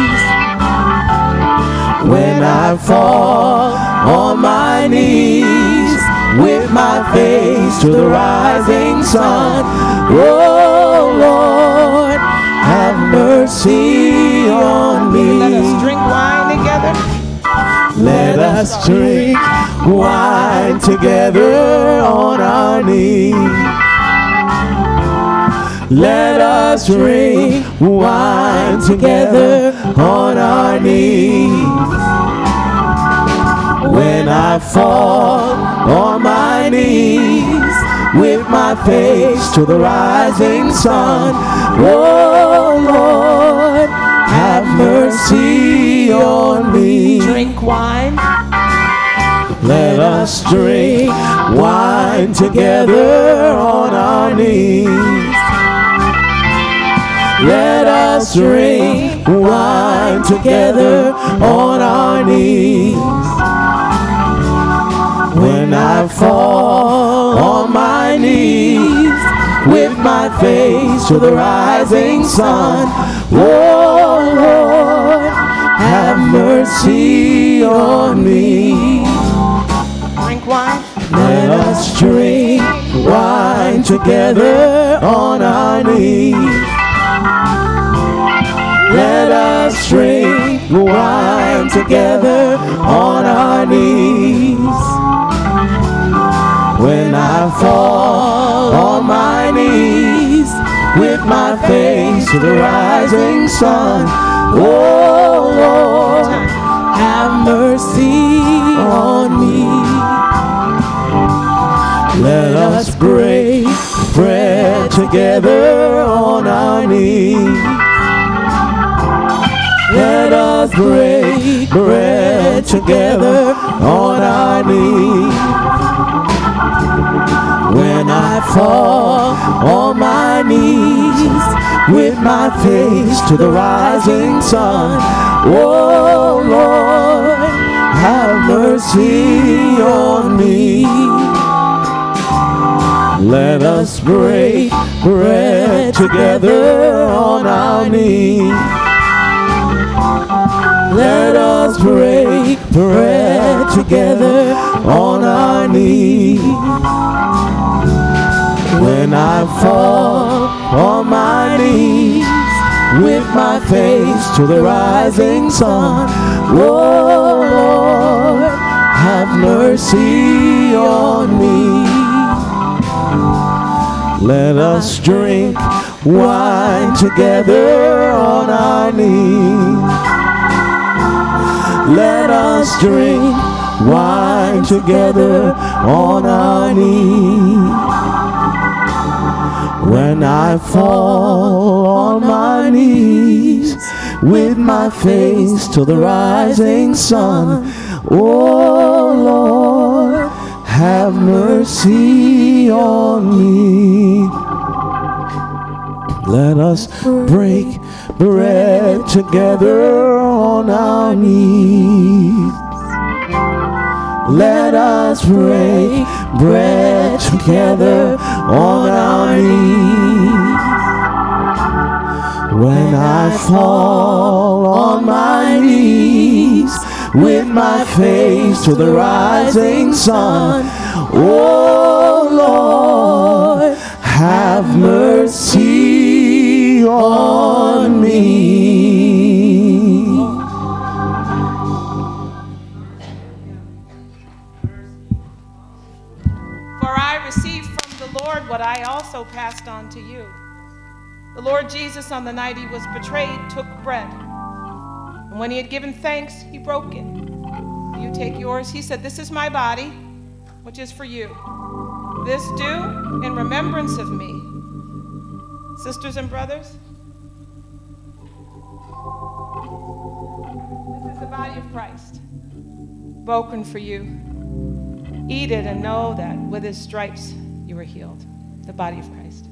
When I fall on my knees with my face to the rising sun, oh Lord, have mercy on me. Let us drink wine together. Let us drink wine together on our knees. Let us drink wine together on our knees. When I fall on my knees with my face to the rising sun, oh Lord, have mercy on me. Drink wine. Let us drink wine together on our knees. Let us drink wine together on our knees. When I fall on my knees with my face to the rising sun, oh Lord, have mercy on me. Drink wine. Let us drink wine together on our knees. Let us drink wine together on our knees. When I fall on my knees with my face to the rising sun, oh Lord, have mercy on me. Let us break bread together on our knees. Let us break bread together on our knees. When I fall on my knees with my face to the rising sun, oh Lord, have mercy on me. Let us break bread together on our knees. Let us break bread together on our knees. When I fall on my knees with my face to the rising sun, oh Lord, have mercy on me. Let us drink wine together on our knees. Let us drink wine together on our knees. When I fall on my knees with my face to the rising sun, oh Lord, have mercy on me. Let us break bread together on our knees. Let us break bread together on our knees. When I fall on my knees with my face to the rising sun, oh Lord, have mercy on me. For I received from the Lord what I also passed on to you. The Lord Jesus, on the night he was betrayed, took bread. And when he had given thanks, he broke it. You take yours. He said, This is my body, which is for you. This do in remembrance of me. Sisters and brothers, this is the body of Christ, broken for you. Eat it and know that with his stripes you were healed. The body of Christ.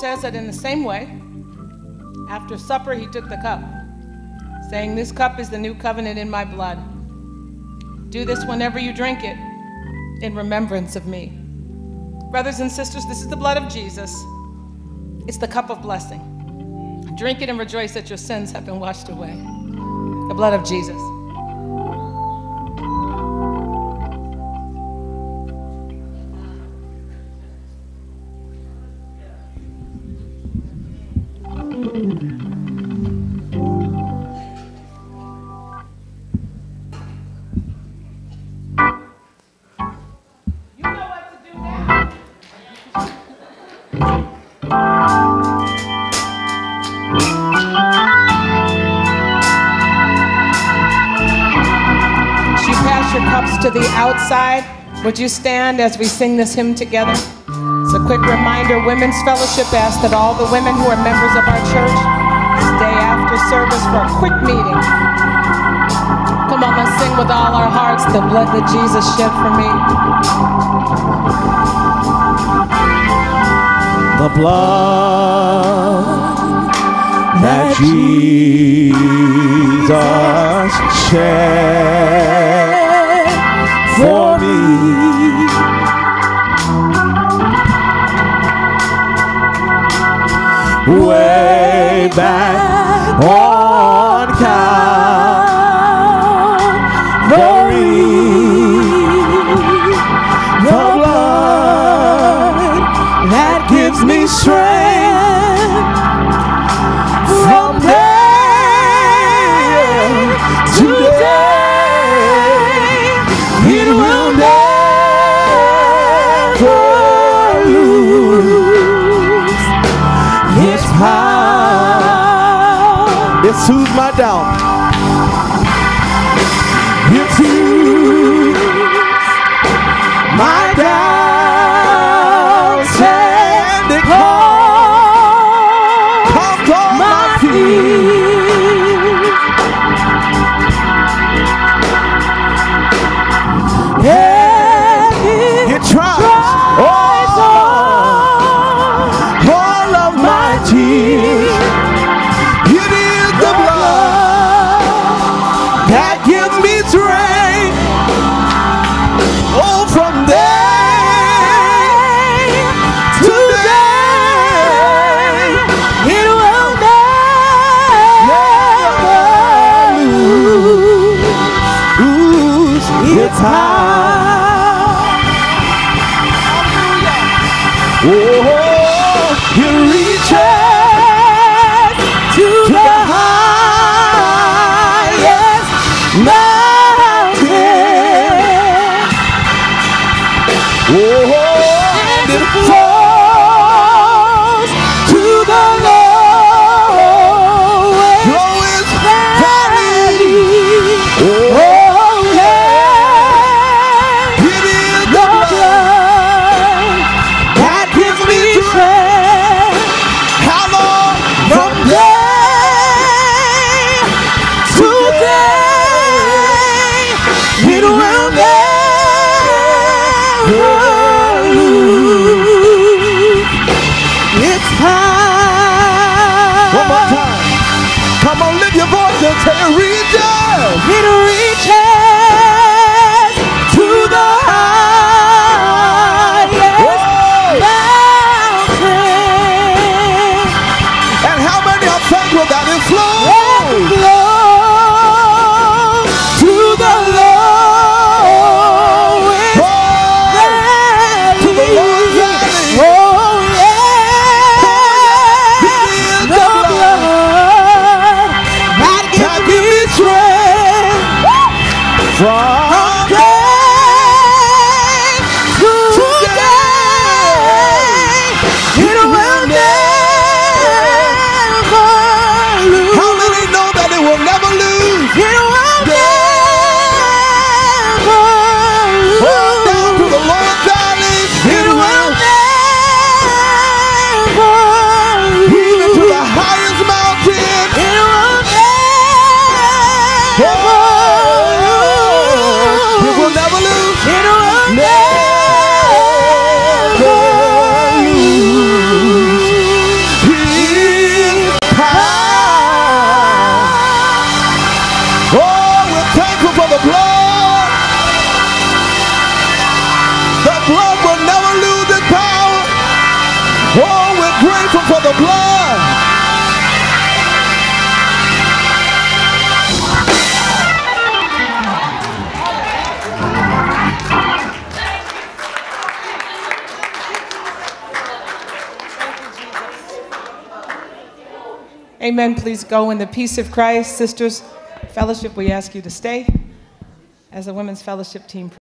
Says that in the same way, after supper, he took the cup, saying, This cup is the new covenant in my blood. Do this whenever you drink it in remembrance of me. Brothers and sisters, this is the blood of Jesus. It's the cup of blessing. Drink it and rejoice that your sins have been washed away. The blood of Jesus. Cups to the outside, would you stand as we sing this hymn together? It's a quick reminder Women's Fellowship asks that all the women who are members of our church stay after service for a quick meeting. Come on, let's sing with all our hearts the blood that Jesus shed for me. the blood that Jesus shed for me. Way back on Calvary, the blood that gives me strength It Amen. Please go in the peace of Christ. Sisters, fellowship, we ask you to stay as a women's fellowship team.